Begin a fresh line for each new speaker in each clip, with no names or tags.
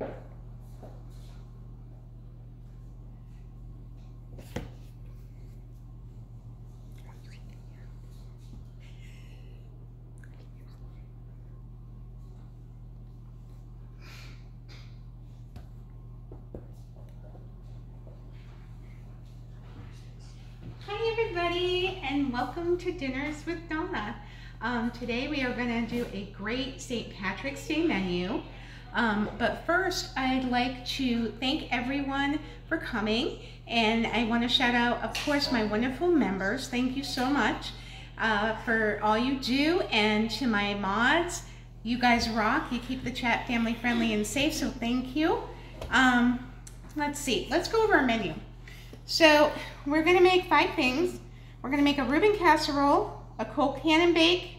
Hi everybody and welcome to Dinners with Donna. Um, today we are going to do a great St. Patrick's Day menu. Um, but first I'd like to thank everyone for coming and I want to shout out of course my wonderful members. Thank you so much uh, for all you do and to my mods. You guys rock. You keep the chat family friendly and safe so thank you. Um, let's see. Let's go over our menu. So we're gonna make five things. We're gonna make a Reuben casserole, a Colcannon bake,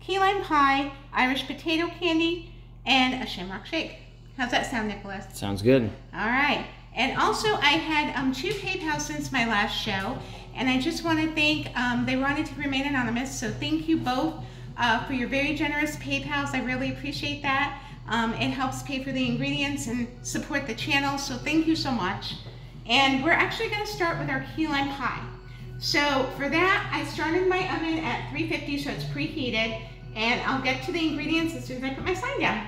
key lime pie, Irish potato candy, and a shamrock shake. How's that sound, Nicholas?
Sounds good.
All right. And also I had um, two PayPal since my last show, and I just want to thank, um, they wanted to remain anonymous, so thank you both uh, for your very generous PayPals. I really appreciate that. Um, it helps pay for the ingredients and support the channel, so thank you so much. And we're actually gonna start with our key lime pie. So for that, I started my oven at 350 so it's preheated and I'll get to the ingredients as soon as I put my sign down.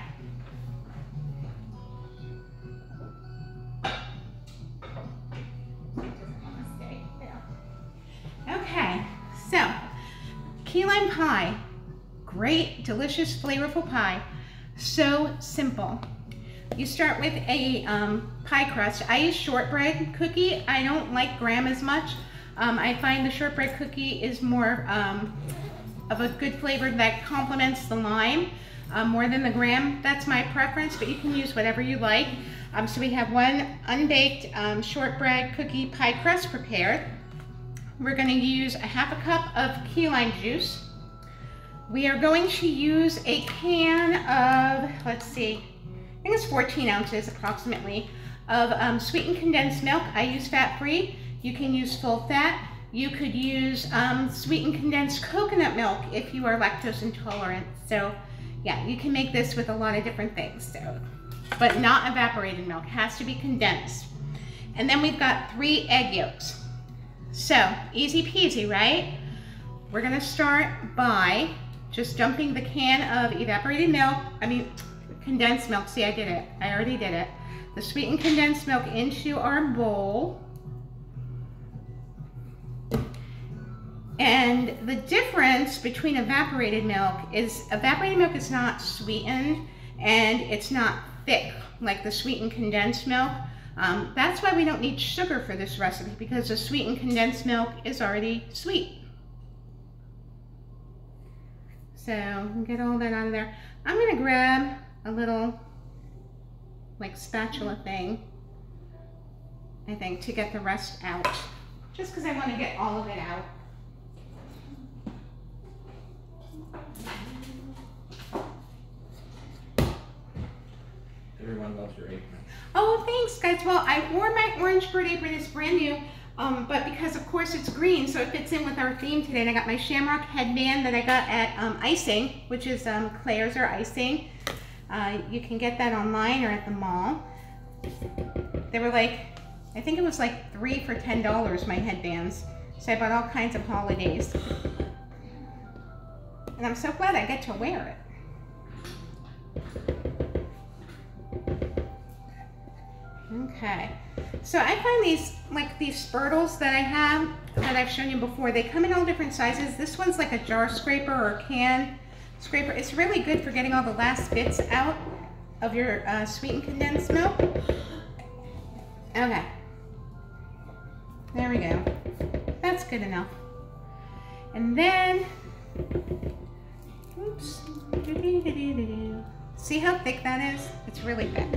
Okay, so key lime pie, great, delicious, flavorful pie. So simple. You start with a um, pie crust. I use shortbread cookie. I don't like graham as much. Um, I find the shortbread cookie is more um, of a good flavor that complements the lime uh, more than the graham. That's my preference, but you can use whatever you like. Um, so we have one unbaked um, shortbread cookie pie crust prepared. We're going to use a half a cup of key lime juice. We are going to use a can of, let's see, I think it's 14 ounces approximately, of um, sweetened condensed milk. I use fat-free. You can use full fat. You could use um, sweetened condensed coconut milk if you are lactose intolerant. So yeah, you can make this with a lot of different things. So, but not evaporated milk, it has to be condensed. And then we've got three egg yolks. So easy peasy, right? We're gonna start by just dumping the can of evaporated milk, I mean, condensed milk. See, I did it. I already did it. The sweetened condensed milk into our bowl. And the difference between evaporated milk is evaporated milk is not sweetened and it's not thick like the sweetened condensed milk. Um, that's why we don't need sugar for this recipe because the sweetened condensed milk is already sweet. So get all that out of there. I'm gonna grab a little like spatula thing, I think, to get the rest out. Just because I want to get all of it out.
Everyone loves your apron.
Oh, thanks, guys. Well, I wore my orange bird apron. It's brand new. Um, but because, of course, it's green, so it fits in with our theme today. And I got my shamrock headband that I got at um, Icing, which is um, Claire's or Icing. Uh, you can get that online or at the mall. They were like, I think it was like three for $10, my headbands. So I bought all kinds of holidays. And I'm so glad I get to wear it. Okay. So I find these, like these spurtles that I have, that I've shown you before, they come in all different sizes. This one's like a jar scraper or can scraper. It's really good for getting all the last bits out of your uh, sweetened condensed milk. Okay. There we go. That's good enough. And then, oops. See how thick that is? It's really thick.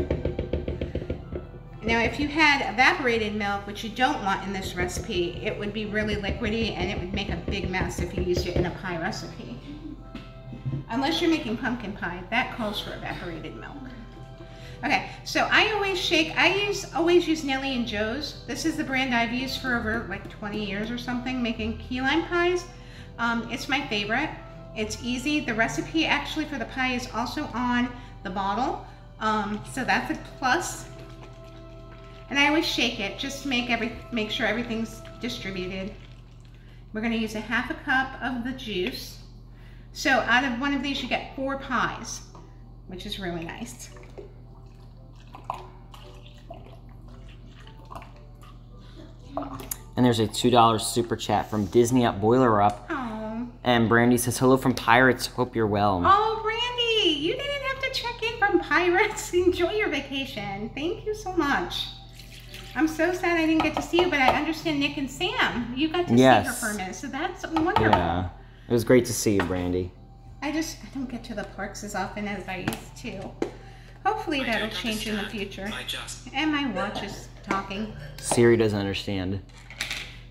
Now, if you had evaporated milk, which you don't want in this recipe, it would be really liquidy and it would make a big mess if you used it in a pie recipe. Unless you're making pumpkin pie, that calls for evaporated milk. Okay, so I always shake, I use always use Nellie and Joe's. This is the brand I've used for over like 20 years or something, making key lime pies. Um, it's my favorite. It's easy. The recipe actually for the pie is also on the bottle. Um, so that's a plus. And I always shake it just to make every make sure everything's distributed. We're gonna use a half a cup of the juice. So out of one of these, you get four pies, which is really nice.
And there's a $2 super chat from Disney Up Boiler Up.
Oh,
And Brandy says, hello from Pirates. Hope you're well.
oh, Brandy, you didn't have to check in from Pirates. Enjoy your vacation. Thank you so much. I'm so sad I didn't get to see you, but I understand Nick and Sam. You got to see her for a minute, so that's wonderful.
Yeah. It was great to see you, Brandy.
I just I don't get to the parks as often as I used to. Hopefully that'll change in the future. And my watch is talking.
Siri doesn't understand.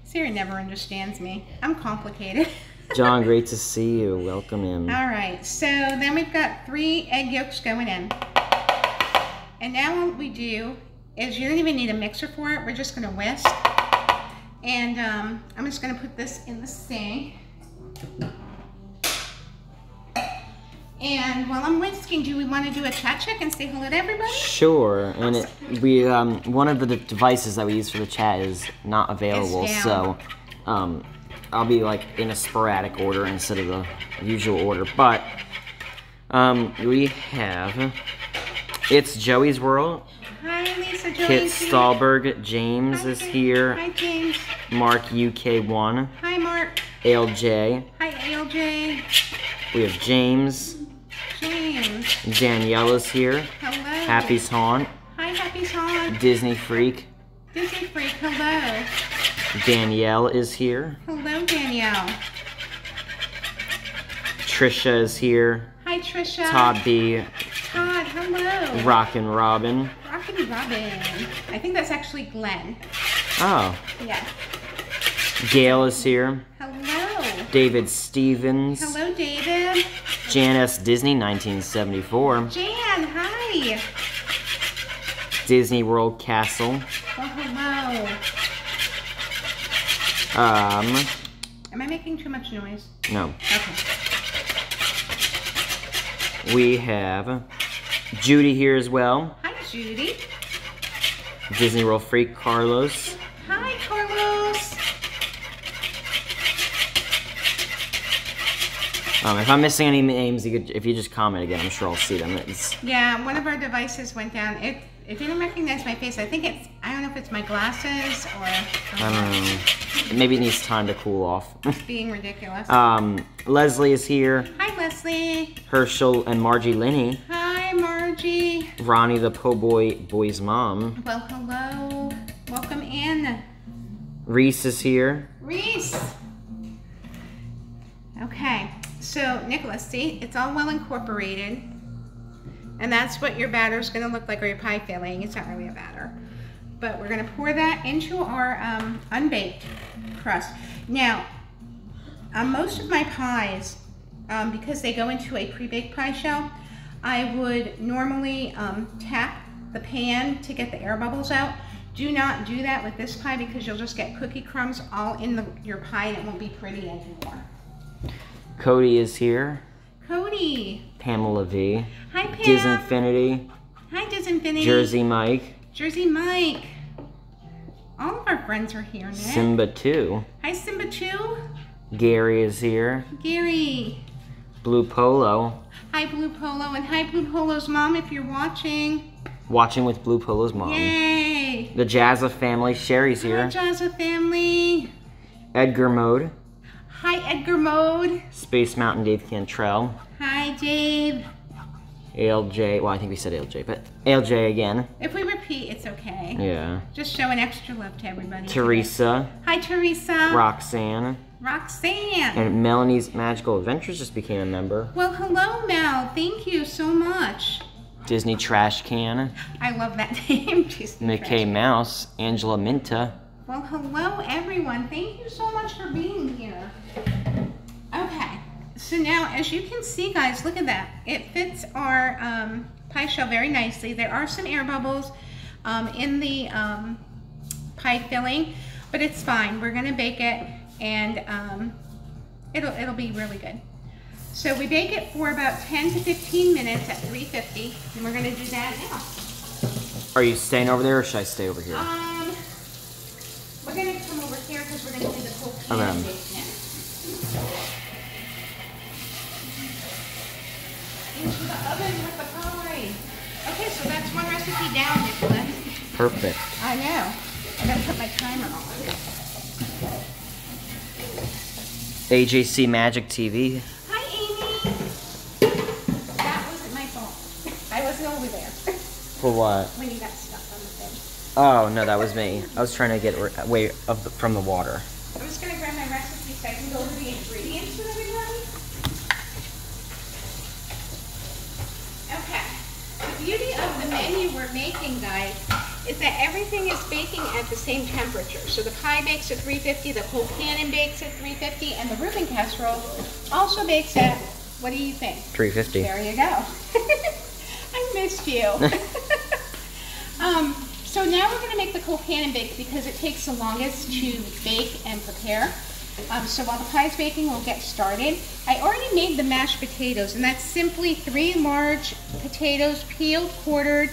Siri never understands me. I'm complicated.
John, great to see you. Welcome in.
All right, so then we've got three egg yolks going in. And now what we do is you don't even need a mixer for it. We're just gonna whisk. And um, I'm just gonna put this in the sink. And while I'm whisking, do we wanna do a chat check and say hello to everybody?
Sure, and it, we um, one of the devices that we use for the chat is not available, so um, I'll be like in a sporadic order instead of the usual order. But um, we have it's Joey's World.
Hi, Lisa Joy.
Kit Stahlberg, James is here.
Hi, James.
Mark UK1,
Hi, Mark.
ALJ.
Hi, ALJ.
We have James.
James.
Danielle is here.
Hello.
Happy's Haunt.
Hi, Happy Song.
Disney Freak.
Disney Freak. Hello.
Danielle is here.
Hello, Danielle.
Trisha is here.
Hi, Trisha.
Todd B.
Todd. Hello.
Rockin' Robin.
Rockin' Robin. I think that's actually Glenn.
Oh.
Yeah.
Gail is here.
Hello.
David Stevens.
Hello, David.
Jan S. Disney 1974.
Jan. Hi.
Disney World Castle.
Well, hello.
Um,
Am I making too much noise?
no.
Okay.
We have Judy here as well.
Hi, Judy.
Disney World Freak Carlos.
Hi, Carlos.
Um, if I'm missing any names, you could, if you just comment again, I'm sure I'll see them. It's,
Yeah, one of our devices went down. It it didn't recognize my face. I think it's I don't know if it's my glasses or
I don't know. Maybe it needs time to cool off.
being ridiculous.
um, Leslie is here.
Hi, Leslie.
Herschel and Margie Linney.
Hi, Margie.
Ronnie the Po' Boy boy's mom.
Well, hello. Welcome in.
Reese is here.
Reese. Okay, so Nicholas, see, it's all well incorporated. And that's what your batter is gonna look like, or your pie filling. It's not really a batter. But we're gonna pour that into our um, unbaked crust. Now, on most of my pies, um, because they go into a pre-baked pie shell, I would normally um, tap the pan to get the air bubbles out. Do not do that with this pie because you'll just get cookie crumbs all in the, your pie and it won't be pretty anymore.
Cody is here.
Cody.
Pamela V.
Hi, Pam.
Disinfinity.
Hi, Disinfinity.
Jersey Mike.
Jersey Mike. All of our friends are here, Nick.
Simba 2.
Hi, Simba 2.
Gary is here.
Gary.
Blue Polo.
Hi, Blue Polo. And hi, Blue Polo's mom, if you're watching.
Watching with Blue Polo's mom.
Yay.
The Jazza family. Sherry's here. Hi.
Jazza family.
Edgar Mode.
Hi, Edgar Mode.
Space Mountain Dave Cantrell.
Hi, Dave.
ALJ. Well, I think we said ALJ, but ALJ again.
If we repeat, it's okay.
Yeah.
Just showing extra love to everybody.
Teresa.
Hi, Teresa.
Roxanne.
Roxanne.
And Melanie's Magical Adventures just became a member.
Well, hello, Mel. Thank you so much.
Disney Trash Can.
I love that name. Just
Mickey Mouse. Angela Minta.
Well, hello, everyone. Thank you so much for being here. Okay, so now as you can see, guys, look at that. It fits our um, pie shell very nicely. There are some air bubbles um, in the um, pie filling, but it's fine. We're gonna bake it and um, it'll, it'll be really good. So we bake it for about 10 to 15 minutes at 350, and we're gonna do that now.
Are you staying over there or should I stay over here?
We're gonna come over here because we're gonna do the whole
Okay.
pan bake. Into the oven with the pie. Okay, so that's one recipe down, Nicholas.
Perfect.
I know. I gotta put my timer on.
AJC Magic TV.
Hi, Amy. That wasn't my fault. I wasn't over there
For what?
when you got stuck on the thing.
Oh, no, that was me. I was trying to get away of the, from the water.
I'm just gonna grab my recipe so I can go over the ingredients with everybody. Okay. The beauty of the menu we're making, guys, is that everything is baking at the same temperature. So the pie bakes at 350, the whole cannon bakes at 350, and the Reuben casserole also bakes at, what do you think?
350.
There you go. I missed you. um, so now we're going to make the Colcannon bake because it takes the longest to bake and prepare. Um, so while the pie is baking, we'll get started. I already made the mashed potatoes, and that's simply three large potatoes, peeled, quartered,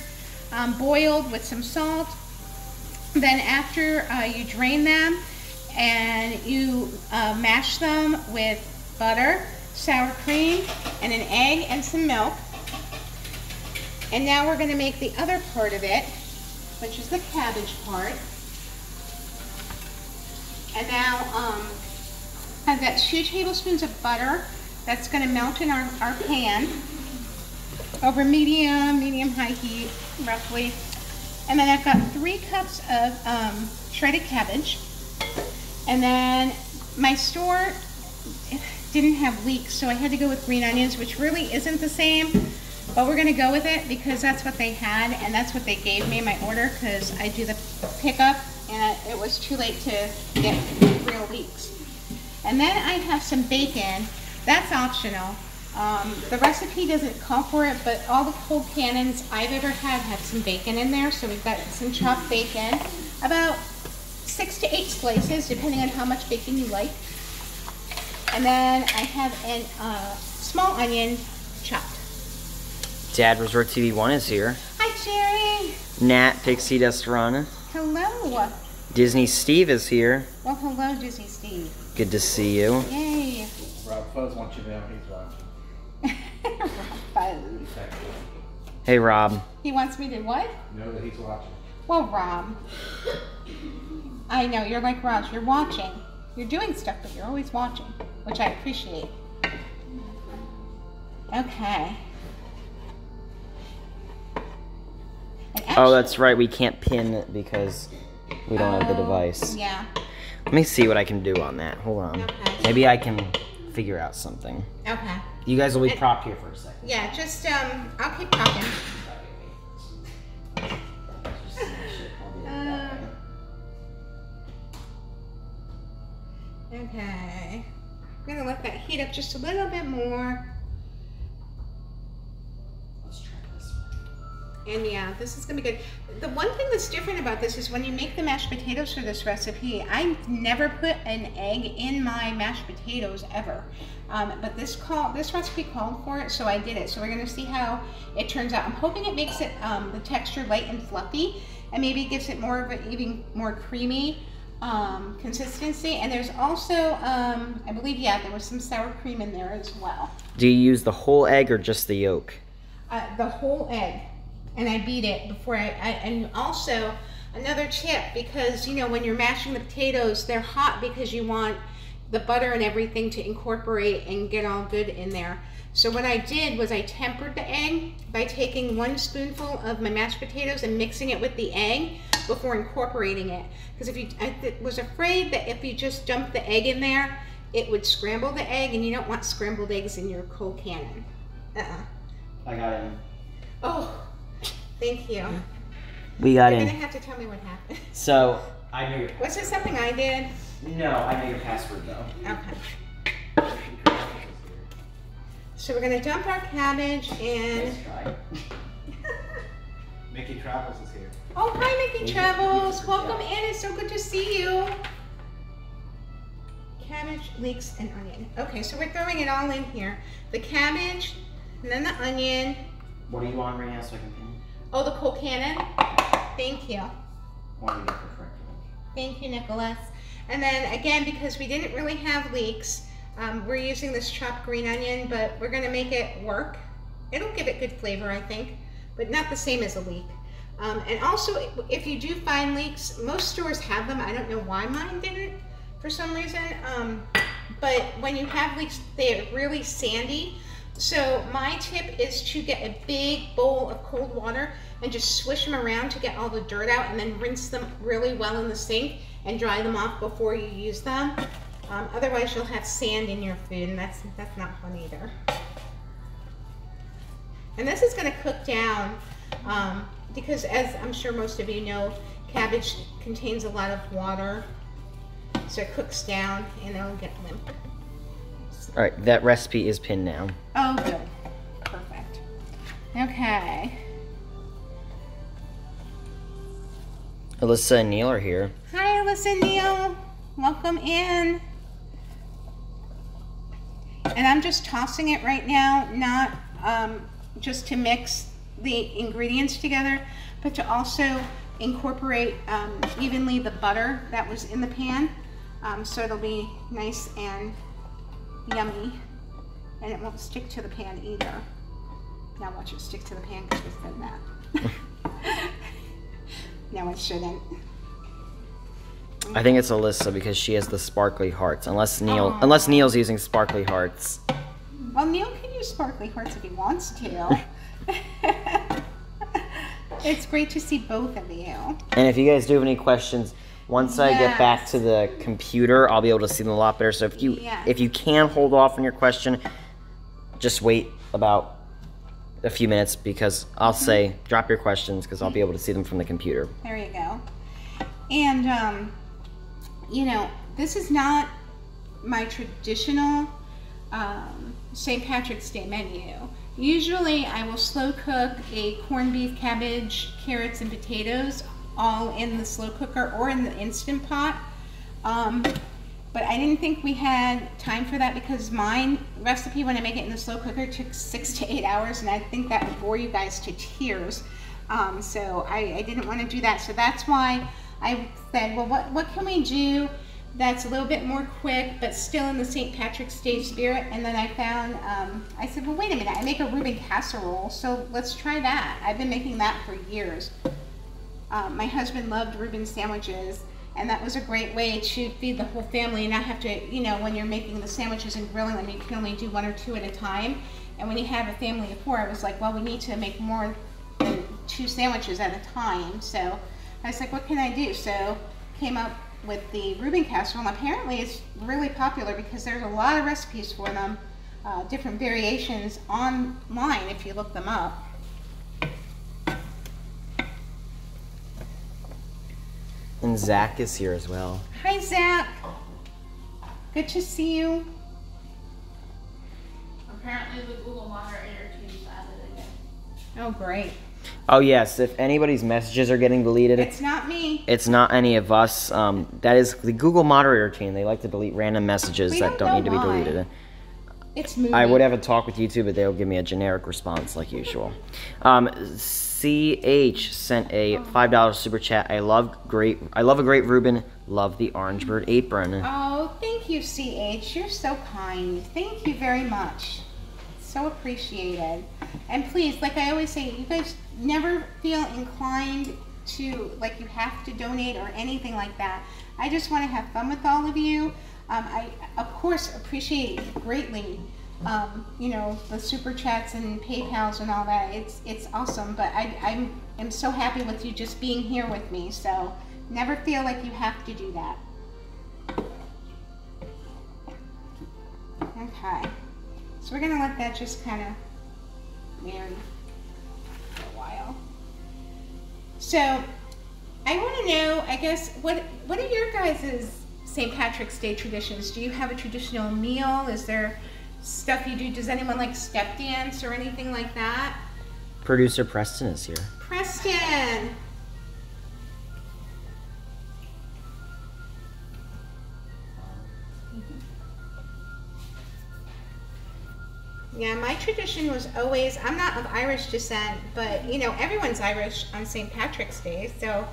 um, boiled with some salt. Then after uh, you drain them and you uh, mash them with butter, sour cream, and an egg and some milk. And now we're going to make the other part of it, which is the cabbage part. And now um, I've got two tablespoons of butter that's going to melt in our, our pan over medium, medium-high heat, roughly. And then I've got three cups of um, shredded cabbage. And then my store didn't have leeks, so I had to go with green onions, which really isn't the same. But we're gonna go with it because that's what they had and that's what they gave me my order because I do the pickup and it was too late to get real leeks. And then I have some bacon. That's optional. Um, the recipe doesn't call for it, but all the Colcannons I've ever had have some bacon in there. So we've got some chopped bacon, about six to eight slices, depending on how much bacon you like. And then I have a uh, small onion chopped.
Dad Resort TV 1 is here.
Hi, Jerry.
Nat Pixie Destorana.
Hello.
Disney Steve is here.
Well, hello, Disney Steve.
Good to see you.
Yay.
Rob Fuzz wants you to know he's watching.
Fun.
Hey, Rob.
He wants me to what?
Know that he's watching.
Well, Rob. I know, you're like Roz, you're watching. You're doing stuff, but you're always watching, which I appreciate. Okay.
Oh, that's right. We can't pin it because we don't have the
Oh,
device.
Yeah.
Let me see what I can do on that. Hold on.
Okay.
Maybe I can figure out something.
Okay.
You guys will be propped here for a second.
Yeah, just, um, I'll keep talking. Uh, Okay. I'm gonna let that heat up just a little bit more.
Let's try this one.
And yeah, this is gonna be good. The one thing that's different about this is when you make the mashed potatoes for this recipe, I never put an egg in my mashed potatoes ever. Um, but this call, this recipe called for it, so I did it. So we're gonna see how it turns out. I'm hoping it makes it um, the texture light and fluffy, and maybe gives it more of an even more creamy um, consistency. And there's also, um, I believe, yeah, there was some sour cream in there as well.
Do you use the whole egg or just the yolk?
uh, the whole egg and I beat it before I, I and also another tip because you know when you're mashing the potatoes they're hot because you want the butter and everything to incorporate and get all good in there so what I did was I tempered the egg by taking one spoonful of my mashed potatoes and mixing it with the egg before incorporating it because if you I was afraid that if you just dumped the egg in there it would scramble the egg and you don't want scrambled eggs in your Colcannon uh-uh.
I got him.
Oh, thank you.
We got
You're gonna have to tell me what happened.
So I know your.
Was it something I did?
No, I know your password though.
Okay. So we're gonna dump our cabbage in.
Nice try.
Mickey Travels is here.
Oh, hi, Mickey
Yeah.
Travels. Welcome in. It's so good to see you. cabbage, leeks, and onion. Okay, so we're throwing it all in here. The cabbage, and then the onion.
What are you on right now so I can pin?
Oh, the Colcannon. Thank you.
Why do you get the correct one?
Thank you, Nicholas. And then again, because we didn't really have leeks, um, we're using this chopped green onion, but we're gonna make it work. It'll give it good flavor, I think, but not the same as a leek. Um, and also, if you do find leeks, most stores have them. I don't know why mine didn't for some reason. Um, but when you have leeks, they're really sandy. So my tip is to get a big bowl of cold water and just swish them around to get all the dirt out and then rinse them really well in the sink and dry them off before you use them. Um, otherwise you'll have sand in your food and that's, that's not fun either. And this is gonna cook down um, because as I'm sure most of you know, cabbage contains a lot of water. So it cooks down and it'll get limp.
All right, that recipe is pinned now.
Oh, good. Perfect. Okay.
Alyssa and Neil are here.
Hi, Alyssa and Neil. Welcome in. And I'm just tossing it right now, not um, just to mix the ingredients together, but to also incorporate um, evenly the butter that was in the pan. Um, so it'll be nice and yummy and it won't stick to the pan either. Now watch it stick to the pan because we said that. no, it shouldn't.
I think it's Alyssa because she has the sparkly hearts. Unless Neil,
Aw.
unless Neil's using sparkly hearts.
Well, Neil can use sparkly hearts if he wants to. it's great to see both of you.
And if you guys do have any questions, once I get back to the computer, I'll be able to see them a lot better. So if you if you can hold off on your question, just wait about a few minutes because I'll
Mm-hmm.
say drop your questions because I'll be able to see them from the computer.
There you go. And, um, you know, this is not my traditional um, St. Patrick's Day menu. Usually I will slow cook a corned beef, cabbage, carrots, and potatoes all in the slow cooker or in the Instant Pot. Um, but I didn't think we had time for that because mine recipe, when I make it in the slow cooker, took six to eight hours, and I think that would bore you guys to tears. Um, so I, I didn't want to do that. So that's why I said, well, what, what can we do that's a little bit more quick, but still in the St. Patrick's Day spirit? And then I found, um, I said, well, wait a minute, I make a Reuben casserole, so let's try that. I've been making that for years. Um, my husband loved Reuben sandwiches, and that was a great way to feed the whole family and not have to, you know, when you're making the sandwiches and grilling them, you can only do one or two at a time. And when you have a family of four, I was like, well, we need to make more than two sandwiches at a time. So I was like, what can I do? So came up with the Reuben casserole, apparently it's really popular because there's a lot of recipes for them, uh, different variations online if you look them up.
And Zach is here as well.
Hi, Zach. Good to see you.
Apparently the Google moderator team's added again.
Oh, great.
Oh yes, if anybody's messages are getting deleted,
It's not me.
it's not any of us. Um, that is the Google moderator team. They like to delete random messages
We
that
don't
don't need to be
why.
deleted.
It's moving.
I would have a talk with YouTube, but they'll give me a generic response like usual. Um, CH sent a five dollar super chat. I love great. I love a great Reuben. Love the orange bird apron.
Oh, thank you, CH. You're so kind. Thank you very much. So appreciated. And please, like I always say, you guys never feel inclined to, like, you have to donate or anything like that. I just want to have fun with all of you. Um, I, of course, appreciate greatly, um, you know, the super chats and PayPal's and all that. It's it's awesome. But I I'm am so happy with you just being here with me. So never feel like you have to do that. Okay. So we're gonna let that just kind of marry for a while. So I want to know, I guess, what what are your guys' St. Patrick's Day traditions? Do you have a traditional meal? Is there stuff you do. Does anyone like step dance or anything like that?
Producer Preston is here.
Preston! Yeah, my tradition was always, I'm not of Irish descent, but you know, everyone's Irish on St. Patrick's Day. So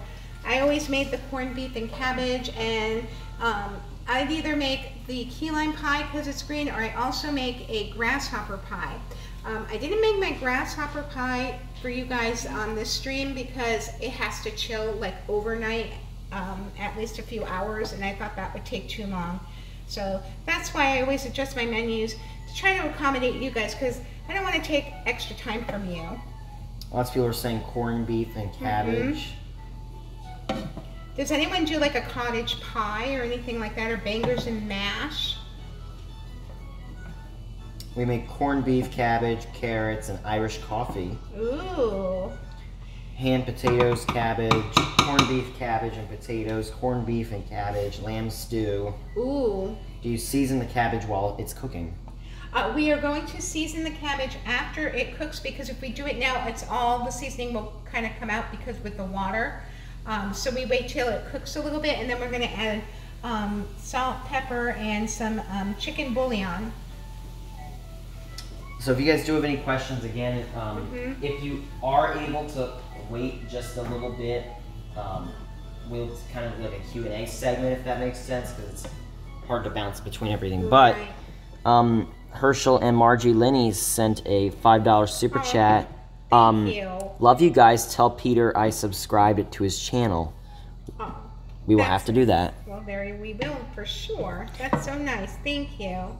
I always made the corned beef and cabbage, and um, I'd either make the key lime pie because it's green, or I also make a grasshopper pie. Um, I didn't make my grasshopper pie for you guys on this stream because it has to chill like overnight, um, at least a few hours, and I thought that would take too long. So that's why I always adjust my menus to try to accommodate you guys because I don't want to take extra time from you.
Lots of people are saying corned beef and cabbage.
Does anyone do like a cottage pie or anything like that, or bangers and mash?
We make corned beef, cabbage, carrots, and Irish coffee.
Ooh.
Hand potatoes, cabbage, corned beef, cabbage, and potatoes, corned beef and cabbage, lamb stew.
Ooh.
Do you season the cabbage while it's cooking?
Uh, we are going to season the cabbage after it cooks because if we do it now, it's all the seasoning will kind of come out because with the water. Um, so we wait till it cooks a little bit and then we're going to add um, salt, pepper, and some um, chicken bouillon.
So if you guys do have any questions, again, um,
Mhm.
if you are able to wait just a little bit, um, we'll kind of like a Q&A segment if that makes sense because it's hard to bounce between everything. But
Right.
um, Herschel and Margie Linney sent a $5 super
Oh,
chat.
Thank
Um,
you.
Love you guys. Tell Peter I subscribed to his channel.
Oh,
We will have to do that.
well, there we will for sure. That's so nice. Thank you.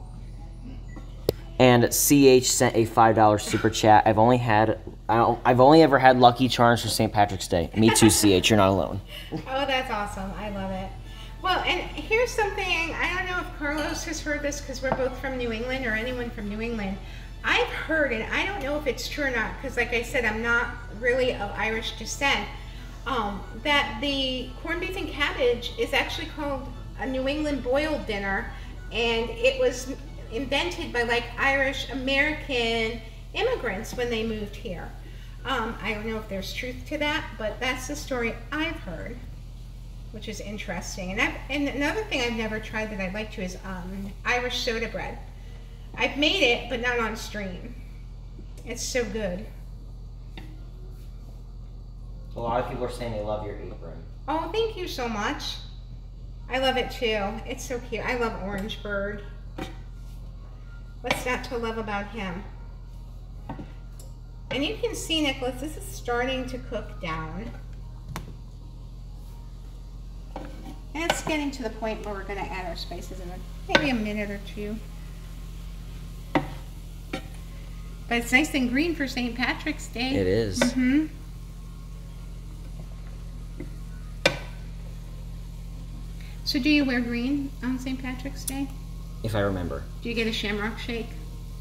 And CH sent a five dollar super chat. I've only had I don't, I've only ever had Lucky Charms for St. Patrick's Day. Me too, CH. You're not alone.
Oh, that's awesome. I love it. Well, and here's something I don't know if Carlos has heard this because we're both from New England or anyone from New England. I've heard, and I don't know if it's true or not because, like I said, I'm not really of Irish descent, um, that the corned beef and cabbage is actually called a New England boiled dinner, and it was invented by like Irish American immigrants when they moved here. Um, I don't know if there's truth to that, but that's the story I've heard, which is interesting. And and another thing I've never tried that I'd like to is um, Irish soda bread. I've made it, but not on stream. It's so good.
A lot of people are saying they love your apron.
Oh, thank you so much. I love it too. It's so cute. I love Orange Bird. What's not to love about him? And you can see, Nicholas, this is starting to cook down. And it's getting to the point where we're going to add our spices in maybe a minute or two. But it's nice and green for St. Patrick's Day.
It is.
Mm-hmm. So do you wear green on St. Patrick's Day?
If I remember.
Do you get a shamrock shake?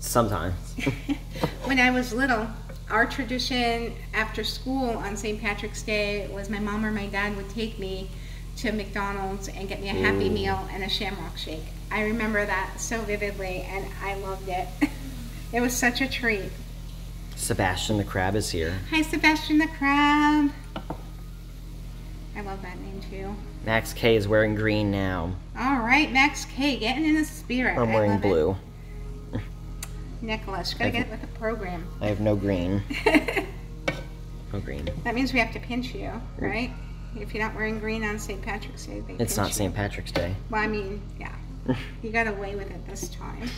Sometimes.
when I was little, our tradition after school on St. Patrick's Day was my mom or my dad would take me to McDonald's and get me a Happy
Ooh.
Meal and a shamrock shake. I remember that so vividly and I loved it. it was such a treat.
Sebastian the Crab is here.
Hi, Sebastian the Crab. I love that name too.
Max K is wearing green now.
All right, Max K, getting in the spirit.
I'm wearing
love it.
blue.
Nicholas, gotta get it with the program.
I have no green. No green.
that means we have to pinch you, right? If you're not wearing green on St. Patrick's Day,
It's not. St. Patrick's Day.
Well, I mean, yeah. You got away with it this time.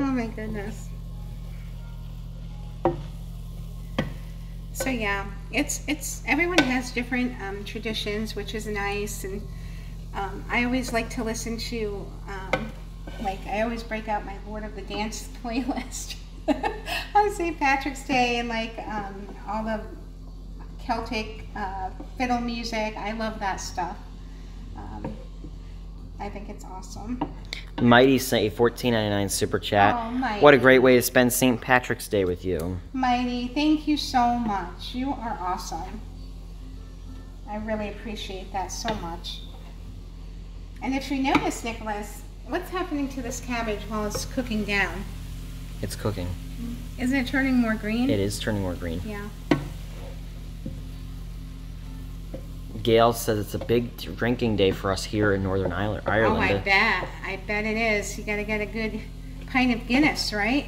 Oh my goodness. So yeah, it's it's everyone has different um, traditions, which is nice, and um, I always like to listen to um, like I always break out my Lord of the Dance playlist on St. Patrick's Day and like um, all the Celtic uh, fiddle music. I love that stuff. Um, I think it's awesome.
Mighty sent a $14.99 super chat.
Oh, Mighty.
What a great way to spend St. Patrick's Day with you.
Mighty, thank you so much. You are awesome. I really appreciate that so much. And if you notice, Nicholas, what's happening to this cabbage while it's cooking down?
It's cooking.
Isn't it turning more green?
It is turning more green.
Yeah.
Gail says it's a big drinking day for us here in Northern Ireland.
Oh, I bet. I bet it is. You got to get a good pint of Guinness, right?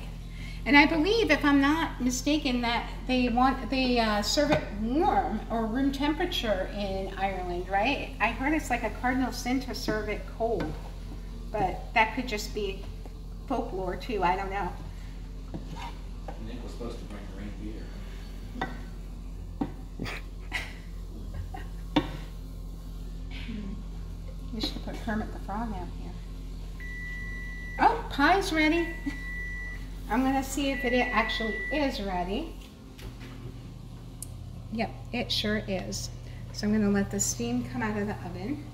And I believe, if I'm not mistaken, that they want they uh, serve it warm or room temperature in Ireland, right? I heard it's like a cardinal sin to serve it cold, but that could just be folklore too. I don't know.
Nick was supposed to bring green beer.
We should put Kermit the Frog out here. Oh, pie's ready. I'm gonna see if it actually is ready. Yep, it sure is. So I'm gonna let the steam come out of the oven.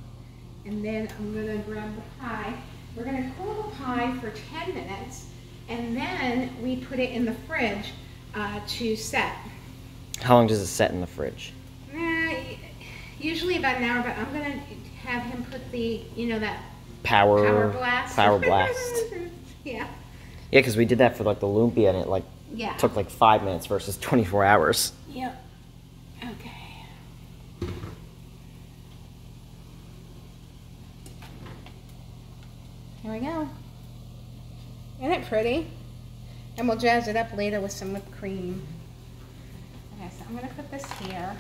And then I'm gonna grab the pie. We're gonna cool the pie for 10 minutes and then we put it in the fridge uh, to set.
How long does it set in the fridge?
Usually about an hour, but I'm gonna have him put the, you know, that
Power.
power blast.
Power blast.
yeah.
Yeah, because we did that for like the lumpia, and it like
Yeah.
took like five minutes versus 24 hours.
Yep. Okay. Here we go. Isn't it pretty? And we'll jazz it up later with some whipped cream. Okay, so I'm gonna put this here.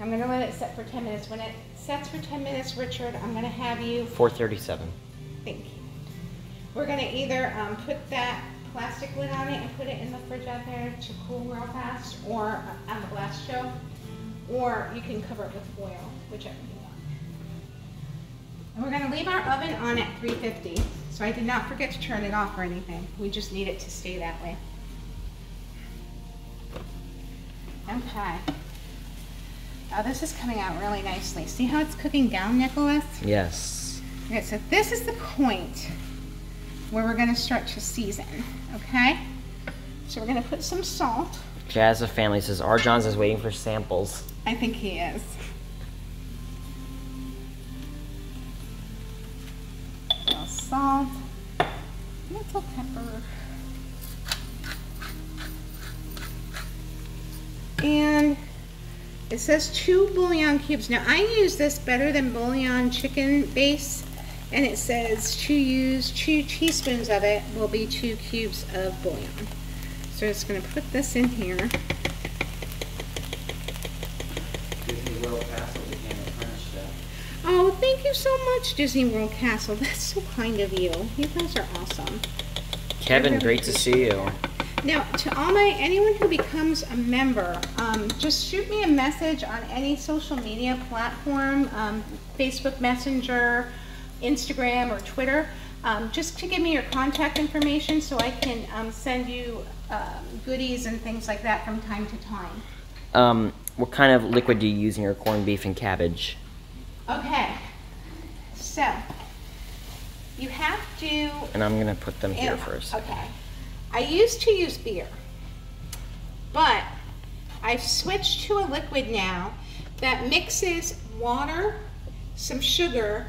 I'm gonna let it set for 10 minutes. When it sets for 10 minutes, Richard, I'm gonna have you
437.
Thank you. We're gonna either um, put that plastic lid on it and put it in the fridge out there to cool real fast, or on the blast show, or you can cover it with foil, whichever you want. And we're gonna leave our oven on at 350, so I did not forget to turn it off or anything. We just need it to stay that way. Okay. Oh, this is coming out really nicely. See how it's cooking down, Nicholas?
Yes.
Okay, so this is the point where we're gonna start to season, okay? So we're gonna put some salt.
Jazz of Family says R. Johns is waiting for samples.
I think he is. Little salt, little pepper. And it says two bouillon cubes. Now I use this better than bouillon chicken base. And it says to use two teaspoons of it will be two cubes of bouillon. So it's gonna put this in here.
Disney World Castle became a French chef.
Oh, thank you so much, Disney World Castle. That's so kind of you. You guys are awesome.
Kevin,
really
great to see you.
Now, to all my anyone who becomes a member, um, just shoot me a message on any social media platform, um, Facebook Messenger, Instagram, or Twitter, um, just to give me your contact information so I can um, send you um, goodies and things like that from time to time.
Um, what kind of liquid do you use in your corned beef and cabbage?
Okay, so you have to
And I'm gonna put them here first.
Okay. I used to use beer, but I've switched to a liquid now that mixes water, some sugar,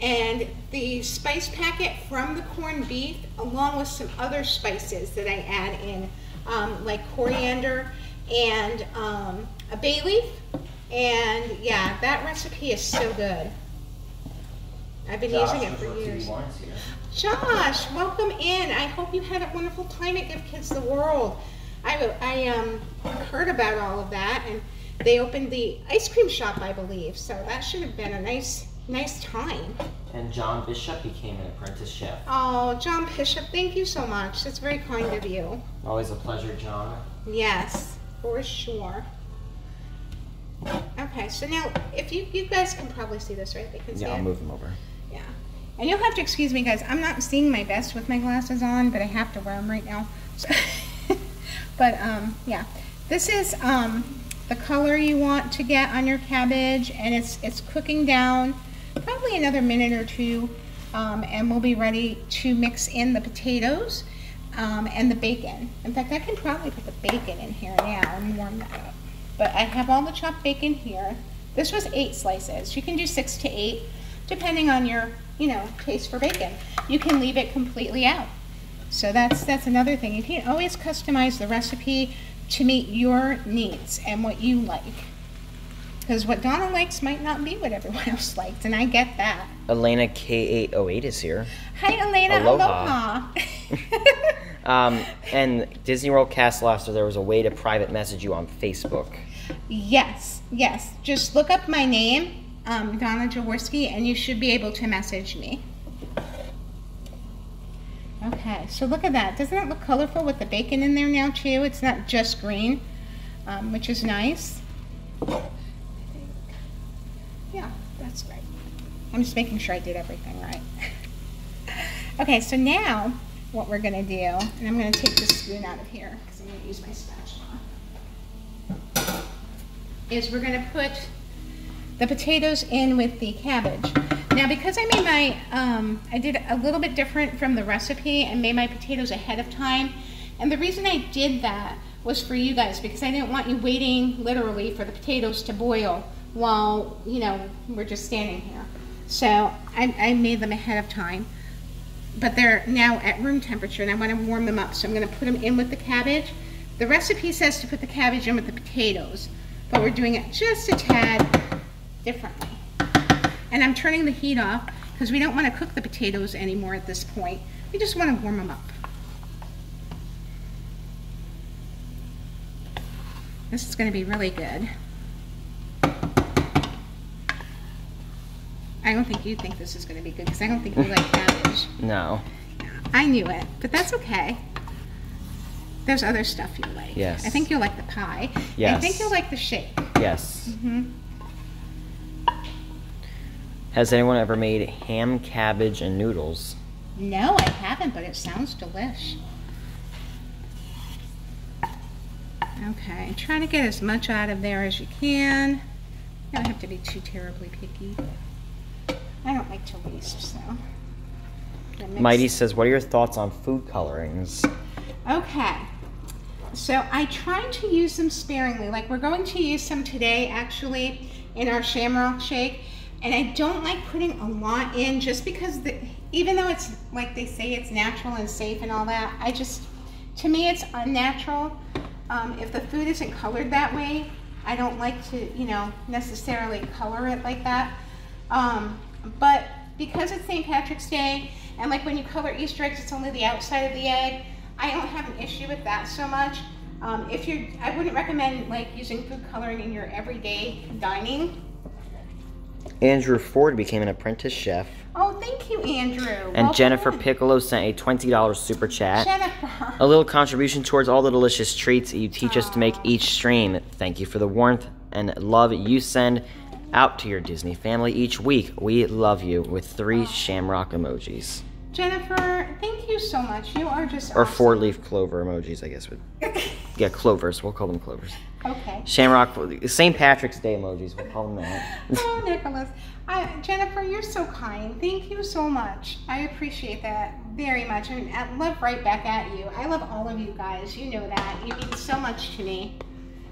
and the spice packet from the corned beef, along with some other spices that I add in, um, like coriander and um, a bay leaf. And yeah, that recipe is so good. I've been using it for years. Josh, welcome in. I hope you had a wonderful time at Give Kids the World. I, I um, heard about all of that, and they opened the ice cream shop, I believe. So that should have been a nice, nice time.
And John Bishop became an apprentice chef.
Oh, John Bishop, thank you so much. That's very kind of you.
Always a pleasure, John.
Yes, for sure. Okay, so now if you you guys can probably see this, right? They can see
Yeah, I'll
it.
move them over.
And you'll have to excuse me, guys. I'm not seeing my best with my glasses on, but I have to wear them right now. So but um, yeah, this is um, the color you want to get on your cabbage, and it's it's cooking down. Probably another minute or two, um, and we'll be ready to mix in the potatoes um, and the bacon. In fact, I can probably put the bacon in here now and warm that up. But I have all the chopped bacon here. This was eight slices. You can do six to eight, depending on your, you know, taste for bacon. You can leave it completely out. So that's that's another thing. You can always customize the recipe to meet your needs and what you like. Because what Donna likes might not be what everyone else likes, and I get that.
Elena K808 is here.
Hi, Elena.
Aloha.
Aloha.
Um, and Disney World Castle after there was a way to private message you on Facebook.
yes, yes. Just look up my name, um, Donna Jaworski, and you should be able to message me. Okay, so look at that. Doesn't that look colorful with the bacon in there now too? It's not just green, um, which is nice. Yeah, that's great. I'm just making sure I did everything right. okay, so now what we're gonna do, and I'm gonna take this spoon out of here because I'm gonna use my spatula, is we're gonna put the potatoes in with the cabbage. Now, because I made my, um, I did a little bit different from the recipe and made my potatoes ahead of time. And the reason I did that was for you guys because I didn't want you waiting literally for the potatoes to boil while, you know, we're just standing here. So I, I made them ahead of time. But they're now at room temperature and I want to warm them up. So I'm going to put them in with the cabbage. The recipe says to put the cabbage in with the potatoes, but we're doing it just a tad differently. And I'm turning the heat off because we don't want to cook the potatoes anymore at this point. We just want to warm them up. This is going to be really good. I don't think you think this is going to be good because I don't think you like cabbage.
No.
I knew it, but that's okay. There's other stuff you like.
Yes.
I think you'll like the pie.
Yes.
I think you'll like the shake.
Yes.
hmm
Has anyone ever made ham, cabbage, and noodles?
No, I haven't, but it sounds delish. Okay, try to get as much out of there as you can. You don't have to be too terribly picky. I don't like to waste, so.
Mighty says, "What are your thoughts on food colorings?"
Okay. So I try to use them sparingly. Like we're going to use some today actually in our shamrock shake. And I don't like putting a lot in just because the, even though it's like they say it's natural and safe and all that, I just, to me it's unnatural. Um, if the food isn't colored that way, I don't like to, you know, necessarily color it like that. Um, but because it's St. Patrick's Day, and like when you color Easter eggs, it's only the outside of the egg, I don't have an issue with that so much. Um, if you're, I wouldn't recommend like using food coloring in your everyday dining.
Andrew Ford became an apprentice chef,
Oh, thank you, Andrew.
and
Welcome
Jennifer
in.
Piccolo sent a twenty dollars super chat.
Jennifer.
A little contribution towards all the delicious treats you teach us to make each stream. Thank you for the warmth and love you send out to your Disney family each week. We love you with three shamrock emojis.
Jennifer, thank you so much. You are just
Or
awesome.
four leaf clover emojis, I guess. Would, yeah, clovers. We'll call them clovers.
Okay.
Shamrock, St. Patrick's Day emojis. We'll call them that.
oh, Nicholas. I, Jennifer, you're so kind. Thank you so much. I appreciate that very much. And I love right back at you. I love all of you guys. You know that. You mean so much to me.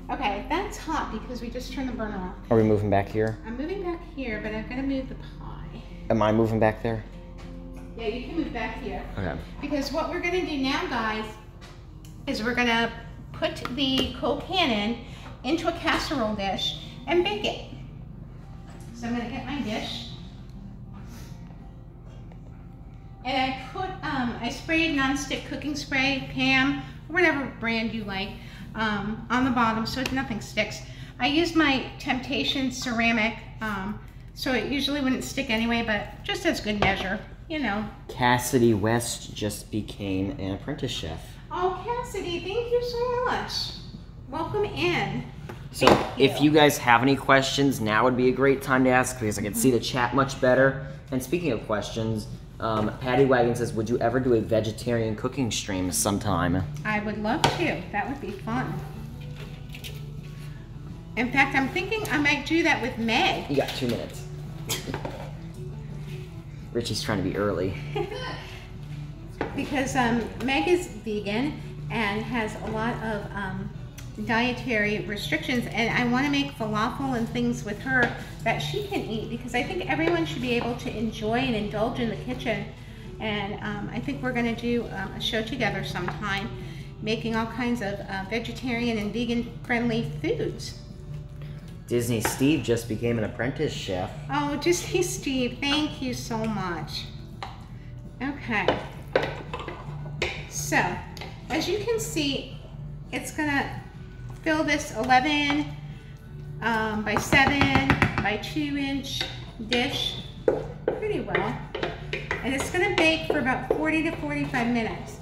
Okay, that's hot because we just turned the burner off.
Are we moving back here?
I'm moving back here, but I'm going to move the pie.
Am I moving back there?
Yeah, you can move back here.
Okay.
Because what we're gonna do now, guys, is we're gonna put the Colcannon into a casserole dish and bake it. So I'm gonna get my dish. And I put, um, I sprayed nonstick cooking spray, Pam, or whatever brand you like, um, on the bottom so nothing sticks. I used my Temptation ceramic, um, so it usually wouldn't stick anyway, but just as good measure, you know.
Cassidy West just became an apprentice chef.
Oh, Cassidy, thank you so much. Welcome in.
So
Thank
if you guys have any questions, now would be a great time to ask because I can see the chat much better. And speaking of questions, um, Patty Wagon says, "Would you ever do a vegetarian cooking stream sometime?"
I would love to. That would be fun. In fact, I'm thinking I might do that with Meg.
You got two minutes. Richie's trying to be early.
because um, Meg is vegan and has a lot of um, dietary restrictions, and I want to make falafel and things with her that she can eat because I think everyone should be able to enjoy and indulge in the kitchen. And um, I think we're going to do um, a show together sometime, making all kinds of uh, vegetarian and vegan friendly foods.
Disney Steve just became an apprentice chef.
Oh, Disney Steve, thank you so much. Okay. So, as you can see, it's gonna fill this 11 um, by 7 by 2 inch dish pretty well. And it's gonna bake for about 40 to 45 minutes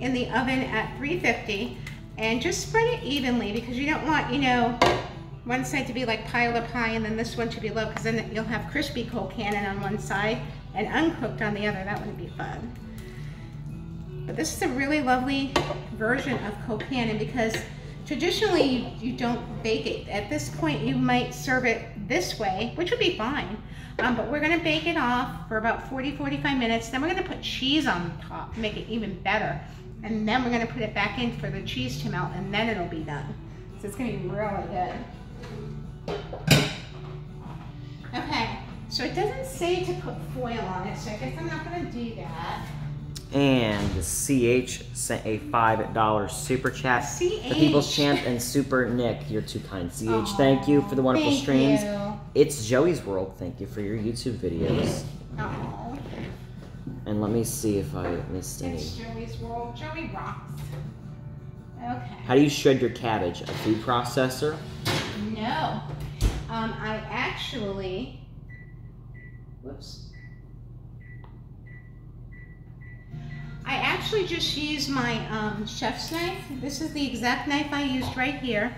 in the oven at 350. And just spread it evenly because you don't want, you know, one side to be like pile up high and then this one to be low because then you'll have crispy Colcannon on one side and uncooked on the other. That wouldn't be fun. But this is a really lovely version of Colcannon because traditionally you, you, don't bake it. At this point you might serve it this way, which would be fine. Um, but we're gonna bake it off for about 40, 45 minutes. Then we're gonna put cheese on top, make it even better. And then we're gonna put it back in for the cheese to melt and then it'll be done. So it's gonna be really good. Okay, so it doesn't say to put foil on it, so I guess I'm not gonna do that.
And CH sent a $5 super chat. The People's Champ and Super Nick, you're too kind. CH,
Aw,
thank you for the wonderful
thank
streams.
you.
It's Joey's World, thank you for your YouTube videos.
Oh,
And let me see if I missed any.
it's Joey's World. Joey rocks. Okay.
How do you shred your cabbage? A food processor?
No. Um, I actually, whoops. I actually just use my um, chef's knife. This is the exact knife I used right here.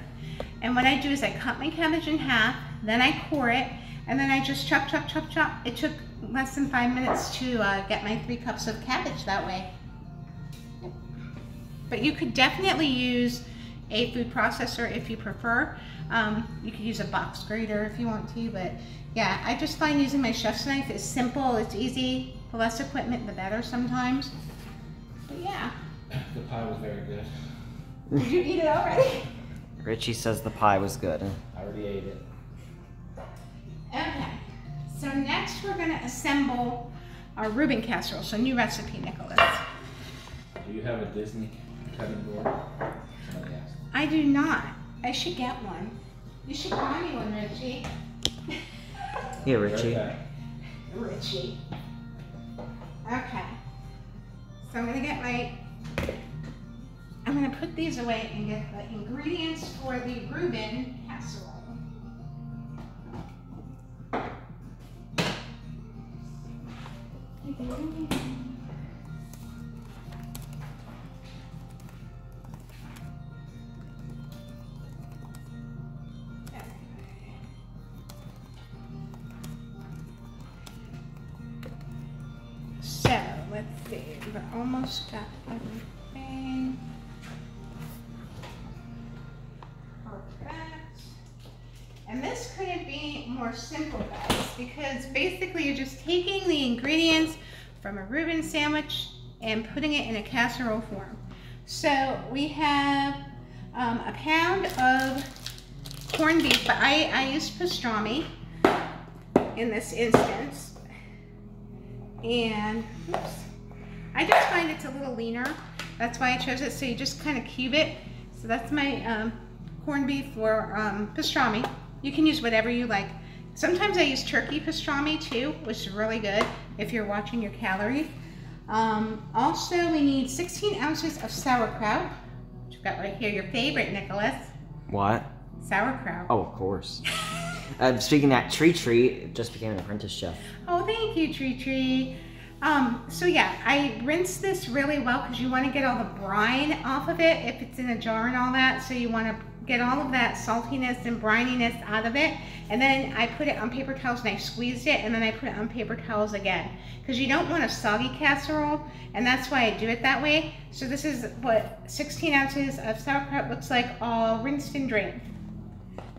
And what I do is I cut my cabbage in half, then I core it, and then I just chop, chop, chop, chop. It took less than five minutes to uh, get my three cups of cabbage that way. But you could definitely use a food processor if you prefer. Um, you could use a box grater if you want to, but yeah, I just find using my chef's knife is simple, it's easy. The less equipment, the better sometimes. But yeah,
The pie was very good.
did you eat it already?
Richie says the pie was good.
I already ate it.
Okay, so next we're gonna assemble our Reuben casserole. So new recipe, Nicholas.
Do you have a Disney cutting board?
I do not. I should get one. You should buy me one, Richie.
Here,
Right
Richie.
back.
Richie. Okay. So I'm gonna get my, I'm gonna put these away and get the ingredients for the Reuben casserole. So we're almost got everything. Perfect. And this couldn't be more simple, guys, because basically you're just taking the ingredients from a Reuben sandwich and putting it in a casserole form. So we have um, a pound of corned beef, but I, I used pastrami in this instance. And, oops, I just find it's a little leaner. That's why I chose it. So you just kind of cube it. So that's my um, corned beef or um, pastrami. You can use whatever you like. Sometimes I use turkey pastrami too, which is really good if you're watching your calories. Um, also, we need 16 ounces of sauerkraut, which I've got right here, your favorite, Nicholas.
What?
Sauerkraut.
Oh, of course. uh, speaking of that, Tree Tree just became an apprentice chef.
Oh, thank you, Tree Tree. Um, so yeah, I rinse this really well because you want to get all the brine off of it if it's in a jar and all that. So you want to get all of that saltiness and brininess out of it. And then I put it on paper towels and I squeezed it and then I put it on paper towels again. Because you don't want a soggy casserole and that's why I do it that way. So this is what 16 ounces of sauerkraut looks like all rinsed and drained.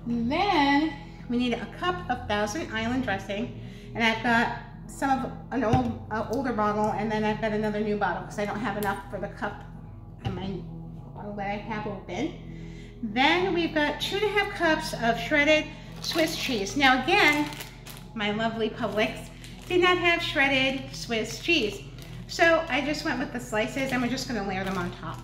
And then we need a cup of Thousand Island dressing. And I've got some of an old uh, older bottle and then I've got another new bottle because I don't have enough for the cup in my bottle that I have open. Then we've got two and a half cups of shredded Swiss cheese. Now again, my lovely Publix did not have shredded Swiss cheese. So I just went with the slices and we're just gonna layer them on top.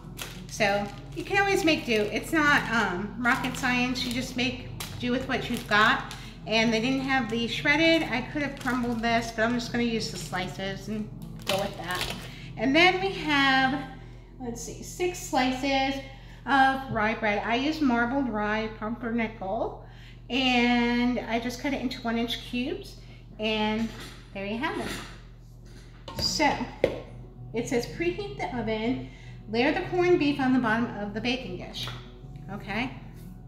So you can always make do. It's not um, rocket science. You just make do with what you've got. And they didn't have the shredded. I could have crumbled this, but I'm just gonna use the slices and go with that. And then we have, let's see, six slices of rye bread. I use marbled rye pumpernickel and I just cut it into one inch cubes and there you have it. So it says preheat the oven, layer the corned beef on the bottom of the baking dish. Okay,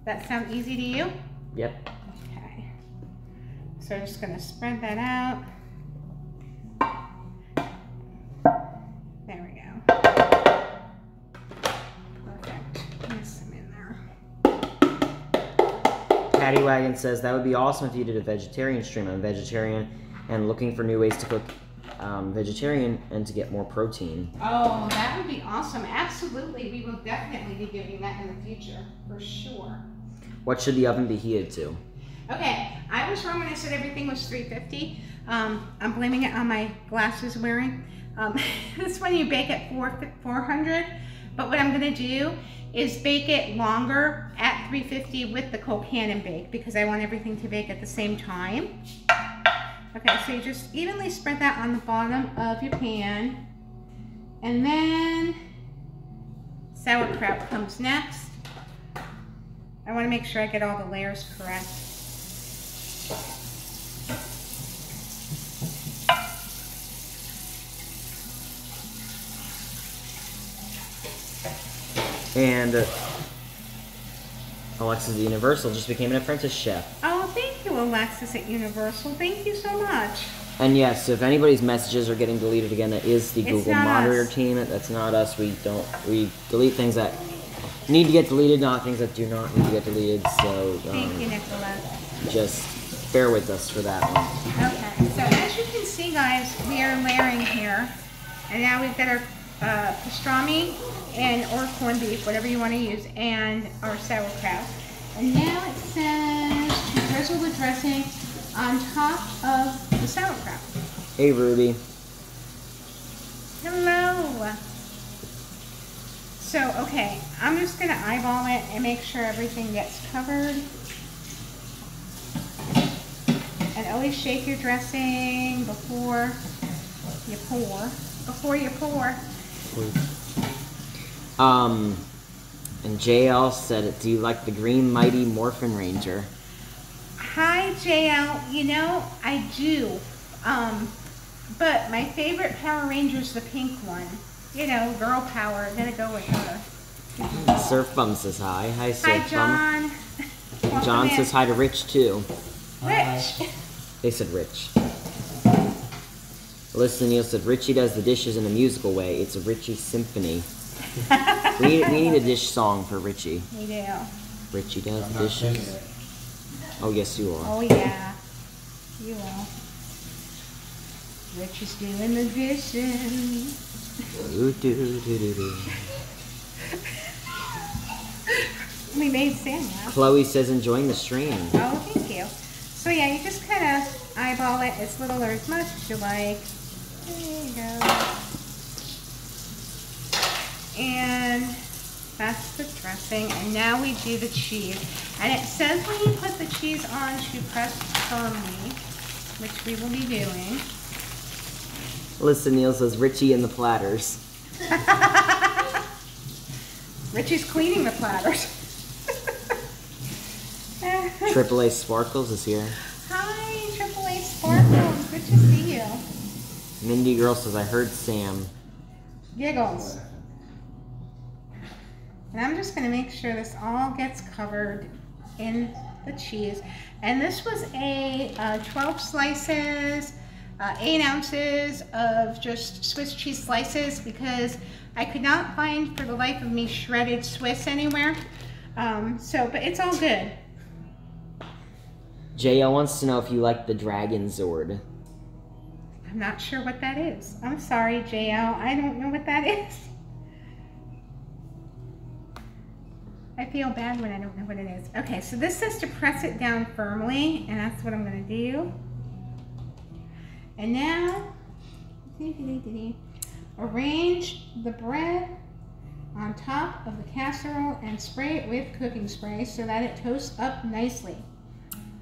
that sound easy to you?
Yep.
So I'm just gonna spread that out. There we go. Perfect. Get some in there.
Patty Wagon says that would be awesome if you did a vegetarian stream. I'm vegetarian and looking for new ways to cook um, vegetarian and to get more protein.
Oh, that would be awesome. Absolutely. We will definitely be doing that in the future, for sure.
What should the oven be heated to?
Okay, I was wrong when I said everything was 350. Um, I'm blaming it on my glasses wearing. Um, this one you bake at 4, 400, but what I'm gonna do is bake it longer at 350 with the Colcannon bake because I want everything to bake at the same time. Okay, so you just evenly spread that on the bottom of your pan. And then sauerkraut comes next. I wanna make sure I get all the layers correct.
And uh, Alexis at Universal just became an apprentice chef.
Oh, thank you, Alexis at Universal. Thank you so much.
And yes, if anybody's messages are getting deleted again, that is the
It's
Google Monitor
us.
team. That's not us. We don't. We delete things that need to get deleted, not things that do not need to get deleted. So
Thank you,
um,
Nicola.
just bear with us for that one.
Okay, so as you can see, guys, we are layering here. And now we've got our uh, pastrami and or corned beef, whatever you want to use, and our sauerkraut. And now it says to drizzle the dressing on top of the sauerkraut.
Hey, Ruby.
Hello. So, okay, I'm just gonna eyeball it and make sure everything gets covered. And always shake your dressing before you pour. Before you pour.
Um, and JL said, "Do you like the Green Mighty Morphin Ranger?"
Hi, JL. You know, I do. Um, but my favorite Power Ranger is the pink one. You know, girl power. Gonna go with her.
Surf Bum says hi. Hi, Surf
Hi,
Bum.
John. Welcome
John says hi to Rich too.
Rich.
They said Rich. Alyssa Neal said Richie does the dishes in a musical way. It's a Richie symphony. We need, we need a dish song for Richie.
We do.
Richie does
I'm
the dishes. Oh yes, you are.
Oh yeah, you are. Richie's doing the dishes.
Doo, doo, doo, doo, doo.
We made Sam laugh.
Chloe says enjoying the stream.
Oh, So yeah, you just kind of eyeball it as little or as much as you like. There you go. And that's the dressing. And now we do the cheese. And it says when you put the cheese on to press firmly, which we will be doing.
Alyssa Neal says Richie and the platters.
Richie's cleaning the platters.
Triple A Sparkles is here.
Hi, Triple A Sparkles. Good to see you.
Mindy Girl says I heard Sam.
Giggles. And I'm just going to make sure this all gets covered in the cheese. And this was a uh, 12 slices, uh, 8 ounces of just Swiss cheese slices because I could not find for the life of me shredded Swiss anywhere. Um, so, but it's all good.
JL wants to know if you like the Dragon Zord.
I'm not sure what that is. I'm sorry, JL. I don't know what that is. I feel bad when I don't know what it is. Okay, so this says to press it down firmly, and that's what I'm going to do. And now, arrange the bread on top of the casserole and spray it with cooking spray so that it toasts up nicely.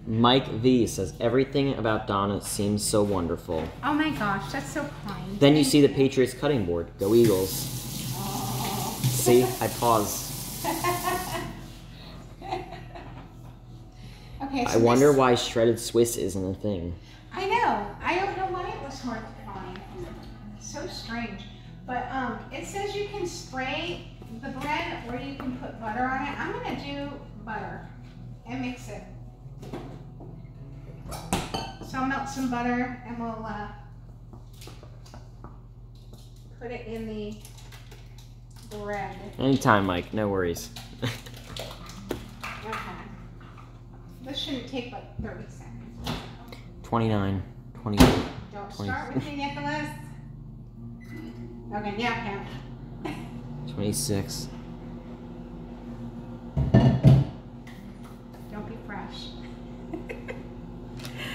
Mike V says everything about Donna seems so wonderful.
Oh my gosh, that's so kind.
Then you see the Patriots cutting board. Go Eagles. See, I pause.
Okay, so
I wonder
this-
why shredded Swiss isn't a thing.
I know. I don't know why it was hard to find. So strange. But um, it says you can spray the bread or you can put butter on it. I'm gonna do butter and mix it. So I'll melt some butter and we'll uh, put it in the bread.
Anytime, Mike. No worries.
Okay. This shouldn't take like 30 seconds.
29, 20.
Don't
Twenty.
start with me, Nicholas. Okay, now count.
26.
Don't be fresh.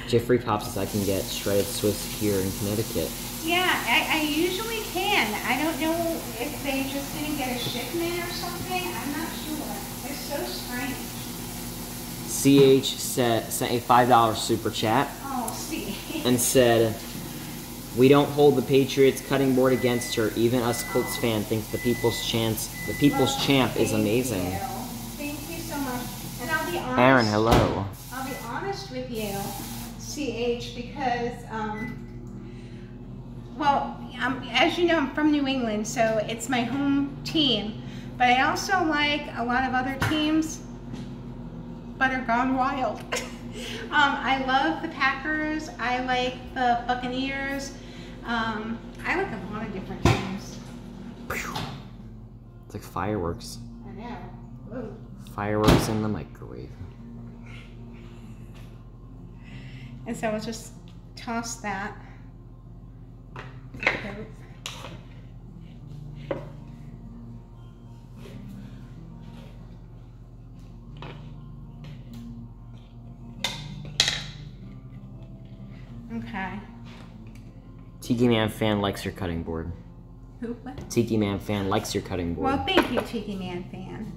Jeffrey Pops says I can get shredded Swiss here in Connecticut.
Yeah, I, I usually can. I don't know if they just didn't get a shipment or something. I'm not sure. It's so strange.
CH set, sent a $5 super chat
Oh, see.
and said, We don't hold the Patriots cutting board against her. Even us Colts oh. fan think the people's chance the people's
Well,
champ is amazing.
you. Thank you so much. And I'll be honest.
Aaron, hello.
I'll be honest with you, CH, because, um, well, um, as you know, I'm from New England, so it's my home team. But I also like a lot of other teams, but are gone wild. um, I love the Packers. I like the Buccaneers. Um, I like a lot of different teams.
It's like fireworks.
I know. Ooh.
Fireworks in the microwave.
And so I'll just toss that. Okay.
Tiki Man fan likes your cutting board.
Who? What?
Tiki Man fan likes your cutting board.
Well, thank you, Tiki Man fan.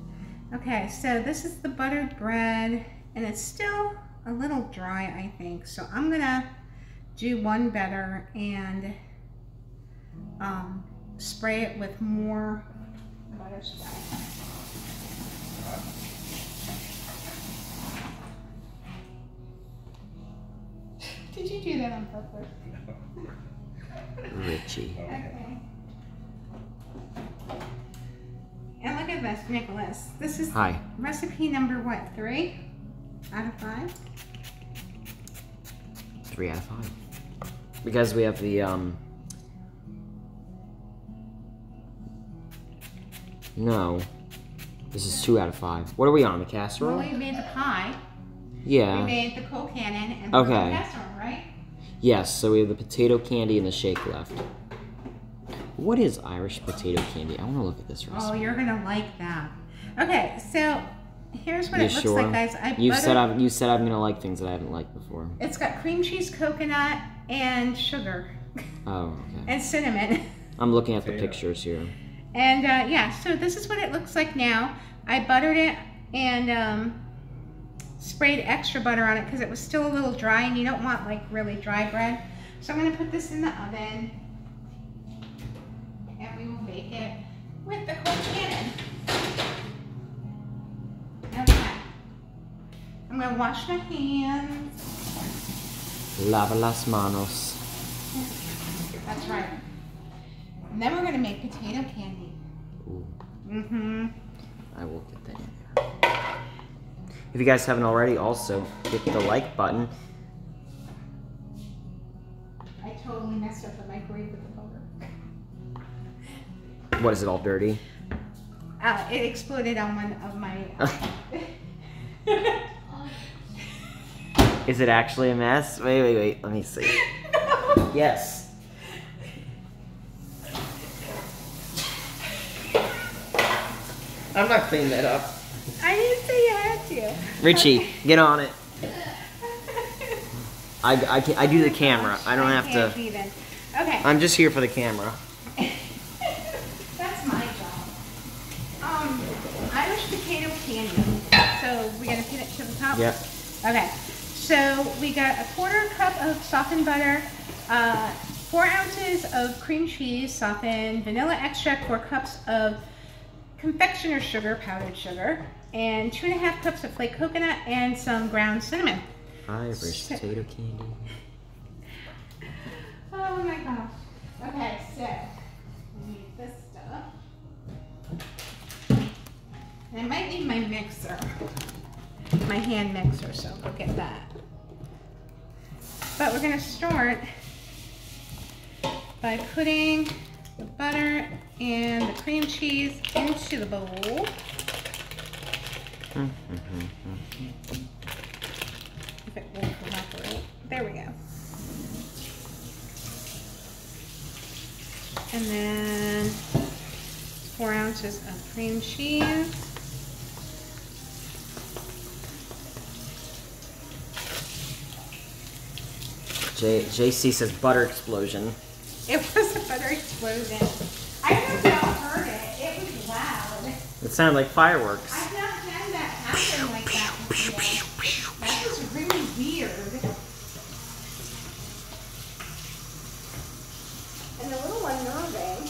Okay, so this is the buttered bread, and it's still a little dry, I think. So I'm gonna do one better and um, spray it with more butter spray. Did you do that on purpose?
Richie.
Okay. And look at this, Nicholas. This is
Hi.
recipe number what, three out of five?
Three out of five. Because we have the um No. This is two out of five. What are we on? The
Well,
casserole?
we made the pie.
Yeah.
We made the Colcannon and the
Okay.
casserole, right?
Yes, so we have the potato candy and the shake left. What is Irish potato candy? I want to look at this recipe.
Oh, you're gonna like that. Okay, so here's what
you
it looks
sure?
like, guys. I
you
buttered,
said I'm you said I'm gonna like things that I haven't liked before.
it's got cream cheese, coconut, and sugar,
Oh, okay.
and cinnamon.
I'm looking at the
Potato.
pictures here.
And uh, yeah, so this is what it looks like now. I buttered it and um, sprayed extra butter on it because it was still a little dry and you don't want like really dry bread. So I'm gonna put this in the oven and we will bake it with the cold cannon. I'm gonna wash my hands.
Lava las manos.
That's right. And then we're gonna make potato candy. Mm-hmm.
I will get that in there. If you guys haven't already, also hit the like button.
I totally messed up the microwave with the butter.
What is it all dirty?
Uh, it exploded on one of my.
Is it actually a mess? Wait, wait, wait. Let me see. Yes. I'm not cleaning that up.
I didn't say you had to.
Richie, get on it. I, I, can- I do the camera. I don't have
can't
to.
Even. Okay,
I'm just here for the camera.
that's my job. Um, Irish potato candy. So we're gonna put it to the top.
Yep.
Okay. So we got a quarter cup of softened butter, uh, four ounces of cream cheese, softened vanilla extract, four cups of confectioner sugar, powdered sugar, and two and a half cups of flake coconut and some ground cinnamon.
Irish potato candy.
Oh my gosh. Okay, so I need this stuff. And I might need my mixer, my hand mixer, so go get that. But we're gonna start by putting the butter and the cream cheese into the bowl. If it will. There we go. And then four ounces of cream cheese.
J- JC says butter explosion.
It was a butter explosion. I don't know if y'all heard it. It was loud.
It sounded like fireworks.
I've not had that happen like that before. That was really weird. And a little unnerving.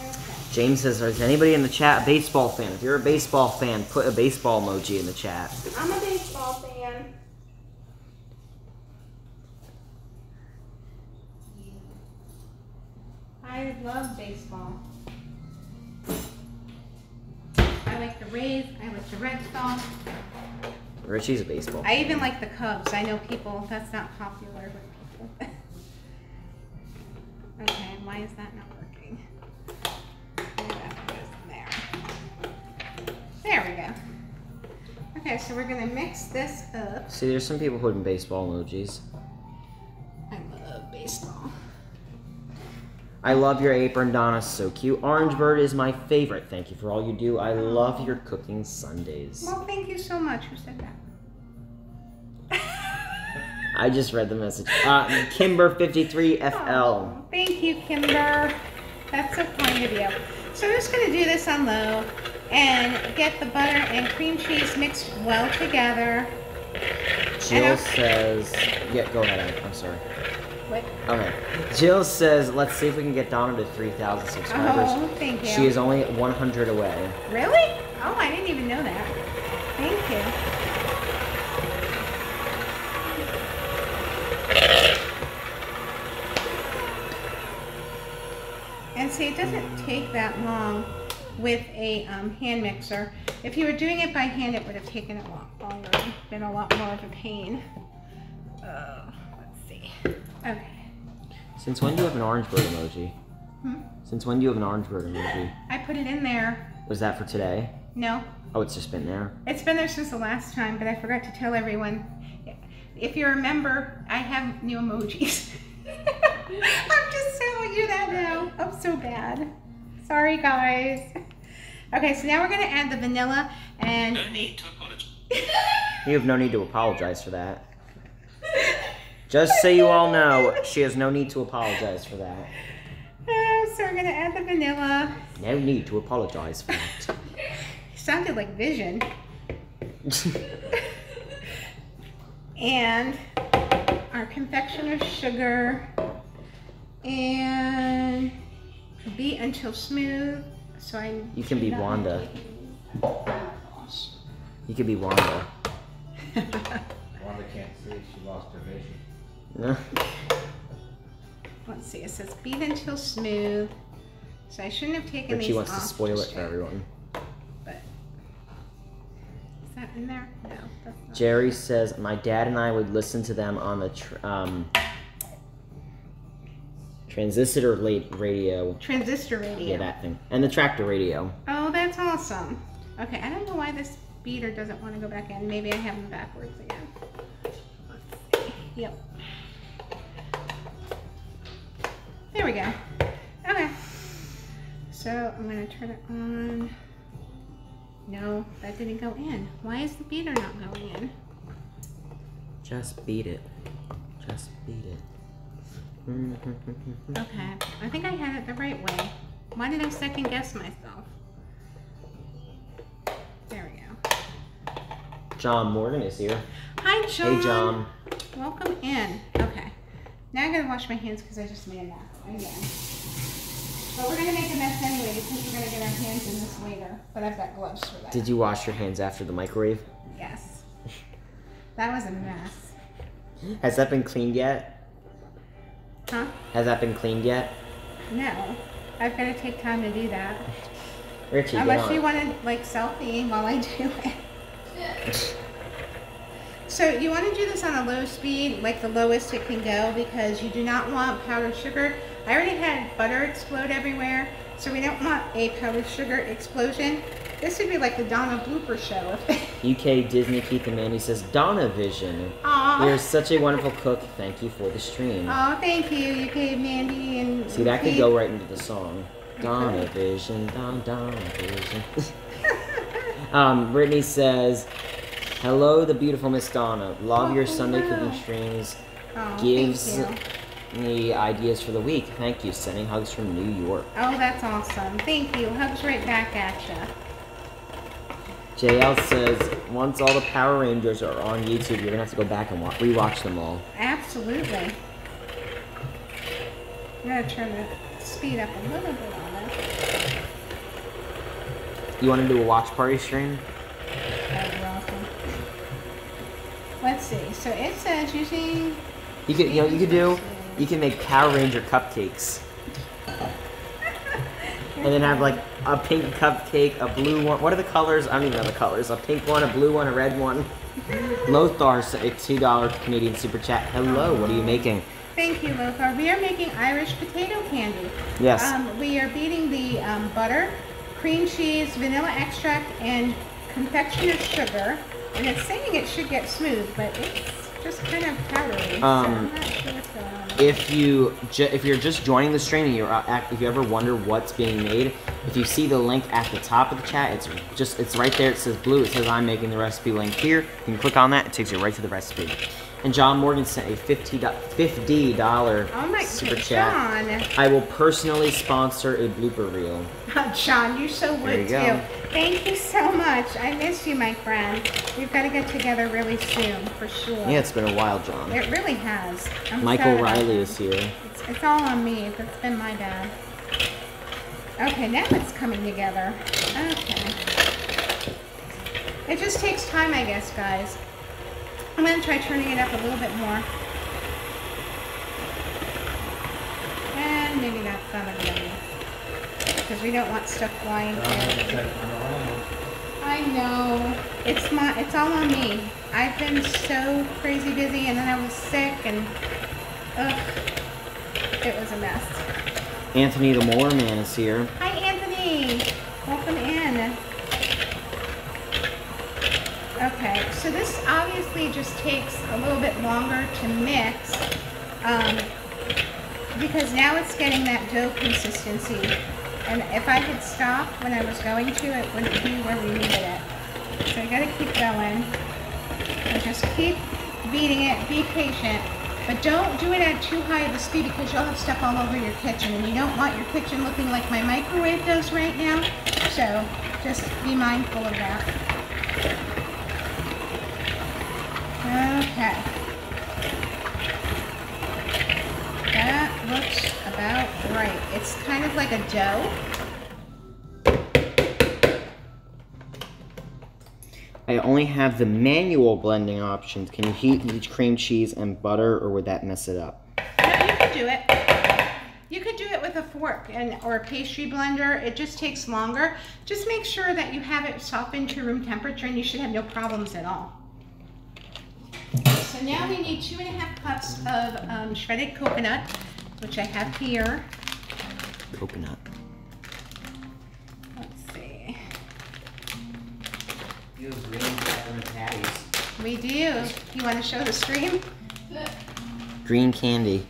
Okay.
James says, is anybody in the chat a baseball fan? If you're a baseball fan, put a baseball emoji in the chat.
I'm a
Richie's a baseball.
I even like the Cubs. I know people, that's not popular with people. okay, why is that not working? Maybe that goes there. There we go. Okay, so we're gonna mix this up.
See, there's some people putting baseball emojis.
I love baseball.
I love your apron, Donna. So cute. Orange Bird is my favorite. Thank you for all you do. I love your cooking Sundays.
Well, thank you so much. Who said that?
I just read the message. Uh, Kimber53FL.
Oh, thank you, Kimber. That's so kind of you. So I'm just going to do this on low and get the butter and cream cheese mixed well together.
Jill says, yeah, go ahead. I'm, I'm sorry.
What?
Okay. Jill says, let's see if we can get Donna to 3,000 subscribers.
Oh, thank you.
She is only 100 away.
Really? Oh, I didn't even know that. Thank you. And see, it doesn't take that long with a um, hand mixer. If you were doing it by hand, it would have taken a lot longer, been a lot more of a pain. Uh, let's see. Okay.
Since when do you have an orange bird emoji?
Hmm?
Since when do you have an orange bird emoji?
I put it in there.
Was that for today?
No,
Oh, it's just been there.
It's been there since the last time, but I forgot to tell everyone. If you remember, I have new emojis. I'm just telling you that now. I'm so bad. Sorry, guys. Okay, so now we're gonna add the vanilla and.
No need to apologize.
You have no need to apologize for that. Just so you all know, she has no need to apologize for that.
Uh, so we're gonna add the vanilla.
No need to apologize for that.
sounded like Vision. and our confectioner's sugar and beat until smooth. So I
You can be Wanda. You could be Wanda.
Wanda can't see, she lost her vision.
Let's see. It says beat until smooth. So I shouldn't have taken
Richie
these
wants to spoil it
just
for
yet,
everyone.
But is that in there? No, that's not.
Jerry says, my dad and I would listen to them on the tr- um, transistor radio.
Transistor radio.
Yeah, that thing. And the tractor radio.
Oh, that's awesome. Okay, I don't know why this beater doesn't want to go back in. Maybe I have them backwards again. Let's see. Yep. There we go. Okay. So I'm going to turn it on. No, that didn't go in. Why is the beater not going in?
Just beat it. Just beat it.
Okay, I think I had it the right way. Why did I second guess myself? There we go.
John Morgan is here.
Hi, John.
Hey, John.
Welcome in. Okay. Now I gotta wash my hands because I just made a mess again. But we're gonna make a mess anyway because we're gonna get our hands in this. But I've got gloves for that.
Did you wash your hands after the microwave?
Yes. That was a mess.
Has that been cleaned yet?
Huh?
Has that been cleaned yet?
No. I've got to take time to do that.
Richie,
Unless you want to like selfie while I do it. So you want to do this on a low speed, like the lowest it can go, because you do not want powdered sugar. I already had butter explode everywhere, so we don't want a powdered sugar explosion. This would be like the Donna blooper show.
UK Disney Keith and Mandy says Donna Vision.
Aw.
You're such a wonderful cook. Thank you for the stream.
Oh, thank you, UK Mandy and.
See, that could go right into the song. Donna Vision, Don Donna Vision. um, Brittany says, "Hello, the beautiful Miss Donna. Love your
Oh,
Sunday
hello.
cooking streams.
Oh,
Gives me ideas for the week. Thank you. Sending hugs from New York."
Oh, that's awesome. Thank you. Hugs right back at you.
JL says, "Once all the Power Rangers are on YouTube, you're gonna have to go back and wa- rewatch them all."
Absolutely. I'm gonna turn the speed up a little bit on that.
You want to do a watch party stream?
That'd be awesome. Let's see. So it says using.
You could, you know, you could do. You can make Power Ranger cupcakes, and then have like a pink cupcake, a blue one. What are the colors? I don't even know the colors. A pink one, a blue one, a red one. Lothar, a two dollar Canadian super chat. Hello, what are you making?
Thank you, Lothar. We are making Irish potato candy.
Yes.
Um, we are beating the um, butter, cream cheese, vanilla extract, and confectioner's sugar. And it's saying it should get smooth, but it's just kind of powdery.
Um. If you if you're just joining the stream and you're uh, if you ever wonder what's being made, if you see the link at the top of the chat, it's just it's right there. It says blue. It says I'm making the recipe link here. You can click on that. It takes you right to the recipe. And John Morgan sent a fifty fifty dollar
Oh my
super
God,
chat.
John.
I will personally sponsor a blooper reel.
Oh, John, you so would
you
too.
go.
Thank you so much. I miss you, my friend. We've got to get together really soon, for sure.
Yeah, it's been a while, John.
It really has. I'm
Michael Riley is here.
It's, it's all on me. It's been my bad. Okay, now it's coming together. Okay. It just takes time, I guess, guys. I'm going to try turning it up a little bit more. And maybe that's not a good idea. Because we don't want stuff flying through. I know. It's my it's all on me. I've been so crazy busy and then I was sick and ugh. It was a mess.
Anthony the Moore Man is here.
Hi Anthony. Welcome in. Okay, so this obviously just takes a little bit longer to mix. Um, because now it's getting that dough consistency. And if I had stopped when I was going to, it wouldn't be where we needed it. So I gotta keep going. And just keep beating it, be patient. But don't do it at too high of a speed because you'll have stuff all over your kitchen. And you don't want your kitchen looking like my microwave does right now. So just be mindful of that. Okay. That looks about right. It's kind of like a dough.
I only have the manual blending options. Can you heat each cream cheese and butter, or would that mess it up?
No, you could do it. You could do it with a fork and or a pastry blender. It just takes longer. Just make sure that you have it softened to room temperature and you should have no problems at all. So now we need two and a half cups of um, shredded coconut, which I have here.
Coconut.
Let's see.
You have green peppermint patties.
We do. You want to show the stream?
Green candy.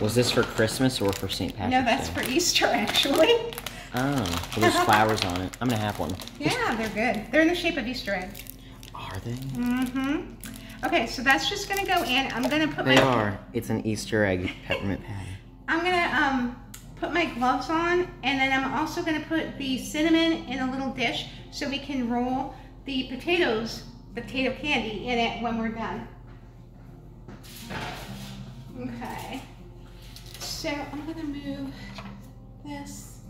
Was this for Christmas or for St. Patrick's
No, that's
Day?
for Easter actually.
Oh, well, there's flowers on it. I'm gonna have one.
Yeah, they're good. They're in the shape of Easter eggs.
They?
Mm-hmm. Okay, so that's just gonna go in. I'm gonna put
They
my
are. It's an Easter egg peppermint patty.
I'm gonna um put my gloves on, and then I'm also gonna put the cinnamon in a little dish so we can roll the potatoes, potato candy in it when we're done. Okay. So I'm gonna move this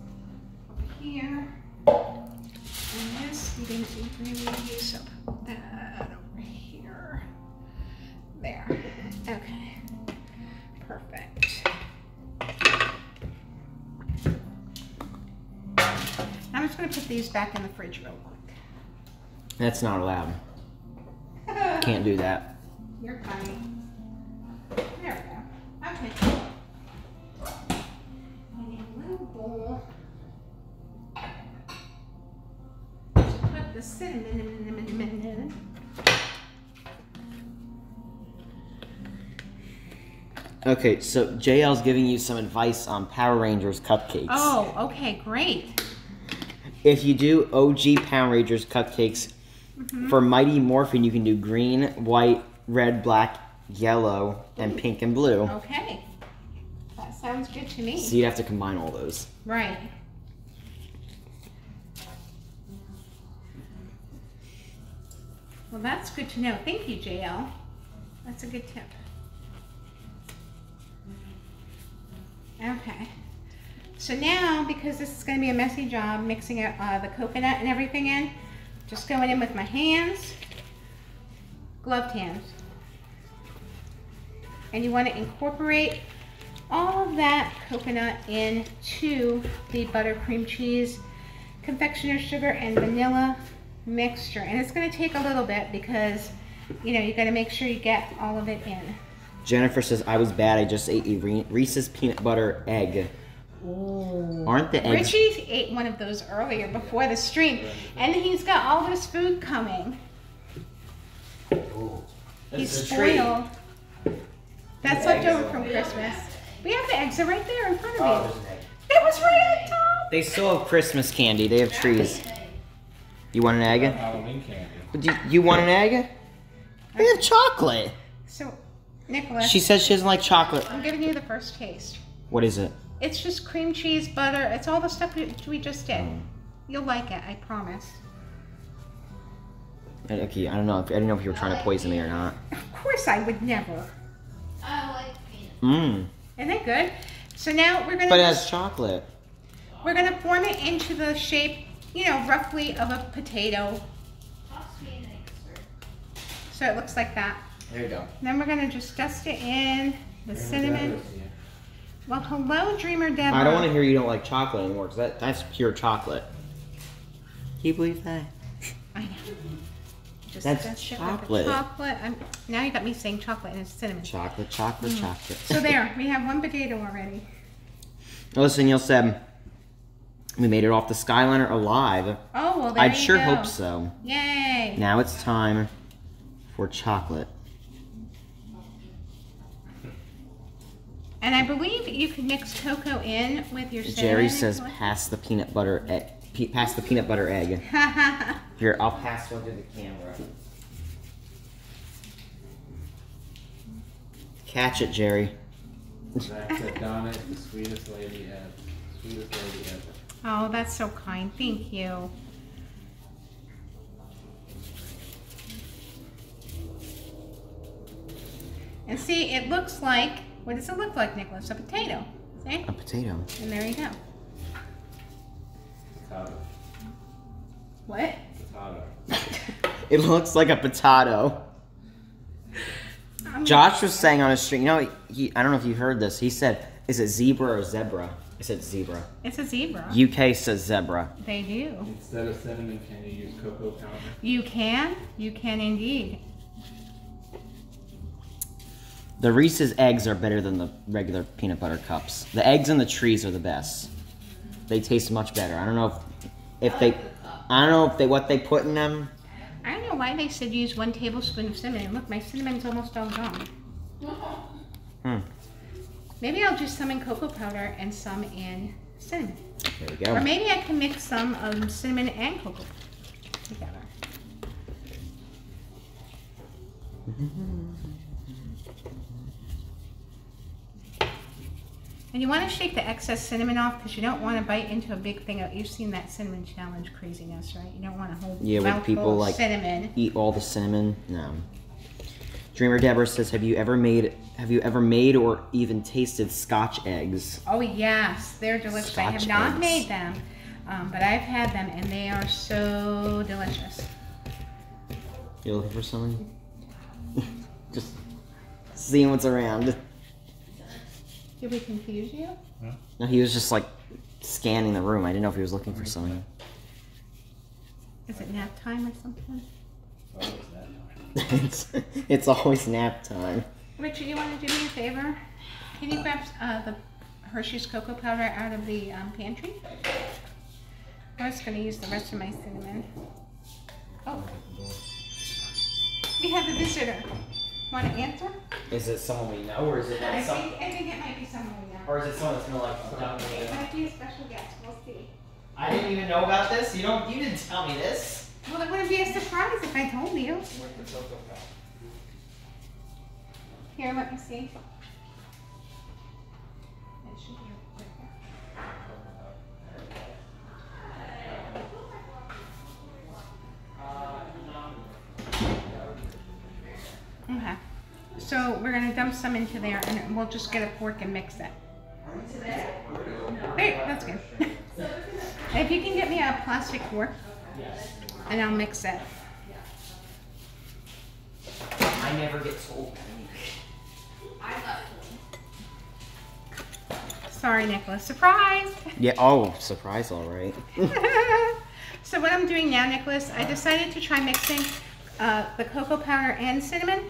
over here. And this, we didn't really use, put that. There. Okay. Perfect. I'm just gonna put these back in the fridge real quick.
That's not allowed. Can't do that.
You're funny. There we go. Okay. Need a little bowl. Put the cinnamon
Okay, so JL's giving you some advice on Power Rangers cupcakes.
Oh, okay, great.
If you do OG Power Rangers cupcakes,
Mm-hmm.
for Mighty Morphin, you can do green, white, red, black, yellow, and pink and blue.
Okay. That sounds good to me.
So you'd have to combine all those.
Right. Well, that's good to know. Thank you, JL. That's a good tip. Okay. So now, because this is going to be a messy job, mixing it, uh, the coconut and everything in, just going in with my hands, gloved hands. And you want to incorporate all of that coconut into the buttercream cheese, confectioner's sugar, and vanilla mixture. And it's going to take a little bit because, you know, you got to make sure you get all of it in.
Jennifer says, I was bad. I just ate a Reese's peanut butter egg. Aren't the eggs.
Richie ate one of those earlier before the stream, and he's got all this food coming. He's spoiled. That's left over from Christmas. We have the eggs are right there in front of you. It was right on top.
They still have Christmas candy. They have trees. You want an egg?
Halloween candy.
Do you, you want an egg? They have chocolate.
So, Nicholas,
She says she doesn't like chocolate.
I'm giving you the first taste.
What is it?
It's just cream cheese, butter. It's all the stuff we, we just did.
Mm.
You'll like it, I promise.
Okay, I don't know. If, I didn't know if you were trying to poison me or not.
Of course, I would never.
I like peanut.
Mmm.
Isn't that good? So now we're gonna
But it has chocolate.
we're gonna form it into the shape, you know, roughly of a potato.
Toss me an expert.
So it looks like that.
There you go.
Then we're gonna just dust it in the cinnamon. Well, hello, Dreamer Deborah.
I don't want to hear you don't like chocolate anymore because that, that's pure chocolate. Can you believe that?
I know. Just
That's
dust it with the
chocolate.
chocolate. I'm, now you got me saying chocolate and it's cinnamon.
Chocolate, chocolate, mm-hmm. chocolate.
So there, we have one potato already.
Listen, you'll said we made it off the Skyliner alive.
Oh well, there
I'd
you
sure
go.
hope so.
Yay!
Now it's time for chocolate.
And I believe you can mix cocoa in with your cinnamon.
Jerry says pass the peanut butter egg. Pe- pass the peanut butter egg. Here, I'll pass one to the camera. Catch it, Jerry.
Zach said Donna is the sweetest lady ever. Sweetest lady ever.
oh, that's so kind. Thank you. And see, it looks like, what does it look like, Nicholas? A potato. See?
A potato.
And there you go.
Potato.
What?
Potato.
It looks like a potato.
Um,
Josh was saying on his stream, you know, he, I don't know if you heard this. He said, is it zebra or zebra? I said zebra.
It's a zebra.
UK says zebra.
They do.
Instead of cinnamon, can you use cocoa powder?
You can. You can indeed.
The Reese's eggs are better than the regular peanut butter cups. The eggs and the trees are the best. They taste much better. I don't know if, if they, I don't know if they what they put in them.
I don't know why they said use one tablespoon of cinnamon. Look, my cinnamon's almost all gone.
Hmm.
Maybe I'll do some in cocoa powder and some in cinnamon.
There we
Or maybe I can mix some um, cinnamon and cocoa together. And you want to shake the excess cinnamon off because you don't want to bite into a big thing. You've seen that cinnamon challenge craziness, right? You don't want a whole
Yeah, with
mouthful
people,
of
like-
cinnamon.
Eat all the cinnamon. No. Dreamer Deborah says, "Have you ever made? Have you ever made or even tasted Scotch eggs?
Oh yes, they're delicious. I have not
eggs.
made them, um, but I've had them and they are so delicious.
You looking for something? Just seeing what's around.
Did we confuse you?
No, No, he was just like scanning the room. I didn't know if he was looking for something.
Is it nap time or something?
It's, it's always nap time.
Richard, you want to do me a favor? Can you grab uh, the Hershey's cocoa powder out of the um, pantry? I was going to use the rest of my cinnamon. Oh, we have a visitor. Want to answer?
Is it someone we know, or is it
I think I think it might be someone we know.
or is it someone that's gonna like come
It might be a special guest. We'll see.
I didn't even know about this. You don't. You didn't tell me this.
Well, it wouldn't be a surprise if I told you. Here, let me see. It should be right there. Okay. So we're gonna dump some into there and we'll just get a fork and mix it. Hey, that's good. if you can get me a plastic fork and I'll mix it.
I never get told. That. I love to.
Sorry, Nicholas. Surprise!
Yeah. Oh, surprise! All right.
so what I'm doing now, Nicholas, I decided to try mixing uh, the cocoa powder and cinnamon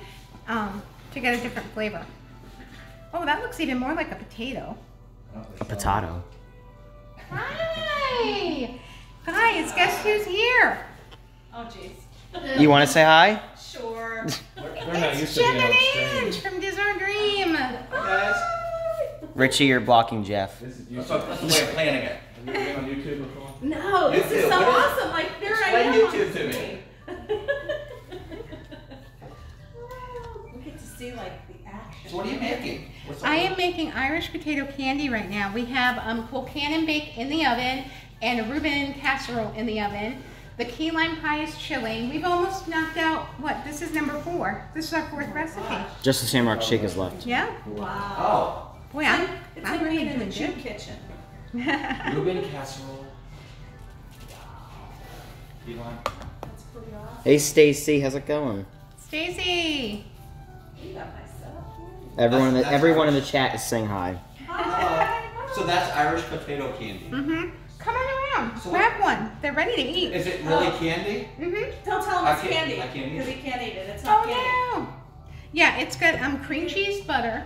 um, to get a different flavor. Oh, that looks even more like a potato.
A potato.
Hi! Guys, guess who's here?
Oh, jeez.
You want to say hi?
Sure.
We're, we're not
It's
used
Jeff and Ange from Disney Dream.
guys.
Richie, you're blocking Jeff.
This is, that's, that's the way of planning it. Have you been on YouTube before?
No, this is so
what is-
awesome. Like, there I
Explain
am.
YouTube to me.
we get to see, like, the action.
So what are you making? What's
I am making Irish potato candy right now. We have um, Colcannon bake in the oven and a Reuben casserole in the oven. The key lime pie is chilling. We've almost knocked out, what, this is number four. This is our fourth recipe.
Just the Shamrock Shake is left.
Yeah?
Wow.
Oh,
Boy, I'm,
It's
I'm
like being in the
doing
gym
good.
kitchen.
Reuben casserole. Elon.
That's pretty awesome.
Hey Stacy, how's it going?
Stacy!
You got my stuff.
Everyone, in the,
That's-
everyone in the chat is saying hi.
Hi.
So that's Irish potato candy.
Mm-hmm. Come on around.
So
Grab one. They're ready to eat.
Is it really
Oh.
candy?
Mm-hmm.
Don't tell them
I
it's
can't-
candy.
I can't eat
Because
it.
he can't eat it. It's not candy.
Oh no! Yeah, it's got um, cream cheese, butter,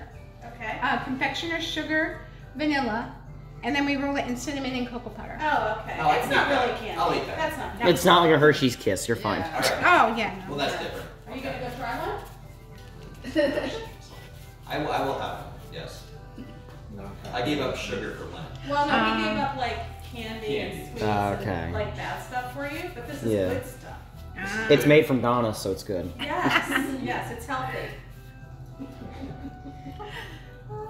Okay.
uh, confectioner's sugar, vanilla, and then we roll it in cinnamon and cocoa powder.
Oh, okay.
No, I
it's not
eat that.
really candy.
I'll eat that.
That's not.
It's not like a Hershey's Kiss. You're fine.
Yeah.
Alright.
Oh yeah. No.
Well, that's different.
Are you gonna go try one?
I will, I will have it. Yes.
No,
I gave up sugar for Lent.
well, no,
Um,
he gave up like candy, and
Candy.
sweets
Okay.
and like bad stuff for you, but this is
Yeah.
good stuff.
Ah.
It's made from Ghana, so it's good.
Yes, yes, it's healthy.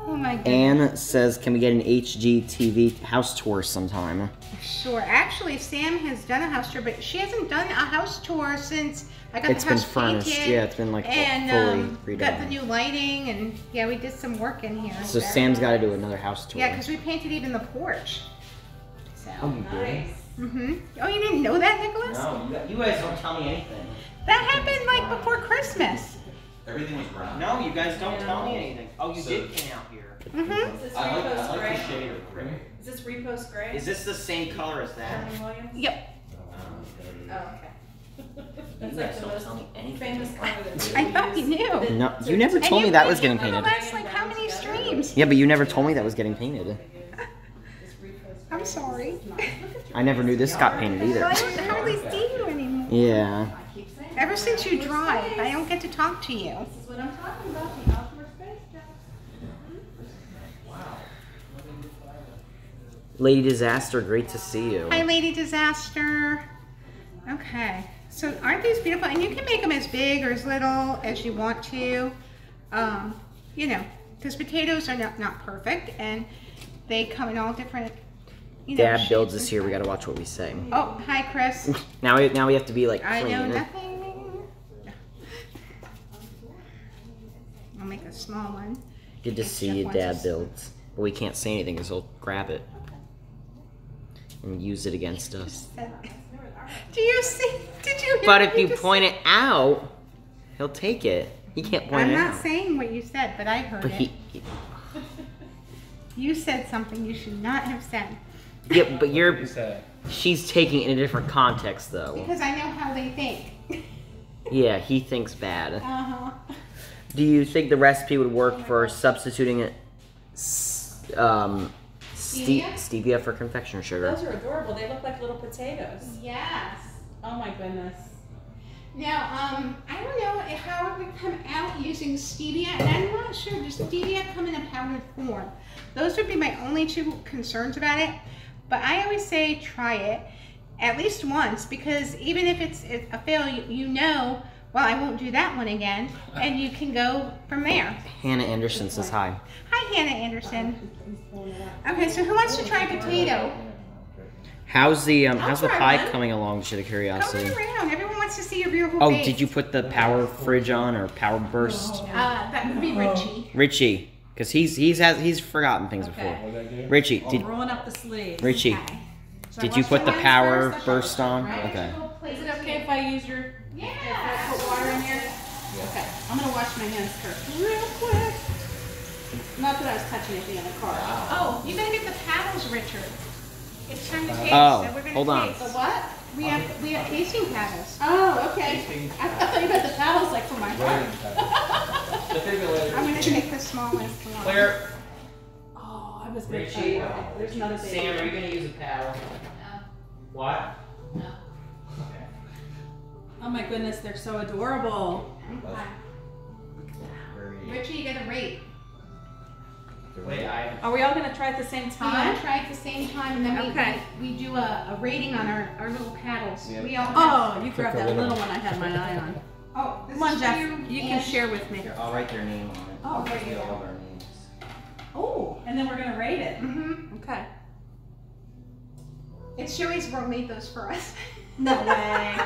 Oh my goodness.
Anne says, "Can we get an HGTV house tour sometime?"
Sure. Actually, Sam has done a house tour, but she hasn't done a house tour since I got
It's
the
been furnished.
painted.
Yeah, it's been like
and
fully
um,
redone.
got the new lighting, and yeah, we did some work in here.
so Sam's got to do another house tour.
Yeah, because we painted even the porch. So.
Oh, you did?
Nice.
Mm-hmm. Oh, you didn't know that, Nicholas?
No, you, you guys don't tell me anything.
That happened like before Christmas.
Everything was brown.
No, you guys don't tell me anything. Oh, you
So-
did paint out here.
Mm-hmm.
Is this
I like, I
repost
like
gray?
the shade of gray.
Is this Repose Gray?
Is this the same color as that?
Sherwin Williams?
Yep.
Oh, okay. That's like the most
tell
famous color that
I thought you knew.
No, you never told me that was getting
painted.
painted.
That's like how many streams?
Yeah, but you never told me that was getting painted.
I'm sorry.
I never knew this got painted either.
I don't hardly see you anymore.
Yeah.
I keep saying.
Ever since you drive. I don't get to talk to you.
This is what I'm talking about, the outdoor space, Jeff.
Lady Disaster, great to see you.
Hi, Lady Disaster. Okay, so aren't these beautiful? And you can make them as big or as little as you want to. Um, you know, because potatoes are not, not perfect, and they come in all different. You know,
Dad builds us here. We gotta watch what we say.
Oh, hi, Chris.
Now we now we have to be like Clean.
I know nothing. I'll make a small one.
Good to see you, Dad builds. But we can't say anything because he'll grab it and use it against us.
Do you see? Did you? hear
But if you
just
point it out, he'll take it. He can't point
I'm
it out.
I'm not saying what you said, but I heard
But
it.
he, he-
You said something you should not have said.
yeah, but you're.
You.
She's taking it in a different context, though.
Because I know how they think.
Yeah, he thinks bad.
Uh-huh.
Do you think the recipe would work for substituting it, um, ste-
Stevia?
stevia for confectioner sugar?
Those are adorable. They look like little potatoes.
Yes.
Oh my goodness.
Now, um, I don't know how it would come out using stevia, and I'm not sure. Does stevia come in a powdered form? Those would be my only two concerns about it. But I always say try it at least once because even if it's it's a fail, you, you know, well, I won't do that one again, and you can go from there.
Hannah Anderson says hi.
Hi, Hannah Anderson. Okay, so who wants to try potato?
How's the um,
I'll
how's the pie
one.
coming along? Just out of curiosity.
Come around. Everyone wants to see your beautiful
Oh,
face.
did you put the power fridge on or power burst?
Uh, that would be Richie.
Richie, because he's he's has he's forgotten things
Okay.
before.
What did I do?
Richie, did
Rolling up the sleeves.
Richie,
Okay. So
did you put the power burst on?
Right,
Okay.
Is it okay if I use your,
Yeah.
if I put water in here? Okay, I'm gonna wash my hands first, real quick. Not that I was touching anything in the car.
Oh, you gotta get the paddles, Richard. It's time to taste.
Oh,
so we're gonna
hold on.
The what?
We have we have tasting paddles.
Oh, okay. I thought you meant the paddles like for my
Waiting
heart.
I'm gonna make the smallest one.
Claire,
Oh, I was gonna.
Richie,
There's another baby.
Sam, are you gonna use a paddle? What?
Oh my goodness, they're so adorable.
Okay. Richie, you gotta rate.
Wait, I.
Are we all gonna try at the same time?
We wanna
time?
try at the same time, and then we
Okay.
we do a, a rating on our, our little paddles.
Yeah.
We all.
Oh, you grabbed that
little
little one I had my eye on.
Oh, this
Come on, Jeff,
for
you can share with me.
Here, I'll write their name on it.
Oh, there you
all
go.
our names.
Oh, and then we're gonna rate it.
Mhm.
Okay.
It's Joey's girl made those for us.
No way.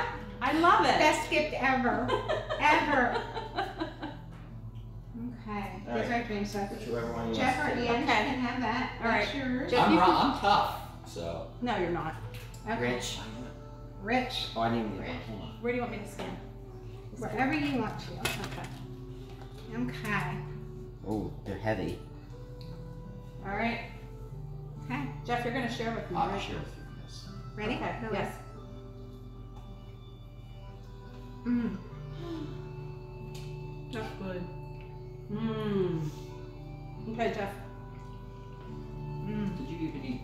I love it.
Best gift ever, ever. Okay,
All
these
right.
are drinks. So
Whichever one you
Jeff or
want.
Ann
Okay.
can have that.
All right.
That's yours.
Jeff,
I'm,
you can-
I'm tough, so.
No, you're not.
Okay.
Rich.
Rich.
Oh, I didn't one. Hold on.
Where do you want me to stand?
Wherever you want to.
Okay.
Okay.
Oh, they're heavy.
All right.
Okay.
Jeff, you're gonna share with me,
I'll
right?
share with you, yes.
Ready?
Okay.
Go
Yes.
Mm.
That's good. Mmm. Okay, Jeff.
Mm.
Did you even eat?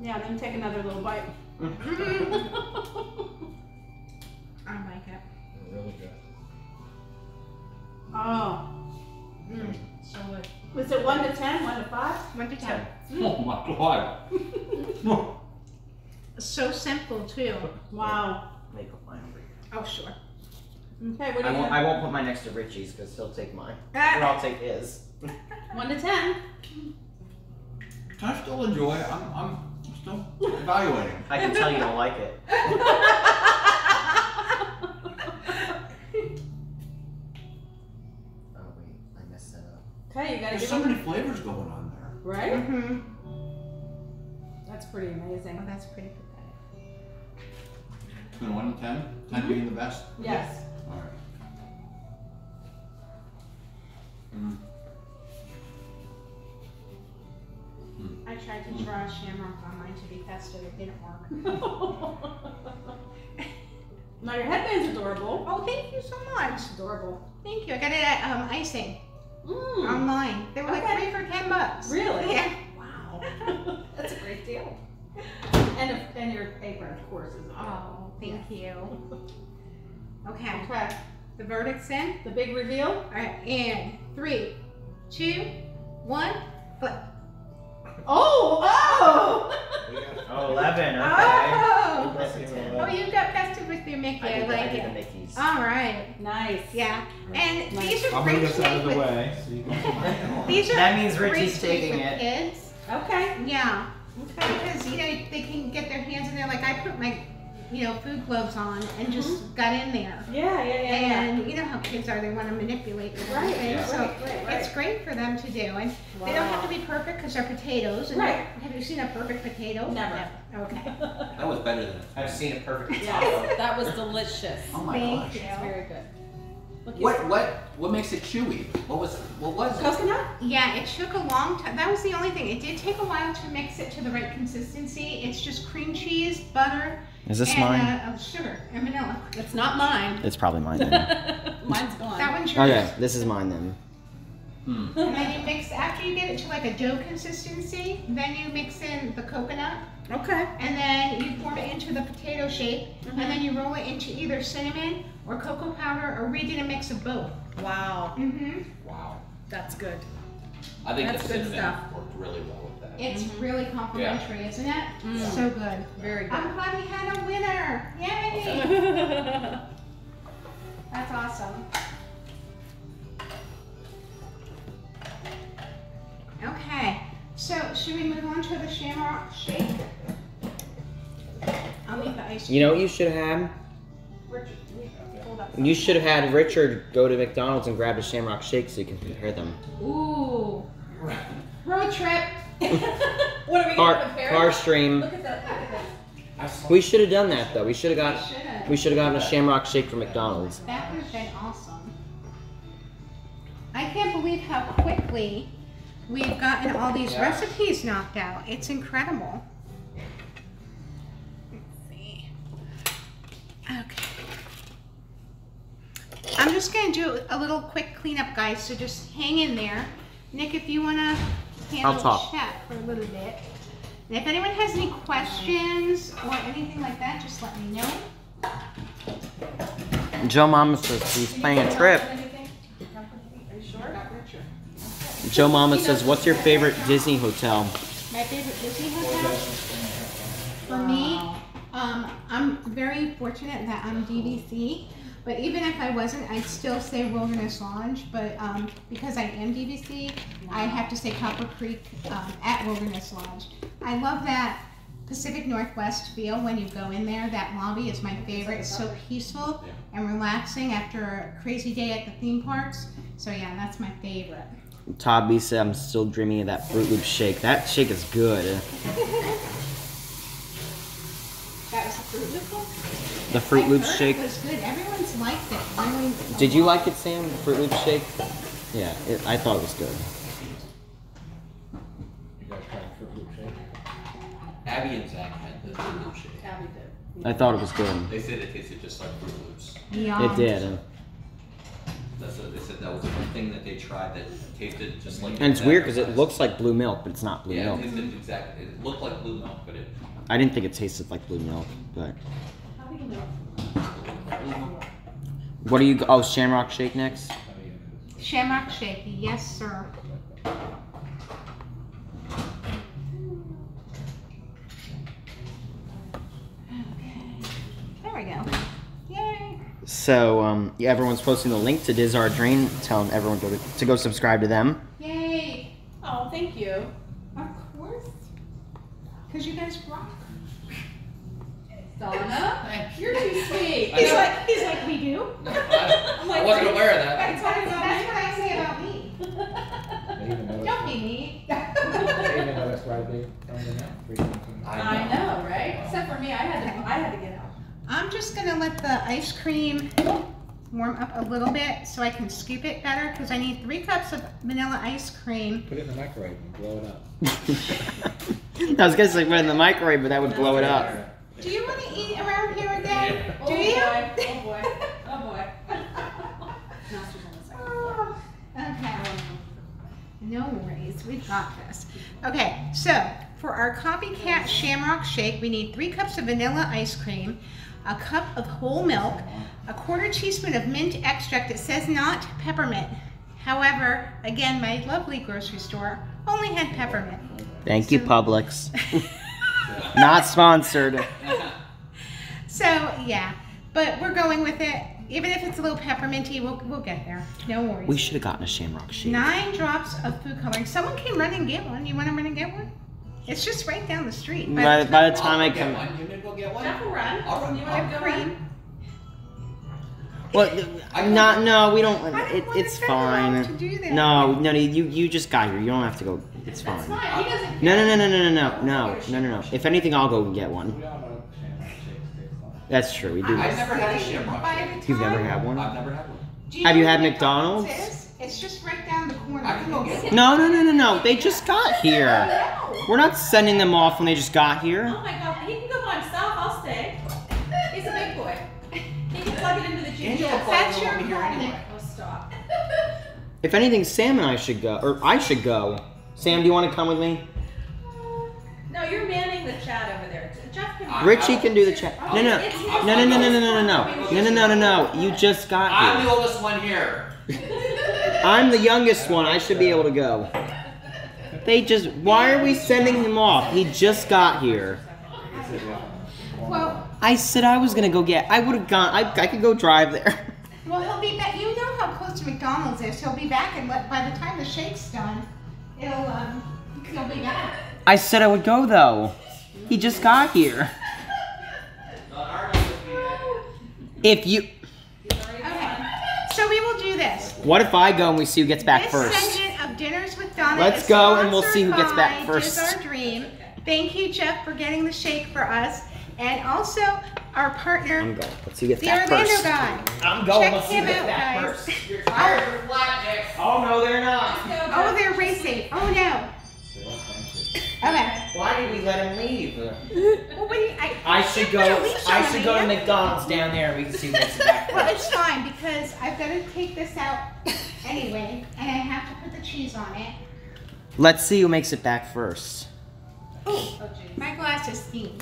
Yeah, then take another little bite.
I like it.
Really good.
oh.
Mm. So good.
Was it one to ten? One to five?
One to ten.
Oh my god.
So simple too.
Wow.
Make a mine over here.
Oh sure.
Okay, what do
I
you
won't. I won't put mine next to Richie's because he'll take mine. Or
Ah,
I'll take his.
One to ten.
I still enjoy it. I'm, I'm still evaluating.
I can tell you don't like it. Oh wait, I messed that up.
Okay, you gotta
There's
give
so
them.
many flavors going on there.
Right?
mm-hmm.
That's pretty amazing.
Oh, that's pretty pathetic.
Between one and ten, 10 being the best.
Yes.
Mm.
I tried to draw a shamrock on mine to be festive. It didn't work.
now your headband's adorable.
Oh, thank you so much.
Adorable.
Thank you. I got it at um, icing
Mm.
online. They were like
Okay.
three for ten bucks.
Really?
Yeah.
Wow. That's a great deal. And, if, and your apron, of course, is
Oh, thank you. Okay.
Okay.
The verdict's in.
The big reveal.
All right. And three, two, one. Flip.
Oh! Oh!
Oh, 11, okay.
Oh.
That's a 10.
Oh, you got festive with your Mickey. I,
I did, the-
like
I did the
it.
Mickey's.
All right.
nice.
Yeah. And
Nice.
these are
I'll
great
move this out
shape
of the way so you can see.
These are
That means Richie's taking it.
Kids.
Okay.
Yeah,
Okay.
because you know they can get their hands in there. Like I put my, you know, food gloves on and just mm-hmm. got in there.
Yeah, yeah, yeah, yeah.
And you know how kids are; they want to manipulate and
Right.
Yeah.
So
right, right, right.
it's great for them to do, and they don't have to be perfect because they're potatoes. And
Right.
Have you seen a perfect potato?
Never.
Okay.
That was better than.
I've seen a perfect potato.
Yes, that was delicious.
Oh my
Thank
gosh.
you.
It's very good. Look, you-
What what what makes it chewy? What was what was it?
Coconut?
Yeah, it took a long time. That was the only thing. It did take a while to mix it to the right consistency. It's just cream cheese, butter,
Is this
and
mine?
Uh, uh, sugar and vanilla.
It's not mine.
It's probably mine then.
Mine's gone.
That one's yours.
okay, this is mine then.
Hmm.
And then you mix after you get it to like a dough consistency. Then you mix in the coconut,
Okay.
and then you form it into the potato shape,
Mm-hmm.
and then you roll it into either cinnamon or cocoa powder, or we did a mix of both.
Wow.
Mm-hmm.
Wow.
That's good.
I think
That's
the
good
cinnamon
stuff.
worked really well with that.
It's really complimentary, isn't it?
Mm.
So good.
Very good.
I'm glad we had a winner. Yay! That's awesome. Okay, so should we move on to the shamrock shake? I'll make the ice.
You know what you should have had?
Richard.
You should have had Richard go to McDonald's and grab a Shamrock Shake so you can compare them.
Ooh, road trip.
what are we
Car,
gonna compare?
car stream.
Look at that. Look at that.
I saw
We should have done that though. We should have got we should have gotten a Shamrock Shake from McDonald's.
That would have been awesome. I can't believe how quickly we've gotten all these
Yeah.
recipes knocked out. It's incredible. Let's see. Okay. I'm just gonna do a little quick cleanup, guys, so just hang in there. Nick, if you wanna handle
I'll
chat for a little bit. And if anyone has any questions or anything like that, just let me know.
Joe Mama says he's planning a trip. Joe Mama says, "What's your favorite Disney hotel?"
My favorite Disney hotel? For me, um, I'm very fortunate that I'm DVC. But even if I wasn't, I'd still say Wilderness Lodge. But um, because I am DVC, I have to say Copper Creek um, at Wilderness Lodge. I love that Pacific Northwest feel when you go in there. That lobby is my favorite. It's so peaceful and relaxing after a crazy day at the theme parks. So yeah, that's my favorite.
Todd B said, "I'm still dreaming of that Fruit Loop shake. That shake is good.
That was the Fruit Loop one?
The Fruit
I
Loops shake.
It was good. Everyone's liked it. Really a
Did you like it, Sam? The Fruit Loop shake? Yeah, it, I thought it was good.
You guys tried Fruit Loop shake?
Abby and Zach had the Fruit Loop shake.
Abby did.
I thought it was good.
They said it tasted just like Fruit Loops.
Yum.
It did,
That's what they said. That was the one thing that they tried that tasted just like.
and it's weird because it looks like blue milk, but it's not blue
Yeah,
milk.
it tasted exactly. It looked like blue milk, but it.
I didn't think it tasted like blue milk, but
How do you know?
what do you? Oh, Shamrock Shake next.
How do you-
Shamrock Shake, yes, sir. Okay. There we go. Yay.
So um, yeah, everyone's posting the link to Diz Our Dream, telling everyone go to, to go subscribe to them.
Yay.
Oh, thank you.
Of course. Because you guys rock.
Donna, you're too sweet.
He's like, he's like, we do.
I,
like,
wasn't aware of that.
That's, that's, that's what I say about me.
They even know
Don't be me.
even know it's why they filmed it now. Three times in-
I know, right? Except for me, I had to. I had to get out.
I'm just gonna let the ice cream warm up a little bit so I can scoop it better because I need three cups of vanilla ice cream.
Put it in the microwave and blow it up.
I was gonna say put it in the microwave, but that would blow it up.
Do you want to eat around here again?
Oh
Do
boy.
you?
Oh boy. Oh boy. Master's on the second floor.
Okay. No worries, we've got this. Okay, so for our copycat shamrock shake, we need three cups of vanilla ice cream, a cup of whole milk, a quarter teaspoon of mint extract. It says not peppermint. However, again, my lovely grocery store only had peppermint.
Thank you, Publix. Not sponsored.
So yeah, but we're going with it. Even if it's a little pepperminty, we'll, we'll get there. No worries.
We should have gotten a shamrock shake.
Nine drops of food coloring. Someone can run and get one. You want to run and get one? It's just right down the street.
By,
But
by the time I
I'll
come,
one. You gonna go get one?
Jeff will run.
I'll run.
You wanna
I'll-
go
cream.
run?
well,
I'm
not no, we don't.
Don't
It, it's
spend the money
fine.
to do that.
No, no, you you just got here. You don't have to go. It's
That's
fine.
fine. He.
No, no, no, no, no, no, no, no, no, no, no. If anything, I'll go and get one.
We all know Shamrock Shakes taste like.
That's true. We do.
I've never had a shamrock
By
shake.
You've never had one?
I've never had one.
You
Have you had
where
McDonald's?
Is? It's just right down the corner.
I can go get it.
No, no, no, no, no. They just got here. We're not sending them off when they just got here.
Oh my god, he can go by himself. I'll stay. He's a big boy. He can plug it into the
Angela
GPS.
That's your
be here
call,
anyway.
Nick.
Oh, stop.
If anything, Sam and I should go, or I should go. Sam, do you want to come with me?
No, you're manning the chat over there. Jeff can.
Richie can do the chat. No, no,
It's his
no, no, no, no, no, no, no, no, no, no, no, no, no. You just got
I'm
here.
the oldest one here.
I'm the youngest one. I should be able to go. They just. Why are we sending him off? He just got here.
Well,
I said I was gonna go get. I would have gone. I, I could go drive there.
well, he'll be back. You know how close to McDonald's is. He'll be back, and by the time the shake's done, it'll um, he'll be back.
I said I would go though. He just got here. If you.
Okay. So we will do this.
What if I go and we see who gets back
this
first?
segment of dinners with Donna.
Let's
is
go and we'll see who gets back
by
first.
Diz Our Dream. Thank you, Jeff, for getting the shake for us, and also our partner,
I'm going. Let's see who gets
the
back
Orlando
first.
guy.
I'm going.
Check
Let's see
him
who gets
out,
back
guys.
first. Oh no, they're not.
Oh, they're racing. Oh no. Okay.
Why did we let him leave?
Well, what do you, I,
I should go.
put a leash
I should go to. McDonald's down there. and We can see who gets it back
Well, it's fine because I've got to take this out anyway, and I have to put the cheese on it.
Let's see who makes it back first.
Oh, my glasses steam.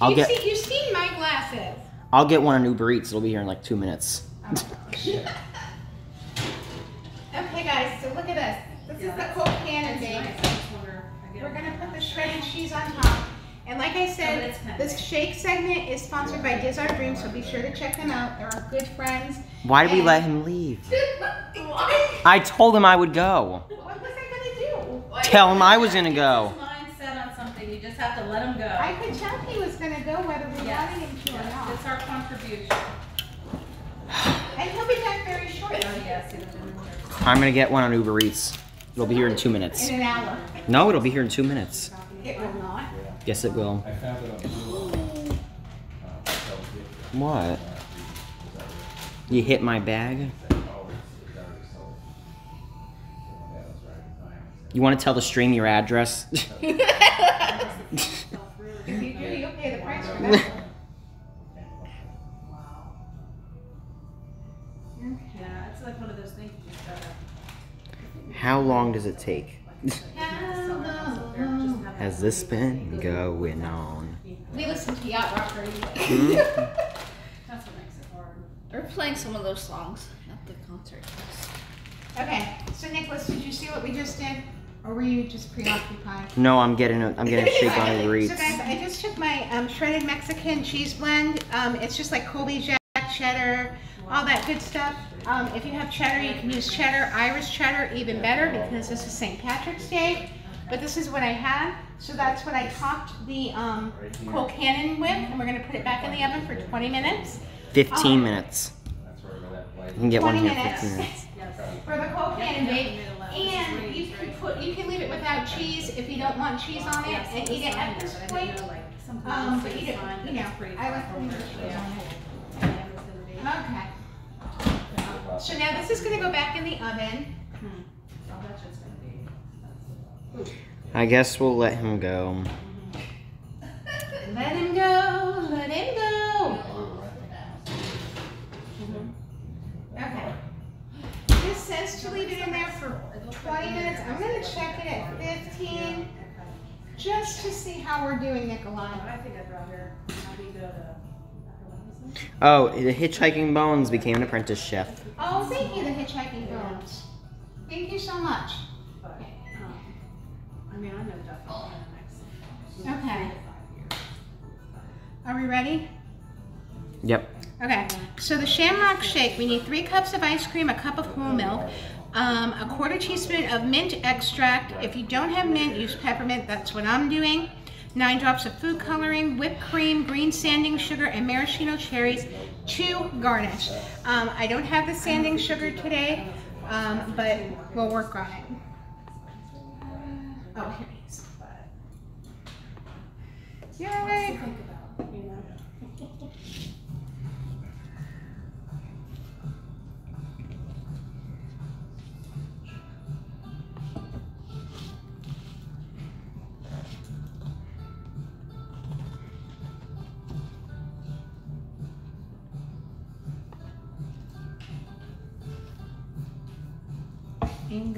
I'll
you
get-
See, you've seen my glasses.
I'll get one on Uber Eats. It'll be here in like two minutes.
Oh, okay, guys, so look at this. This is the Coke cannon thing. We're gonna put the shredded cheese on top. And like I said,
oh, it's
this shake segment is sponsored by Diz Our Dream, so be sure to check them out. They're our good friends.
Why did we let him leave? I told him I would go.
What was I gonna do?
Tell him I was gonna go.
His mind set on something. You just have to let him go.
I could tell he was gonna go whether we
Yes.
wanted him to or not.
It's our contribution.
And he'll be back very shortly.
Oh, yes. he doesn't know.
I'm gonna get one on Uber Eats. It'll be here in two minutes.
In an hour.
No, it'll be here in two minutes.
It will not.
Yes, it will.
I found it on Google. So it-
What? You hit my bag?
oh, it's- it's already sold. Yeah, that's right. Fine.
You want to tell the stream your address? long does it take? Has this been going on?
We listen to Yacht Rock Radio.
Hmm?
That's what makes it hard.
We're playing some of those songs at the concert.
Okay, so Nicholas, did you see what we just did? Or were you just preoccupied?
No, I'm getting a, I'm getting a shake on Uber
So guys, I just took my um, shredded Mexican cheese blend. Um, it's just like Colby Jack, cheddar, all that good stuff. Um, if you have cheddar, you can use cheddar, Irish cheddar, even better because this is St. Patrick's Day. But this is what I had, so that's what I topped the um, Colcannon with, and we're gonna put it back in the oven for 20 minutes.
15 minutes.
That's
You can get one
20
here
minutes
15 minutes.
for the Colcannon bake. And you can put, you can leave it without cheese if you don't want cheese on it, and eat it at this point. Um, but eat it, you know, I like cheese on it. Okay. So now this is gonna go back in the oven. Hmm.
I guess we'll let him go.
Let him go, let him go. Okay. This says to leave it in there for twenty minutes. I'm gonna check it at fifteen, just to see how we're doing, Nikolai.
I think I'd rather have you go to.
Oh, the Hitchhiking Bones became an apprentice chef.
Oh, thank you, the hitchhiking bones. Thank you so much.
I mean, I know definitely in the next.
Okay. Are we ready?
Yep.
Okay, so the Shamrock Shake, we need three cups of ice cream, a cup of whole milk, um, a quarter teaspoon of mint extract. If you don't have mint, use peppermint. That's what I'm doing. Nine drops of food coloring, whipped cream, green sanding sugar, and maraschino cherries to garnish. Um, I don't have the sanding sugar today, um, but we'll work on it. Oh, here it is. Yay!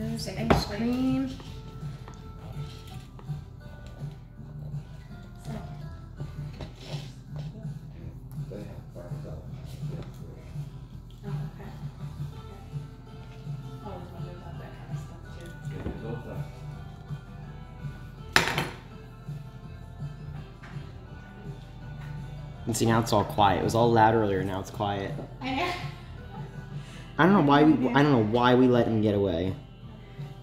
In goes the ice cream.
And see now it's all quiet. It was all loud earlier. Now it's quiet.
I
don't know why we. I don't know why we let him get away.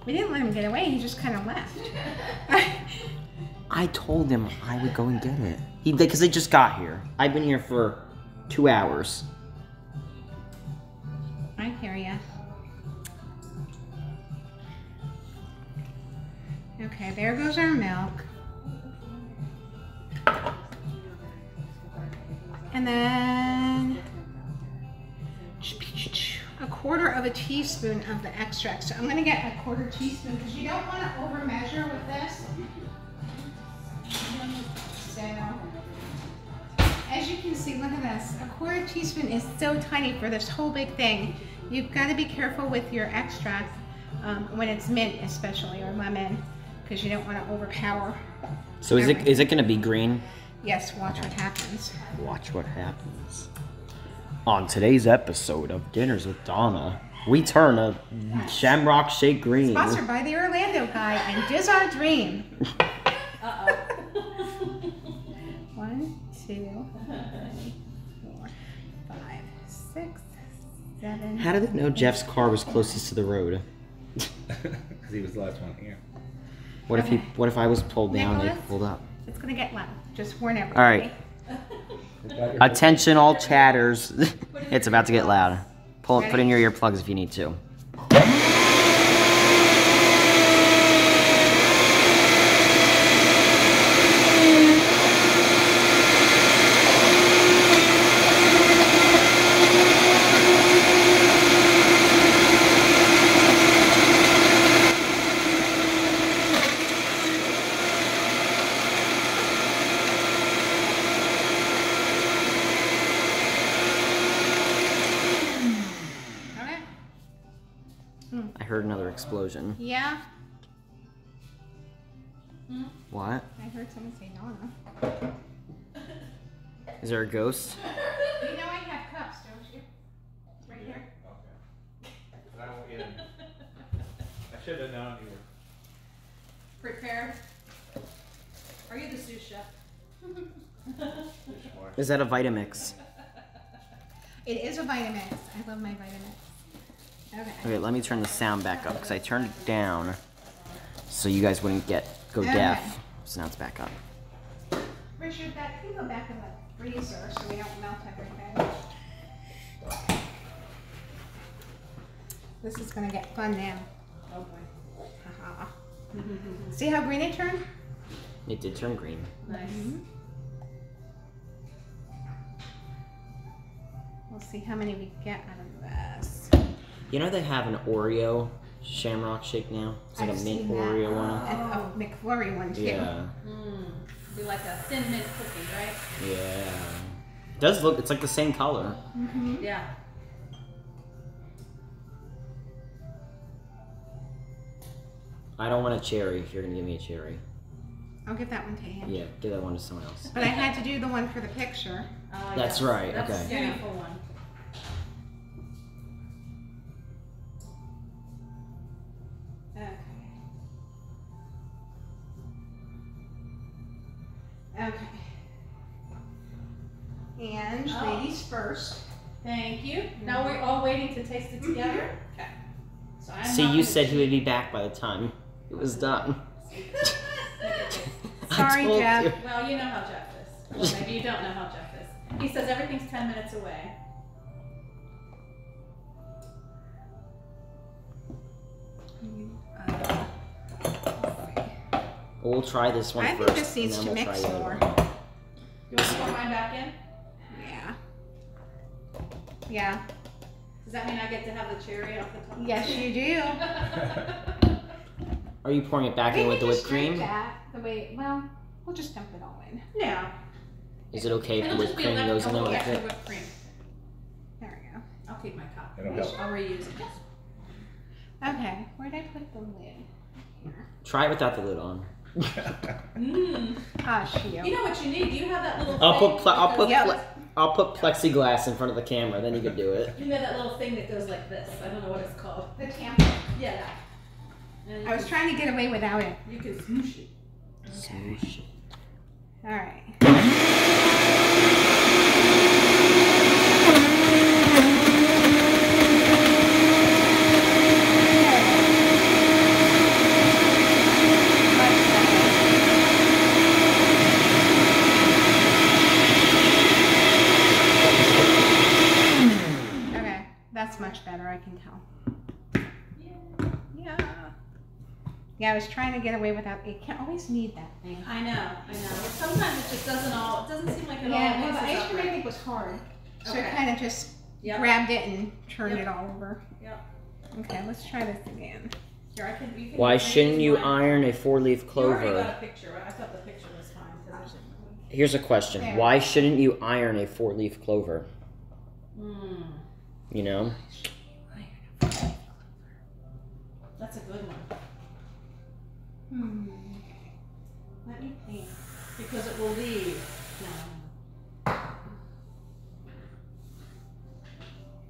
We didn't let him get away. He just kind of left.
I told him I would go and get it. He because they just got here. I've been here for two hours.
I hear ya. Okay, there goes our milk. And then a quarter of a teaspoon of the extract. So I'm gonna get a quarter teaspoon because you don't want to over measure with this. So, as you can see, look at this. A quarter teaspoon is so tiny for this whole big thing. You've got to be careful with your extract um, when it's mint, especially or lemon, because you don't want to overpower.
So is it is it gonna be green?
Yes, watch what happens.
Watch what happens. On today's episode of Dinners with Donna, we turn a Shamrock Shake green.
Sponsored by the Orlando guy and Diz Our Dream. Uh oh. One, two, three, four, five, six, seven.
How did they know Jeff's car was closest to the road?
Because he was the last one here.
What if he? What if I was pulled down and they pulled up?
It's gonna get loud. Just warn everybody.
All right. Attention, all chatters! it's about to get loud. Pull, put in your earplugs if you need to.
Okay.
I heard another explosion.
Yeah, hmm?
What?
I heard someone say Donna.
Is there a ghost?
You know I have cups, don't you? Right here.
I don't get him. I should have known you were.
Prepared. Are you the sous chef?
Is that a Vitamix?
It is a Vitamix. I love my Vitamix. Okay.
Okay, let me turn the sound back up because I turned it down so you guys wouldn't get go
Okay.
deaf. So now it's back up.
Richard, that can go back in the freezer so we don't melt everything. This is gonna get fun now.
Oh boy.
Haha. See how green it turned?
It did turn green.
Nice. Mm-hmm.
We'll see how many we get out of this.
You know they have an Oreo Shamrock Shake now. It's like
I've
a mint
seen that.
Oreo one.
And a McFlurry one too.
Yeah,
Mm. Be like a thin mint cookie, right?
yeah. It does look? It's like the same color. Mhm.
Yeah.
I don't want a cherry. If you're gonna give me a cherry,
I'll give that one to him.
yeah, give that one to someone else.
But I had to do the one for the picture.
Uh,
That's
yeah.
right,
That's
okay.
a beautiful one.
Okay. And
Oh.
ladies first.
Thank you. Mm-hmm. Now we're all waiting to taste it mm-hmm. together. Okay. So I'm
See, you said he would be back by the time it was done.
Sorry, Jeff.
you.
Well, you know how Jeff is. Well, maybe you don't know how Jeff is. He says everything's 10 minutes away.
Uh, We'll try this one
I
first,
think this needs to
we'll
mix
try the other
more.
You want to pour mine back in?
Yeah. Yeah.
Does that mean I get to have the cherry off the top?
Yes, you do.
Are you pouring it back in with the
can
whipped
just drink
cream?
That the way, well, we'll just dump it all in.
Yeah.
Is it okay if the
It'll
whipped cream goes in there with it?
whipped cream.
There we go.
I'll keep my cup.
That'll help.
I'll reuse it.
Okay, where'd I put the lid? Here.
Try it without the lid on.
Mmm.
Ah, shoot.
You know what you need? Do you have that little
I'll
thing
put ple- I'll put
goes-
ple- I'll put plexiglass in front of the camera, then you can do it.
You know that little thing that goes like this? I don't know what it's called.
The tampon.
Yeah, that. And
I was trying to get away without it.
You can smoosh it.
Smoosh. It.
All right. Okay, that's much better, I can tell. Yeah. Yeah, I was trying to get away without, it. you can't always need that thing.
I know, I know. But sometimes it just doesn't all, it doesn't seem like it
Yeah,
all
well, the ice
up
cream I think was hard. So
Okay.
it kind of just
Yep.
grabbed it and turned
Yep.
it all over.
Yep.
Okay, let's try this again.
Here, I can, you can.
Why shouldn't you
mine.
iron a four-leaf
You got
clover?
a picture. right? I thought the picture was fine. 'cause there's
Here's a question:
There.
Why shouldn't you iron a four-leaf clover?
Mm,
You know,
that's a good one.
Hmm. Let me think.
Because it will leave. No.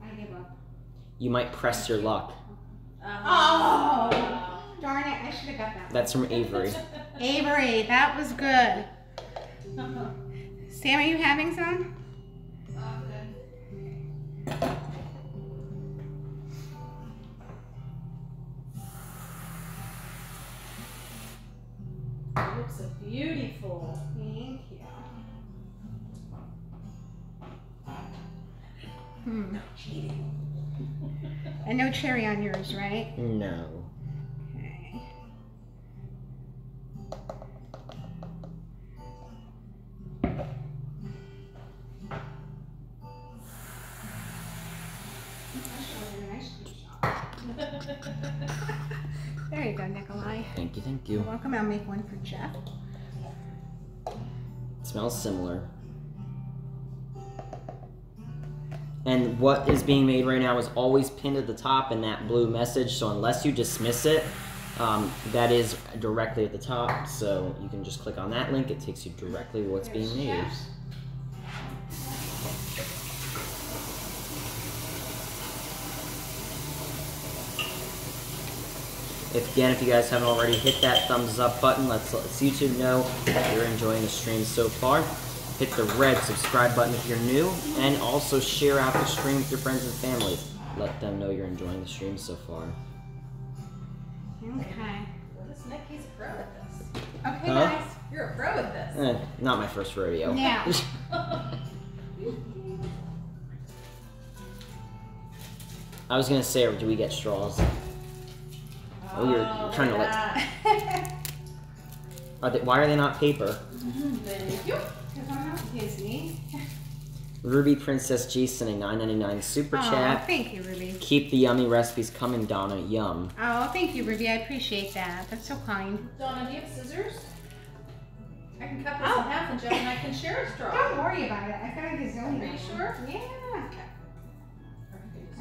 I give up.
you might press your luck.
Uh-huh.
Oh! Darn it, I should have got that.
That's from Avery.
Avery, that was good. Sam, are you having some?
It looks so beautiful.
Thank you. Hmm. No cheating. And no cherry on yours, right?
No.
Okay. There you go, Nikolai.
Thank you, thank
You're welcome. I'll make one for Jeff.
smells similar. And what is being made right now is always pinned at the top in that blue message. So unless you dismiss it, um, that is directly at the top. So you can just click on that link. It takes you directly to what's being
There's
made.
Jeff's.
If again, if you guys haven't already, hit that thumbs up button. Let's let YouTube know that you're enjoying the stream so far. Hit the red subscribe button if you're new, and also share out the stream with your friends and family. Let them know you're enjoying the stream so far.
Okay.
This Nick, he's a pro at this.
Okay,
Huh?
guys.
You're a pro at this.
Eh, not my first rodeo.
Yeah.
I was gonna say, do we get straws? Oh, you're- you're trying to let- Are they, why are they not paper?
Thank you.
Because I'm not Disney.
Ruby Princess G sent a 9.99 super
Oh,
chat.
thank you, Ruby.
Keep the yummy recipes coming, Donna. Yum.
Oh, thank you, Ruby. I appreciate that. That's so kind.
Donna, do you have scissors? I can cut this
Oh.
in half and Jeff and I can share a straw.
Don't worry about it. I've got a gazillion.
Are you sure?
Yeah.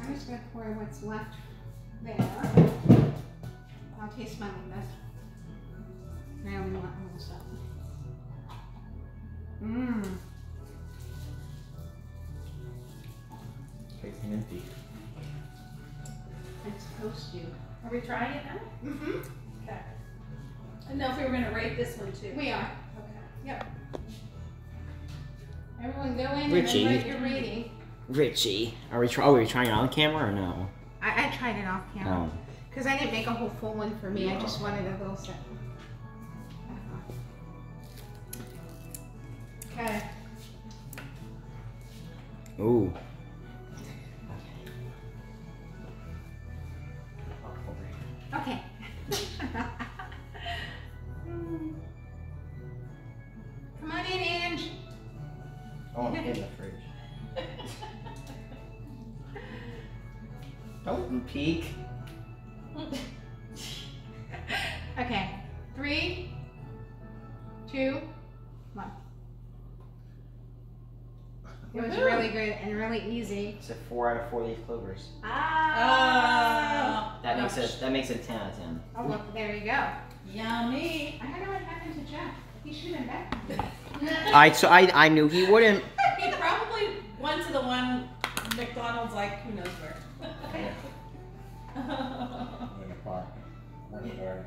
I'm just gonna pour what's left there. I'll taste mine with this. I only want a little stuff. Mmm.
Tastes minty.
It's supposed to.
Are we trying it now?
Mm-hmm.
Okay. I didn't know if we were gonna rate this one too.
We are.
Okay. Yep.
Everyone go in
Richie.
and then write your rating.
Richie, are we try? Oh, are we trying it on camera or no?
I, I tried it off camera.
Oh.
Because I didn't make a whole full one for me. I just wanted a little set. Okay.
Ooh. It's a four out of four leaf clovers.
Ah.
That makes it. That makes it ten out of ten.
Oh, well, there you go.
Yummy.
I don't know what happened to Jeff. He should have been.
I so I I knew he wouldn't.
He probably went to the one McDonald's like who knows where.
In the park.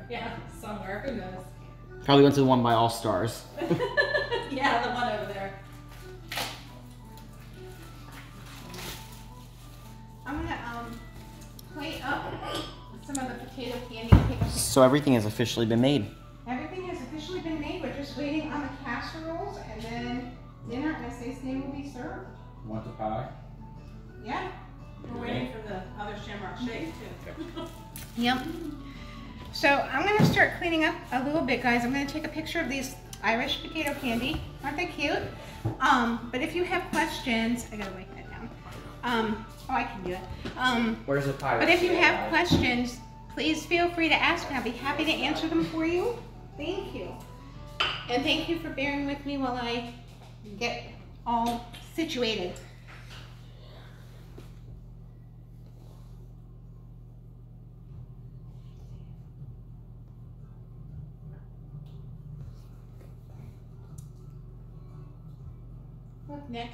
Yeah, somewhere. Who knows?
Probably went to the one by All Stars. So everything has officially been made.
Everything has officially been made. We're just waiting on the casseroles, and then dinner, as they say, will be served.
Want the pie?
Yeah.
We're waiting for the other Shamrock Shake too.
Yep. So I'm gonna start cleaning up a little bit, guys. I'm gonna take a picture of these Irish potato candy. Aren't they cute? Um, but if you have questions, I gotta write that down. Um, oh, I can do it. Um,
Where's the pie?
but if you have questions, please feel free to ask, and I'll be happy to answer them for you. Thank you. And thank you for bearing with me while I get all situated. Look, Nick.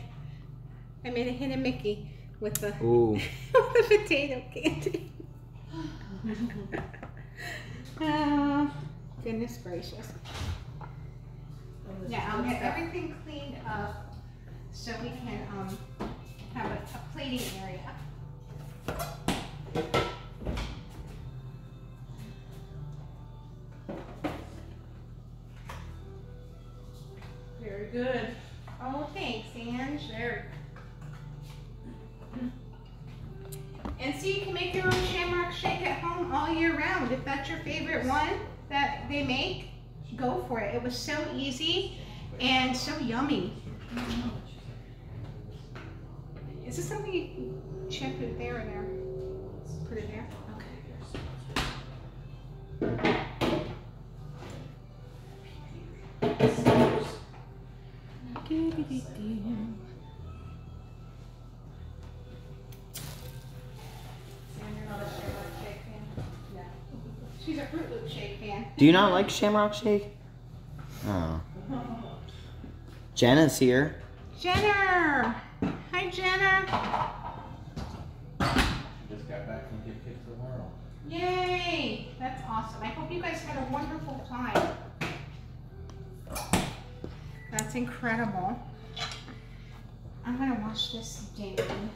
I made a hidden Mickey with the with the potato candy. oh, goodness gracious. Yeah, I'll get everything cleaned up so we can um, have a, a plating area.
Very good.
Oh, thanks, Ange.
Very.
And see, you can make your own shamrock shake at home all year round. If that's your favorite one that they make, go for it. It was so easy and so yummy. Is this something you check it there or there? Put it there? Okay.
Do you not like Shamrock Shake? Oh. Jenna's here.
Jenner! Hi, Jenner!
She just got back from Give Kids the World.
Yay! That's awesome. I hope you guys had a wonderful time. That's incredible. I'm gonna wash this down.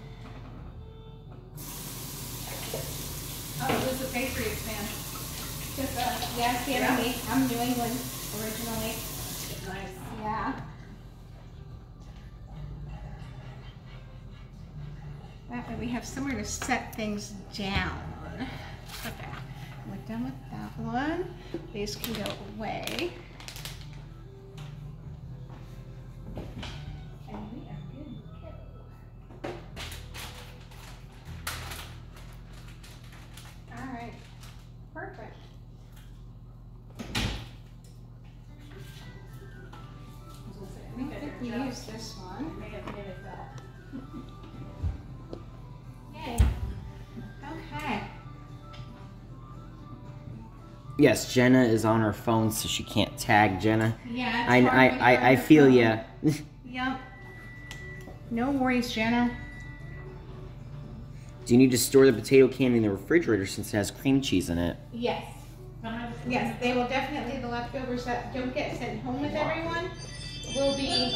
Oh, who's the Patriots fan?
Just, uh, yeah, Sammy. I'm New England originally.
Nice.
Yeah. That way we have somewhere to set things down. Okay, we're done with that one. These can go away.
yes, Jenna is on her phone, so she can't tag Jenna.
Yeah,
I, I, I, I feel
phone.
ya.
yep. No worries, Jenna.
Do you need to store the potato candy in the refrigerator since it has cream cheese in it?
Yes. Yes, they will definitely, the leftovers that don't get sent home with everyone will be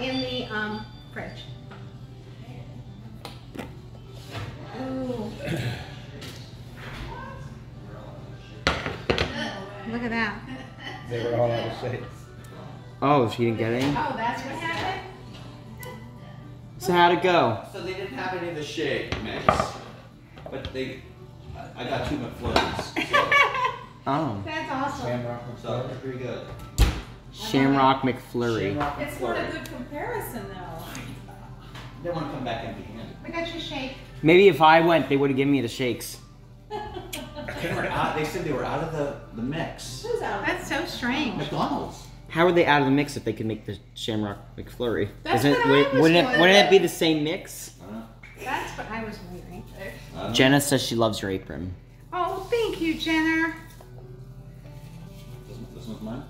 in the um, fridge. Ooh.
Oh, she didn't get any?
Oh, that's what happened?
So how'd it go?
So they didn't have any of the shake mix, but they, I- I got two McFlurries, so,
Oh.
That's awesome.
so it's pretty good.
Shamrock McFlurry.
It's not a good comparison though.
They want to come back empty handed.
We got your shake.
Maybe if I went, they would have given me the shakes.
They were out, they said they were out of the, the mix.
Who's out?
That's so strange.
McDonald's.
How are they out of the mix if they could make the Shamrock McFlurry?
That's
Isn't
what I
would,
was
wouldn't it wouldn't it be the same mix?
Uh,
That's what I was wondering.
I.
Jenna says she loves your apron.
Oh, thank you, Jenner.
This, this one's mine?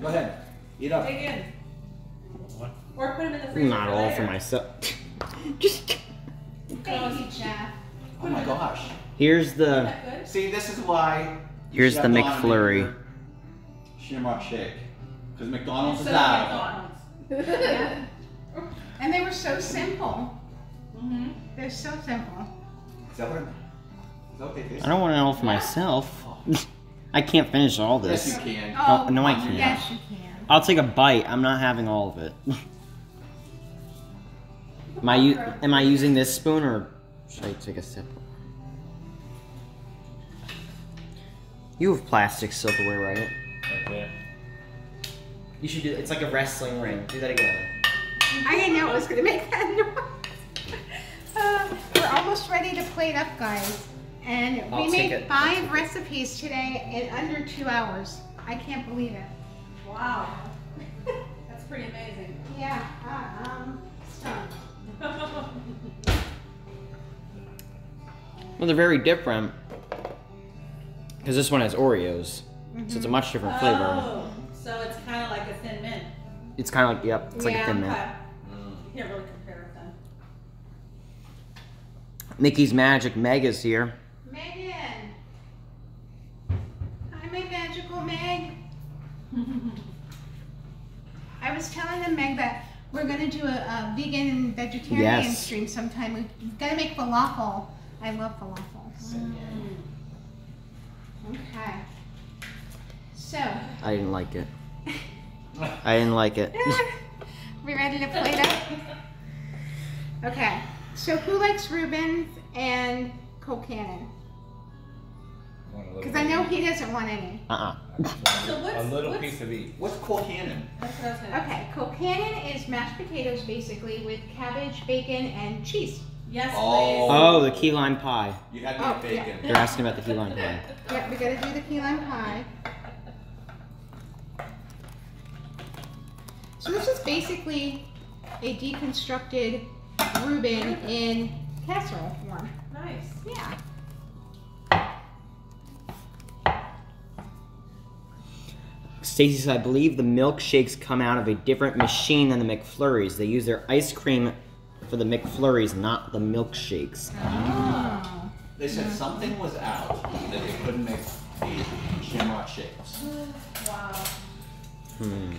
Go ahead, eat up.
Dig in. Or put them in the freezer.
Not all
later.
for myself. Just
Thank you, Jeff.
Oh my gosh.
Here's the
See, this is why.
Here's the
have gone and made
McFlurry.
your Shamrock shake. Because McDonald's is out.
McDonald's.
Yeah. And they were so simple.
Mm-hmm.
They're so simple.
Is that what, it- is that what they taste
I don't want it all for myself. I can't finish all this.
Yes,
this.
you can.
Oh,
no, I can't.
Yes, you can.
I'll take a bite. I'm not having all of it. am I u- am I using this spoon or should I take a sip? You have plastic silverware, right?
Okay.
You should do. It's like a wrestling ring. Do that again.
I didn't know it was gonna make that noise. Uh, we're almost ready to plate up, guys. And
I'll
we made five recipes today in under two hours. I can't believe it.
Wow. That's pretty amazing.
Yeah, uh, um, stunned.
Well, they're very different. Because this one has Oreos, so it's a mm-hmm. much different flavor.
Oh, so it's kind of like a thin mint.
It's kind of like yep, it's like a thin mint.
Okay. You can't really compare it then.
Mickey's Magic Mega's here.
Megan. Hi, my magical Meg. I was telling them, Meg, that we're gonna do a, a vegan and vegetarian
Yes.
stream sometime. We've gotta make falafel. I love falafel. Okay. So,
I didn't like it. I didn't like it.
we ready to play that? Okay. So, who likes Reubens and Colcannon?
Want a little
Because I know he doesn't want any.
Uh-uh.
So
A
what's-
little
what's-
piece of each.
What's Cole Cannon?
That's what I was gonna.
Okay, Colcannon is mashed potatoes basically with cabbage, bacon, and cheese.
Yes,
Oh.
Oh, the key lime pie.
You had to
Oh,
get
yeah.
bacon.
They're asking about the key lime pie.
Yep, we gotta do the key lime pie. So this is basically a deconstructed Reuben in casserole form.
Nice.
Yeah.
Stacy says, I believe the milkshakes come out of a different machine than the McFlurries. They use their ice cream for the McFlurries, not the milkshakes.
Oh.
They said something was out that they couldn't make the Shamrock shakes.
Wow.
Hmm.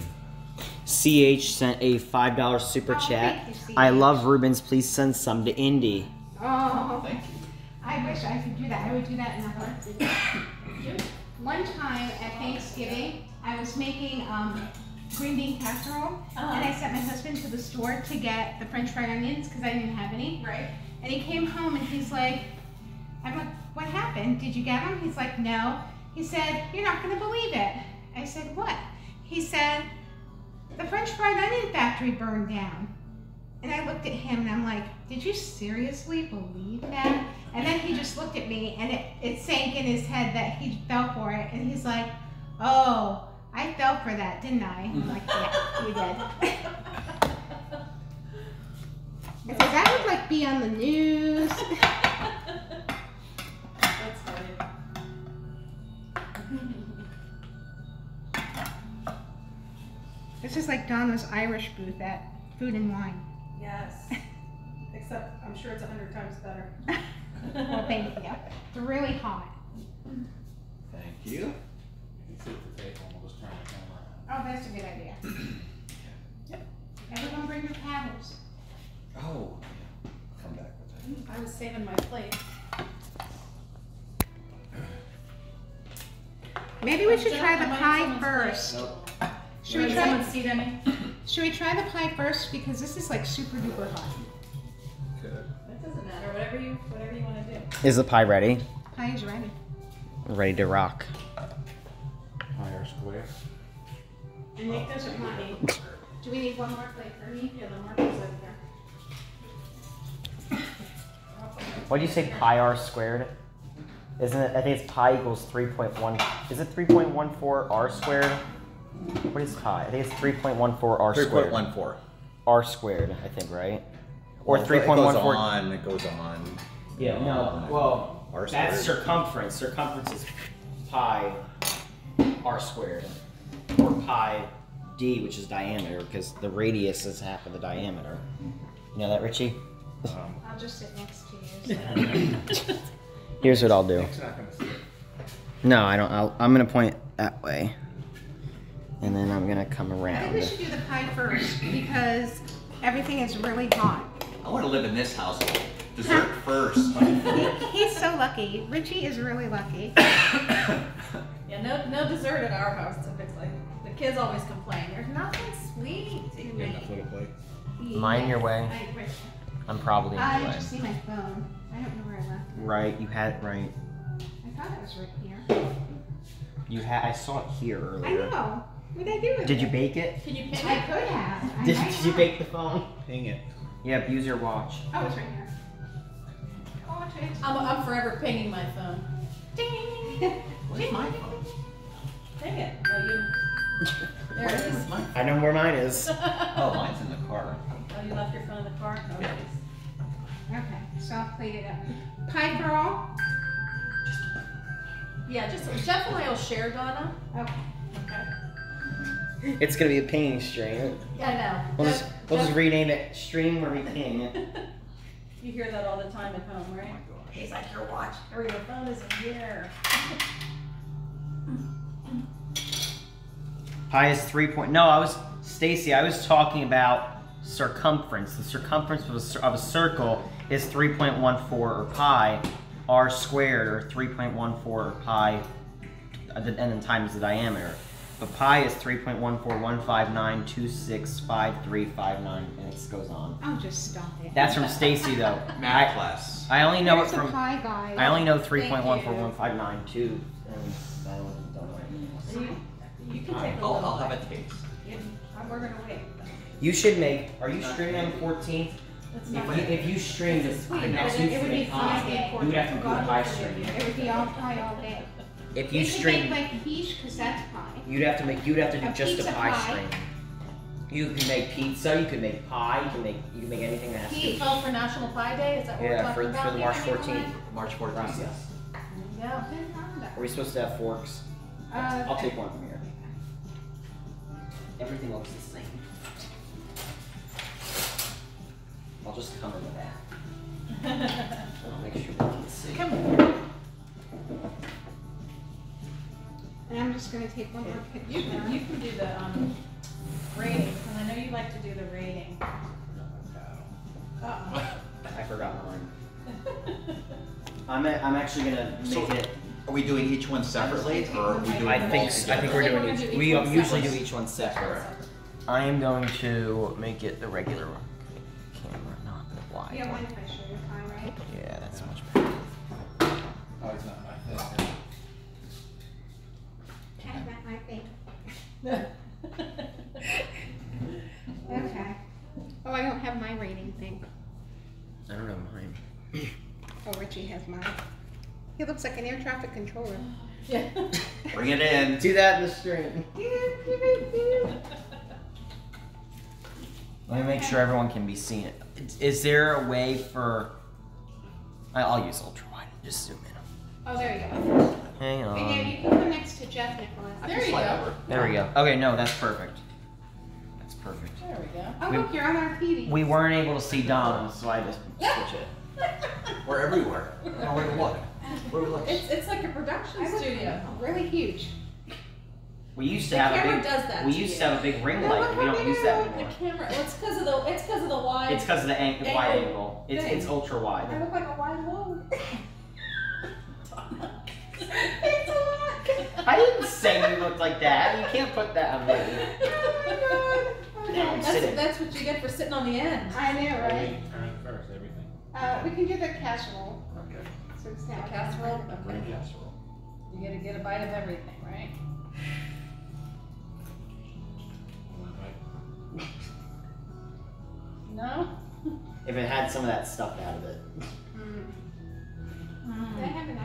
CH sent a $5 super
Oh,
chat.
you,
I love Reubens. Please send some to Indy.
Oh.
Thank you.
I wish I could do that. I would do that in a heartbeat. One time at Thanksgiving, I was making um, green bean casserole, and I sent my husband to the store to get the French fried onions because I didn't have any.
Right.
And he came home and he's like, I'm like, what happened? Did you get them? He's like, no. He said, you're not going to believe it. I said, what? He said, the French fried onion factory burned down. And I looked at him and I'm like, did you seriously believe that? And then he just looked at me and it, it sank in his head that he fell for it. And he's like, oh, I fell for that, didn't I? I'm like, yeah, you did. I said, that would like be on the news. This is like Donna's Irish booth at Food and Wine.
yes. Except I'm sure it's a hundred times better.
Well, thank you. It's really hot.
Thank you.
You can sit at the table and we'll just turn the camera
Oh, that's a good idea. Everyone bring your paddles.
Oh, yeah. Come back with that.
I was saving my plate.
Maybe we should try the pie first.
Nope.
Should we try?
someone see any?
Should we try the pie first because this is like super duper hot.
Good.
That doesn't matter. Whatever you, whatever you want to do.
Is the pie ready?
Pie is ready.
Ready to rock.
Higher square.
And Nick doesn't want any. Do we need one more plate for me? Yeah, the marker's over there.
What do you say pi r squared? Isn't it? I think it's pi equals 3.1. Is it 3.14 r squared? What is pi? I think it's 3.14 r
Three
squared.
point one four.
R squared, I think, right? Or
Well, It goes
3.14.
on. It goes on.
Yeah, no. Well,
R
that's circumference. Circumference is pi r squared, or pi d, which is diameter, because the radius is half of the diameter. You know that, Richie?
Um,
I'll just sit next to you. so-
Here's what I'll do.
Nick's not gonna see it.
No, I don't. I'll, I'm gonna point that way, and then I'm gonna come around.
I think we should do the pie first because everything is really hot.
I want to live in this household. Dessert first.
He's so lucky. Richie is really lucky.
Yeah, no, no dessert at our house typically. The kids always complain. There's nothing sweet to
Get
me.
enough little plate.
Mind your way.
I, Rich,
I'm probably in
I
the way.
just see my phone. I don't know where I left it.
Right, you had it right.
I thought it was right here.
You had. I saw it here earlier.
I know. What did I do with
Did
it?
you bake it?
Can you
I
pin it?
could have. I
Did, did you bake the phone?
Ping it.
Yep. Use your watch.
Oh, it's right here. Oh, it's
I'm, I'm forever pinging my phone.
Ding!
Where's my phone?
Dang it. Oh, you. There it is.
Where's
I know where mine is.
Oh, mine's in the car.
Oh, you left your phone in the car? Oh,
Yeah.
Okay, so I'll plate it up. Pie for all?
Yeah, just Jeff and I will share Donna.
Okay.
Okay.
It's gonna be a pinging stream.
Yeah, I know.
We'll just, we'll just rename it stream where we ping.
You hear that all the time at home, right? He's like, your watch, or your phone is in here.
Pi is three point. No, I was Stacy. I was talking about circumference. The circumference of a, of a circle is three point one four or pi r squared or three point one four or pi, uh, and then times the diameter. But pi is three point one four one five nine two six five three five nine, and it goes on.
Oh, just stop it.
That's from Stacy though.
Math
I,
class.
I only know it
There's the
from.
pie guy.
I only know three
Thank
point one four
you.
one five nine two, and I don't, don't know.
You, you can take a
I'll,
little.
I'll have a taste.
Yeah, We're gonna wait.
You should make. Are you streaming on the 14th? If you, if you streamed
It's
it
sweet,
next week
it would be
pie,
Friday.
you would have to do a pie stream.
It would be all pie all day.
If
We
you
could
stream,
make like quiche, because that's pie.
you'd have to make. You'd have to do
A
just a pie,
pie.
stream. You can make pizza. You can make pie. You can make. You can make anything that has to.
Quiche.
Oh, for National Pie Day, is that what we're
Yeah,
talking
for,
about?
for the March
Yeah,
14th
March 14th.
process.
Yeah.
Are we supposed to have forks?
Uh,
I'll take one from here. Everything looks the same. I'll just come in the back. I'll make sure we can see.
Come here.
And I'm just gonna take one more picture.
You can, you can do the, um, rating, because I know you like to do the rating. Uh-oh.
I forgot mine. I'm, a, I'm actually gonna make
So-
it.
Are we doing each one separately, or are we doing
I
them
think
all
I think we're
We're
doing each.
do each
we
one
usually do each one separate. I am going to make it the regular camera, not the wide
You don't
one.
mind if I show you pie, right?
Yeah, that's much better.
Oh, it's not my thing.
That's not my thing. Okay. Oh, I don't have my rating thing.
I don't know mine.
Oh, Richie has mine. He looks like an air traffic controller.
Yeah.
Bring it in.
Do that in the stream. Let me make sure everyone can be seen. Is- Is there a way for? I- I'll use ultra wide. Just zoom in.
Oh, there you go.
Hang
And yeah,
on.
you can come next to Jeff Nicholas.
There you go.
over.
There we go. Okay, no, that's perfect. That's perfect.
There we go.
Oh,
We-
look, you're on our TV.
We weren't able to see Donna, so I just switch it.
We're everywhere. Oh, where to look? Where we look?
It's, it's like a production
I
studio.
Really huge.
We used to
The
have a
camera
big.
does that
We
to
used
you.
to have a big ring
No,
light.
look
but We don't use that
anymore.
The camera, well, it's because of the, it's because of the wide.
It's because of the ang- wide
Angle
angle. It's
thing.
it's ultra wide.
I
wide.
look like a wide load.
It's a lot.
I didn't say you looked like that. You can't put that on me.
Oh
Now I'm
That's,
sitting.
that's what you get for sitting on the end.
I know, right?
you turn first, everything?
Uh, we can do the casserole.
Okay.
So it's
The
now
casserole,
Bring
okay.
casserole.
You gotta get a bite of everything, right? No?
If it had some of that stuff out of it.
Mm. Did I have an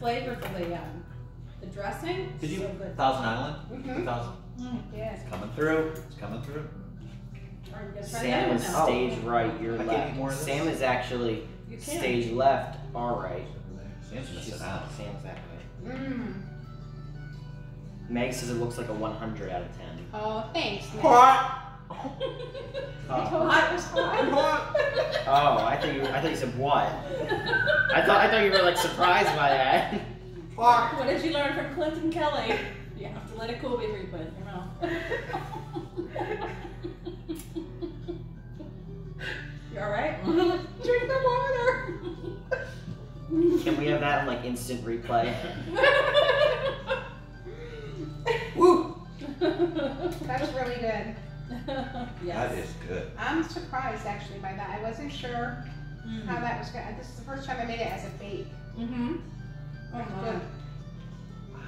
flavor for the, um, the dressing,
Did you,
so good.
Thousand Island?
Mm-hmm.
Thousand.
Yes.
It's coming through. It's coming through.
Are you gonna try the
Sam
is
was
now?
stage right, you're
I
left.
you more.
Sam is actually stage left, all right.
Sam's gonna
She's- Sam's that way.
Mmm.
Meg says it looks like a 100 out of 10.
Oh, thanks. Nick.
What?
I
Oh,
told you it was hot.
oh I thought you I thought you said what? I thought I thought you were like surprised by that.
Fuck.
What did you learn from Clinton Kelly? You have to let it cool before you put it in your mouth. you alright? Drink the water.
Can we have that in like instant replay?
Woo.
That was really good.
That
yes.
is good.
I'm surprised actually by that. I wasn't sure how that was going. This is the first time I made it as a bake.
Mm-hmm. Oh,
Good.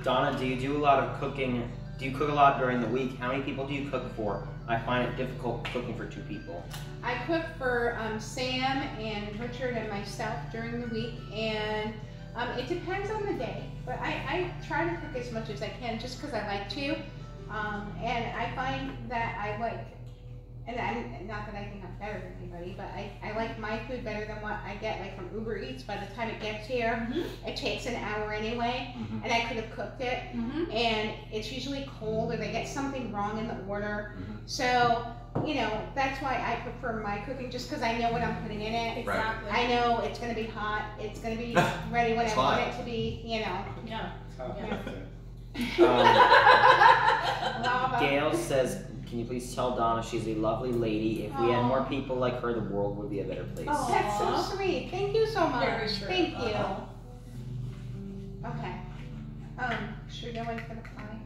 Donna, do you do a lot of cooking? Do you cook a lot during the week? How many people do you cook for? I find it difficult cooking for two people.
I cook for um, Sam and Richard and myself during the week, and um, it depends on the day. But I, I try to cook as much as I can just because I like to. Um, and I find that I like, and I'm not that I think I'm better than anybody, but I, I like my food better than what I get like from Uber Eats. By the time it gets here,
Mhm.
it takes an hour anyway,
Mhm.
and I could have cooked it.
Mm-hmm.
and it's usually cold or they get something wrong in the order.
Mhm.
So, you know, that's why I prefer my cooking just because I know what I'm putting in it.
Exactly.
I know it's going to be hot, it's going to be ready when I
It's
want it to be, you know.
Yeah.
Um, Gail says, "Can you please tell Donna she's a lovely lady? If we had more people like her, the world would be a better place."
Aw.
That's so sweet. Thank you so much.
Very true.
Thank you.
Uh-huh.
Okay. Um, should we go in for the pie?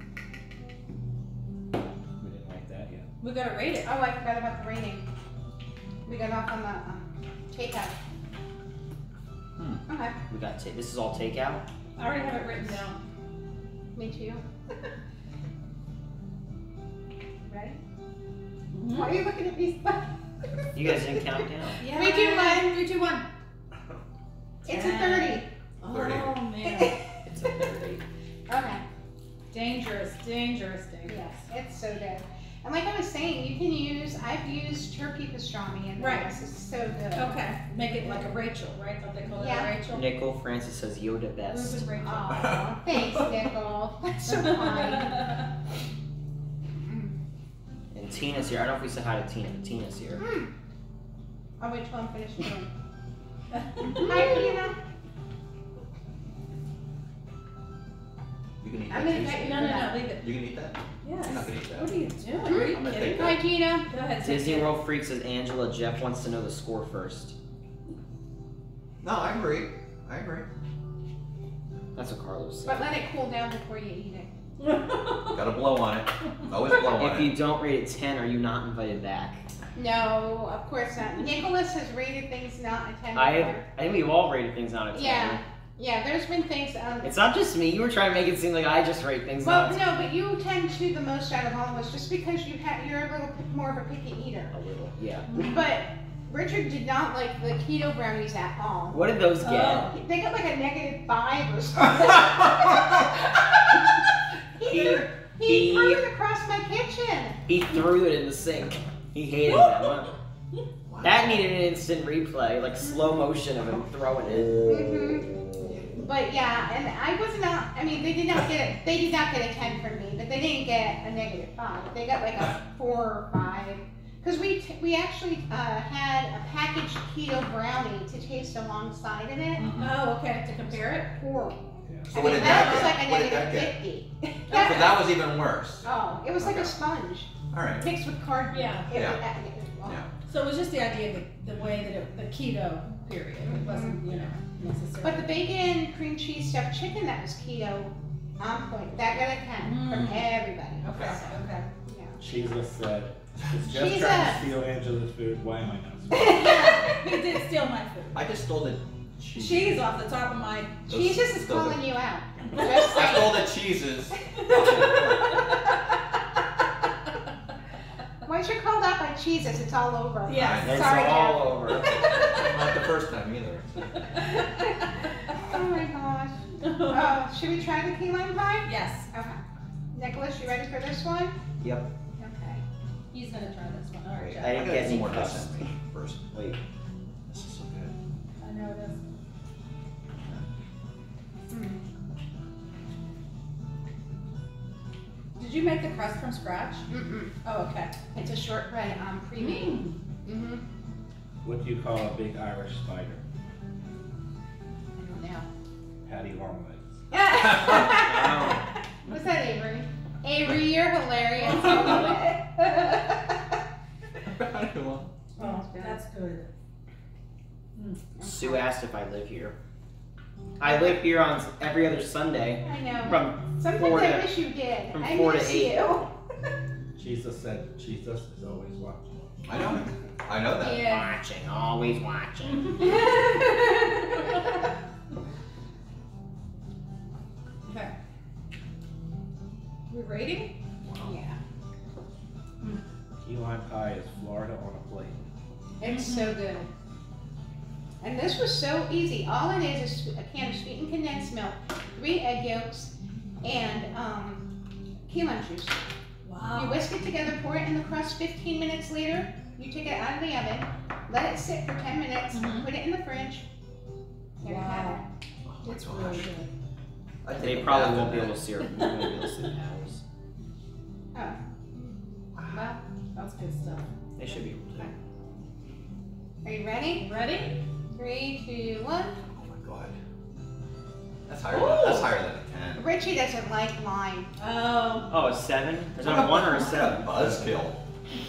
We didn't like that yet.
We gotta rate it.
Oh, I forgot about the rating. We got off on the um, takeout.
Hmm.
Okay.
We got ta- this is all takeout.
I already have it written down.
Me too. Ready?
Mm-hmm.
Why are you looking at me?
You guys didn't count down.
Yeah.
Three, two, one.
Three, two, one.
It's a 30.
Oh
Thirty.
man.
It's a thirty.
Okay.
dangerous, dangerous, dangerous.
Yes, it's so good. And like I was saying, you can use, I've used turkey pastrami in
Right.
this. It's so good.
Okay, make it like a Rachel, right? Don't they call it
Yeah.
a Rachel?
Nicole Francis says Yoda best.
Reuben Rachel.
Aw, thanks, Nicole. That's so kind.
And Tina's here. I don't know if we said hi to Tina, but Tina's here.
Mm. I'll wait till I'm finished doing. Hi, Tina.
You can eat
I'm
that
gonna
too.
no, no, no, leave it.
You can eat that?
Yes.
You're not gonna eat that.
What are you doing? Are you
I'm gonna
kidding?
take
Hi, Tina.
Go ahead. take
Disney
it.
World Freak says Angela. Jeff wants to know the score first.
No, I agree. I agree.
That's what Carlos
But
said.
let it cool down before you eat it.
Gotta blow on it. Always blow on it.
If
it.
you don't rate it 10, are you not invited back?
No, of course not. Nicholas has rated things not a 10
I have, I think we've all rated things on a 10.
Yeah. Yeah, there's been things. Um,
It's not just me. You were trying to make it seem like I just rate things
well,
out.
no, but you tend to the most out of all of us, just because you have you're a little bit more of a picky eater.
A little, yeah.
But Richard did not like the keto brownies at all.
What did those get?
Oh.
They got like a negative five or something. he,
He-
threw, he,
he-
threw it across my kitchen.
He threw it in the sink. He hated that one. That needed an instant replay, like slow motion of him throwing it.
hmm But yeah, and I was not. I mean, they did not get it. They did not get a ten from me, but they didn't get a negative five. They got like a four or five. Because we t- we actually uh, had a packaged keto brownie to taste alongside of it.
Oh, okay, to compare it?
Horrible.
So
I
what
mean,
did
that
that
was
get?
like a
What did
negative
that get? So that was even worse.
oh, it was like a sponge
All right.
mixed with cardboard.
Yeah.
It,
Yeah.
was- it was-
Yeah.
So it was just the idea of the, the way that it, the keto period, it wasn't, you know, necessarily.
But the bacon cream cheese stuffed chicken that was keto on point. That got a ten from mm. everybody.
Okay, okay.
Yeah.
Jesus said, it's just
Jesus.
trying to steal Angela's food. Why am I not?
Yeah, he did steal my food.
I just stole the cheese.
Cheese off the top of my.
Those-
Jesus is
those-
calling you out. Just
I stole the cheeses.
Once you're called out by Jesus, it's all over.
Yes.
It's
Sorry,
all over.
Not the first time either.
Oh my gosh. Oh, should we try the key lime pie?
Yes,
Okay. Nicholas, you ready for this one?
Yep.
Okay.
he's gonna try this one, alright,
I
Jeff.
didn't
gotta
get any
more
crusts.
dust first.
Wait.
This is so good.
I know it Did you make the crust from scratch?
Mm-mm.
Oh, okay.
It's a shortbread um, pre-made. Mm-hmm.
What do you call a big Irish spider?
I don't know.
Patty Longlegs.
What's that, Avery? Avery, you're hilarious. I love it.
Oh, that's good.
Sue asked if I live here. I live here on every other Sunday
I know.
from
Sometimes
four
I
to
wish you did.
from
I
four to
miss
eight.
you.
Jesus said, Jesus is always watching.
I know. I know that.
Yeah.
watching, always watching.
Okay. We rating?
yeah.
Key lime pie is Florida on a plate.
It's so good. And this was so easy. All it is is a can of sweetened condensed milk, three egg yolks, and um, key lime juice. You whisk it together, pour it in the crust. 15 minutes later, you take it out of the oven, let it sit for 10 minutes,
Mhm.
put it in the fridge. There you have
Wow.
Oh my
It's
gosh.
really good.
I
They probably won't be able to see her. They won't be able to see the hours.
it. Well,
That's good stuff.
They should be able to.
are you ready?
Ready?
Three, two, one.
Oh my god. That's higher. Than, that's higher than a ten.
Richie doesn't like lime.
Oh.
Um, oh, a seven? Is that a one or a seven?
Buzzkill.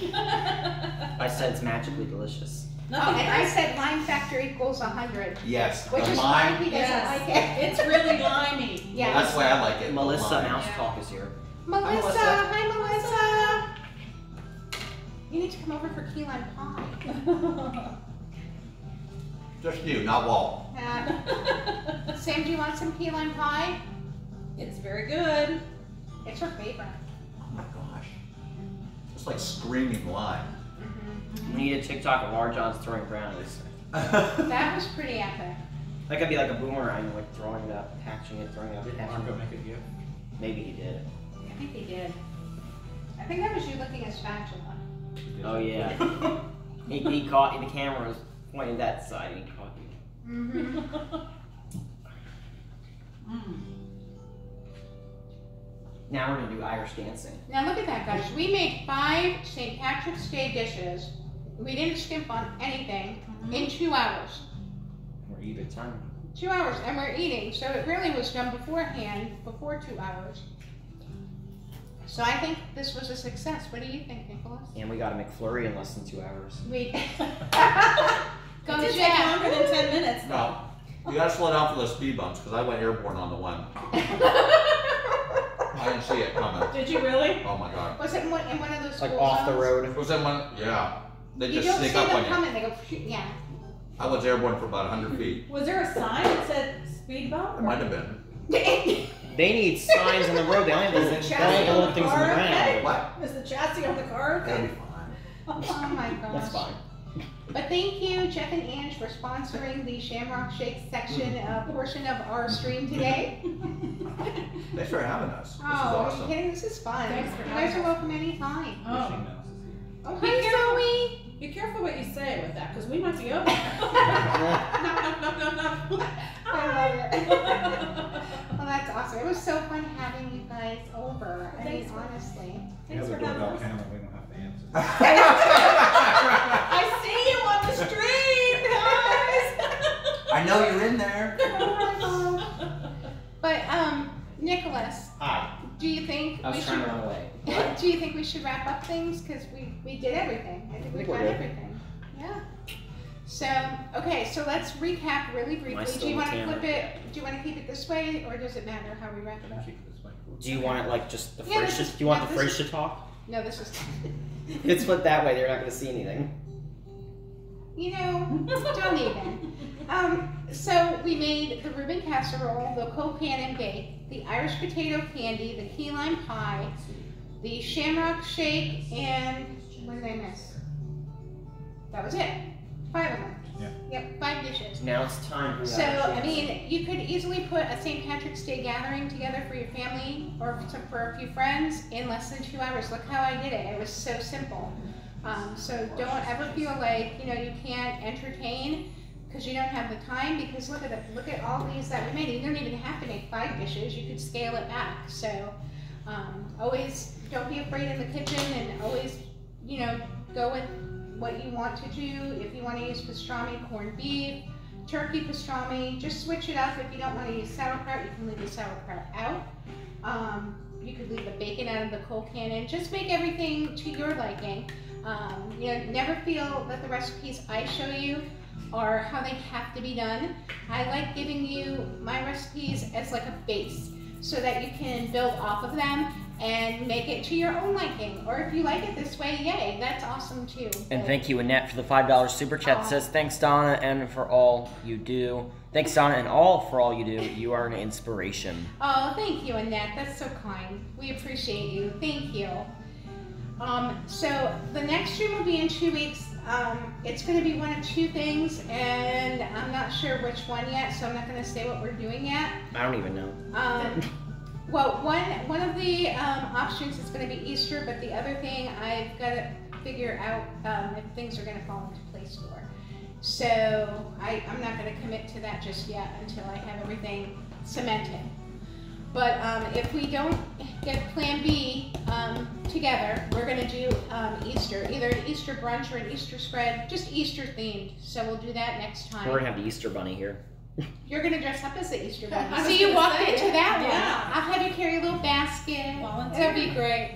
I said it's magically delicious.
Oh, and I said lime factor equals 100,
Yes.
which
the
is why
lime.
he doesn't
Yes.
like it.
It's really limey.
Yeah.
That's why I like it.
Melissa. Mouse
Yeah.
Talk is here.
Melissa,
Melissa.
hi Melissa. You need to come over for key lime pie.
Just you, not Walt.
Uh, Sam, do you want some key lime pie?
it's very good.
It's her favorite.
Oh my gosh. It's like screaming lime.
We need a TikTok of our John's throwing brownies.
That was pretty epic.
That could be like a boomerang, like throwing it up, catching it, throwing it up,
Did
catching
Marco
it.
make a gift?
Maybe he did.
I think he did. I think that was you looking at spatula.
Oh yeah. he, he caught in the camera was pointed that side and he caught you.
Mm-hmm.
Mm.
Now we're gonna do Irish dancing.
Now look at that, guys. We made five St. Patrick's Day dishes. We didn't skimp on anything in two hours.
We're even time.
Two hours, and we're eating. So it really was done beforehand, before two hours. So I think this was a success. What do you think, Nicholas?
And we got a McFlurry in less than two hours.
We go
It did take
Jeff.
longer than 10 minutes.
no. You gotta slow down for those speed bumps because I went airborne on the one. I didn't see it coming.
Did you really?
Oh my god.
Was it in one, in one of those
Like
school
off the
zones?
road.
It was in one. Yeah. They
You
just
don't
sneak
see
up
them
on you.
coming. They go, yeah.
I was airborne for about 100 feet.
Was there a sign that said
speed bump?
It might have been.
They need signs on the road. They only have the, they only the little things on the ground.
What?
Is the chassis on the car
That'll be fine.
Oh my gosh.
That's fine.
But thank you, Jeff and Ange, for sponsoring the Shamrock Shake section uh, portion of our stream today.
Thanks for having us. This is
Oh, are you
awesome.
kidding? This is fun.
Thanks for
you guys
having
are welcome anytime.
Oh,
Fishing mouse is here.
Oh,
Be
hi,
careful.
Zoe.
be careful what you say with that, because we might be over no, no, no, no, no.
I love it. well, that's awesome. It was so fun having you guys over. I mean,
Thanks for-
honestly.
Thanks
have
for
a
having us. I see you on the street, guys.
I know you're in there.
Oh, my gosh. But um, Nicholas,
Hi.
do you think
I
we
was
should?
trying to run away.
do you think we should wrap up things? Because we we did everything. I think we've done everything. Yeah. So okay, so let's recap really briefly. Do you want to
camera?
flip it? Do you want to keep it this way, or does it matter how we wrap it up?
Keep it this way.
Do you want it like just the
Yeah,
fridge?
this
To,
is-
do you want
yeah,
the
first
fridge to talk?
No, this is.
It's flipped that way, they're not gonna see anything.
You know, don't even. Um, so we made the Reuben casserole, the Colcannon bake, the Irish potato candy, the key lime pie, the shamrock shake, and what did I miss? That was it. Five of them. Yep, five dishes.
Now it's time.
So, I mean, you could easily put a St. Patrick's Day gathering together for your family or for a few friends in less than two hours. Look how I did it. It was so simple. Um, so don't ever feel like, you know, you can't entertain because you don't have the time because look at the, look at all these that we made. You don't even have to make five dishes. You could scale it back. So um, always don't be afraid in the kitchen and always, you know, go with what you want to do. If you want to use pastrami, corned beef, turkey pastrami, just switch it up. If you don't want to use sauerkraut, you can leave the sauerkraut out. Um, you could leave the bacon out of the Colcannon. Just make everything to your liking. Um, you know, never feel that the recipes I show you are how they have to be done. I like giving you my recipes as like a base so that you can build off of them and make it to your own liking. Or if you like it this way, yay, that's awesome too.
And thank you, Annette, for the five dollars super chat. That says thanks, Donna, and for all you do. Thanks, Donna, and all for all you do. You are an inspiration.
Oh, thank you, Annette. That's so kind. We appreciate you. Thank you. Um, so the next stream will be in two weeks. Um, it's going to be one of two things, and I'm not sure which one yet, so I'm not going to say what we're doing yet.
I don't even know.
Um, well, one one of the um, options is going to be Easter, but the other thing I've got to figure out um, if things are going to fall into place for. So I, I'm not going to commit to that just yet until I have everything cemented. But um, if we don't get Plan B um, together, we're going to do um, Easter, either an Easter brunch or an Easter spread, just Easter themed. So we'll do that next time.
We're gonna have the Easter bunny here.
You're gonna dress up as the Easter bunny.
I was
See, you
gonna
walked
say,
into that one.
yeah.
I'll have you carry a little basket.
Volunteer.
That'd be great.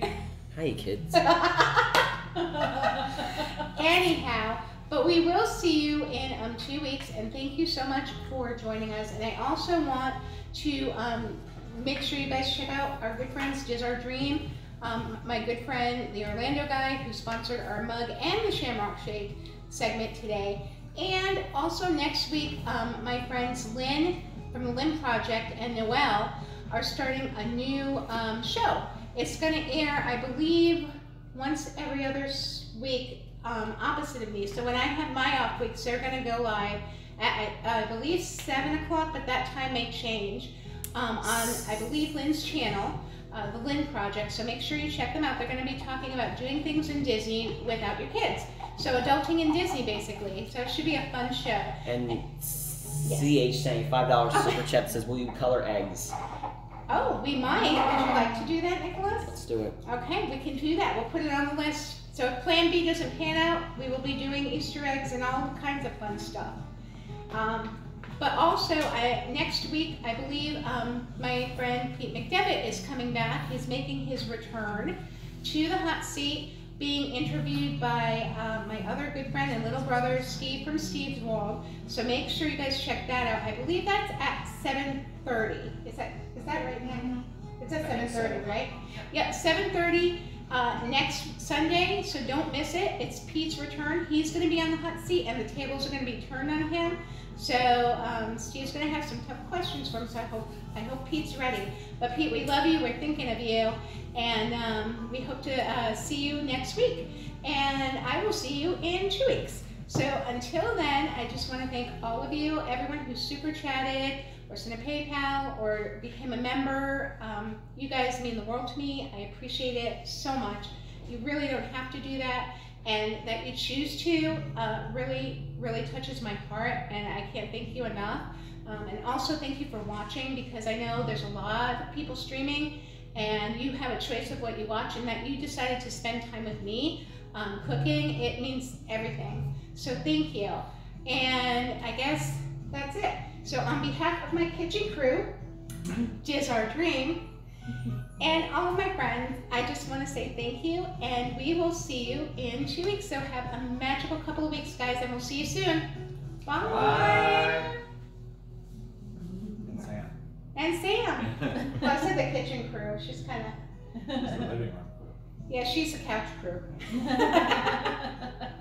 Hi, kids.
Anyhow, but we will see you in um, two weeks, and thank you so much for joining us. And I also want to um, make sure you guys check out our good friends, Diz Our Dream. Um, my good friend, the Orlando guy, who sponsored our mug and the Shamrock Shake segment today. And also next week, um, my friends Lynn from the Lynn Project and Noelle are starting a new um, show. It's going to air, I believe, once every other week um, opposite of me. So when I have my off weeks, they're going to go live at, I I believe, 7 o'clock, but that time may change um, on, I believe, Lynn's channel, uh, the Lynn Project. So make sure you check them out. They're going to be talking about doing things in Disney without your kids. So adulting in Disney, basically. So it should be a fun show.
And CH saying five dollars super chat says, "Will you color eggs?"
Oh, we might. Would you like to do that, Nicholas?
Let's do it.
Okay, we can do that. We'll put it on the list. So if Plan B doesn't pan out, we will be doing Easter eggs and all kinds of fun stuff. Um, but also, I, next week, I believe um, my friend Pete McDevitt is coming back. He's making his return to the hot seat, being interviewed by uh, my other good friend and little brother, Steve from Steve's World. So make sure you guys check that out. I believe that's at 7.30. Is that, is that right, Nan? It's at 7.30, right? Yep, 7.30 uh, next Sunday, so don't miss it. It's Pete's return. He's going to be on the hot seat, and the tables are going to be turned on him. So um, Steve's gonna have some tough questions for him. So I hope I hope Pete's ready. But Pete, we love you. We're thinking of you, and um, we hope to uh, see you next week. And I will see you in two weeks. So until then, I just want to thank all of you, everyone who super chatted or sent a PayPal or became a member. Um, you guys mean the world to me. I appreciate it so much. You really don't have to do that. And that you choose to uh, really, really touches my heart, and I can't thank you enough. Um, and also thank you for watching because I know there's a lot of people streaming and you have a choice of what you watch and that you decided to spend time with me um, cooking, it means everything. So thank you. And I guess that's it. So on behalf of my kitchen crew, Diz Our Dream, and all of my friends, I just want to say thank you, and we will see you in two weeks. So have a magical couple of weeks, guys, and we'll see you soon. Bye.
Bye. And Sam.
And Sam. well, I said the kitchen crew. She's kind of,
It's the living room.
yeah, she's the couch crew.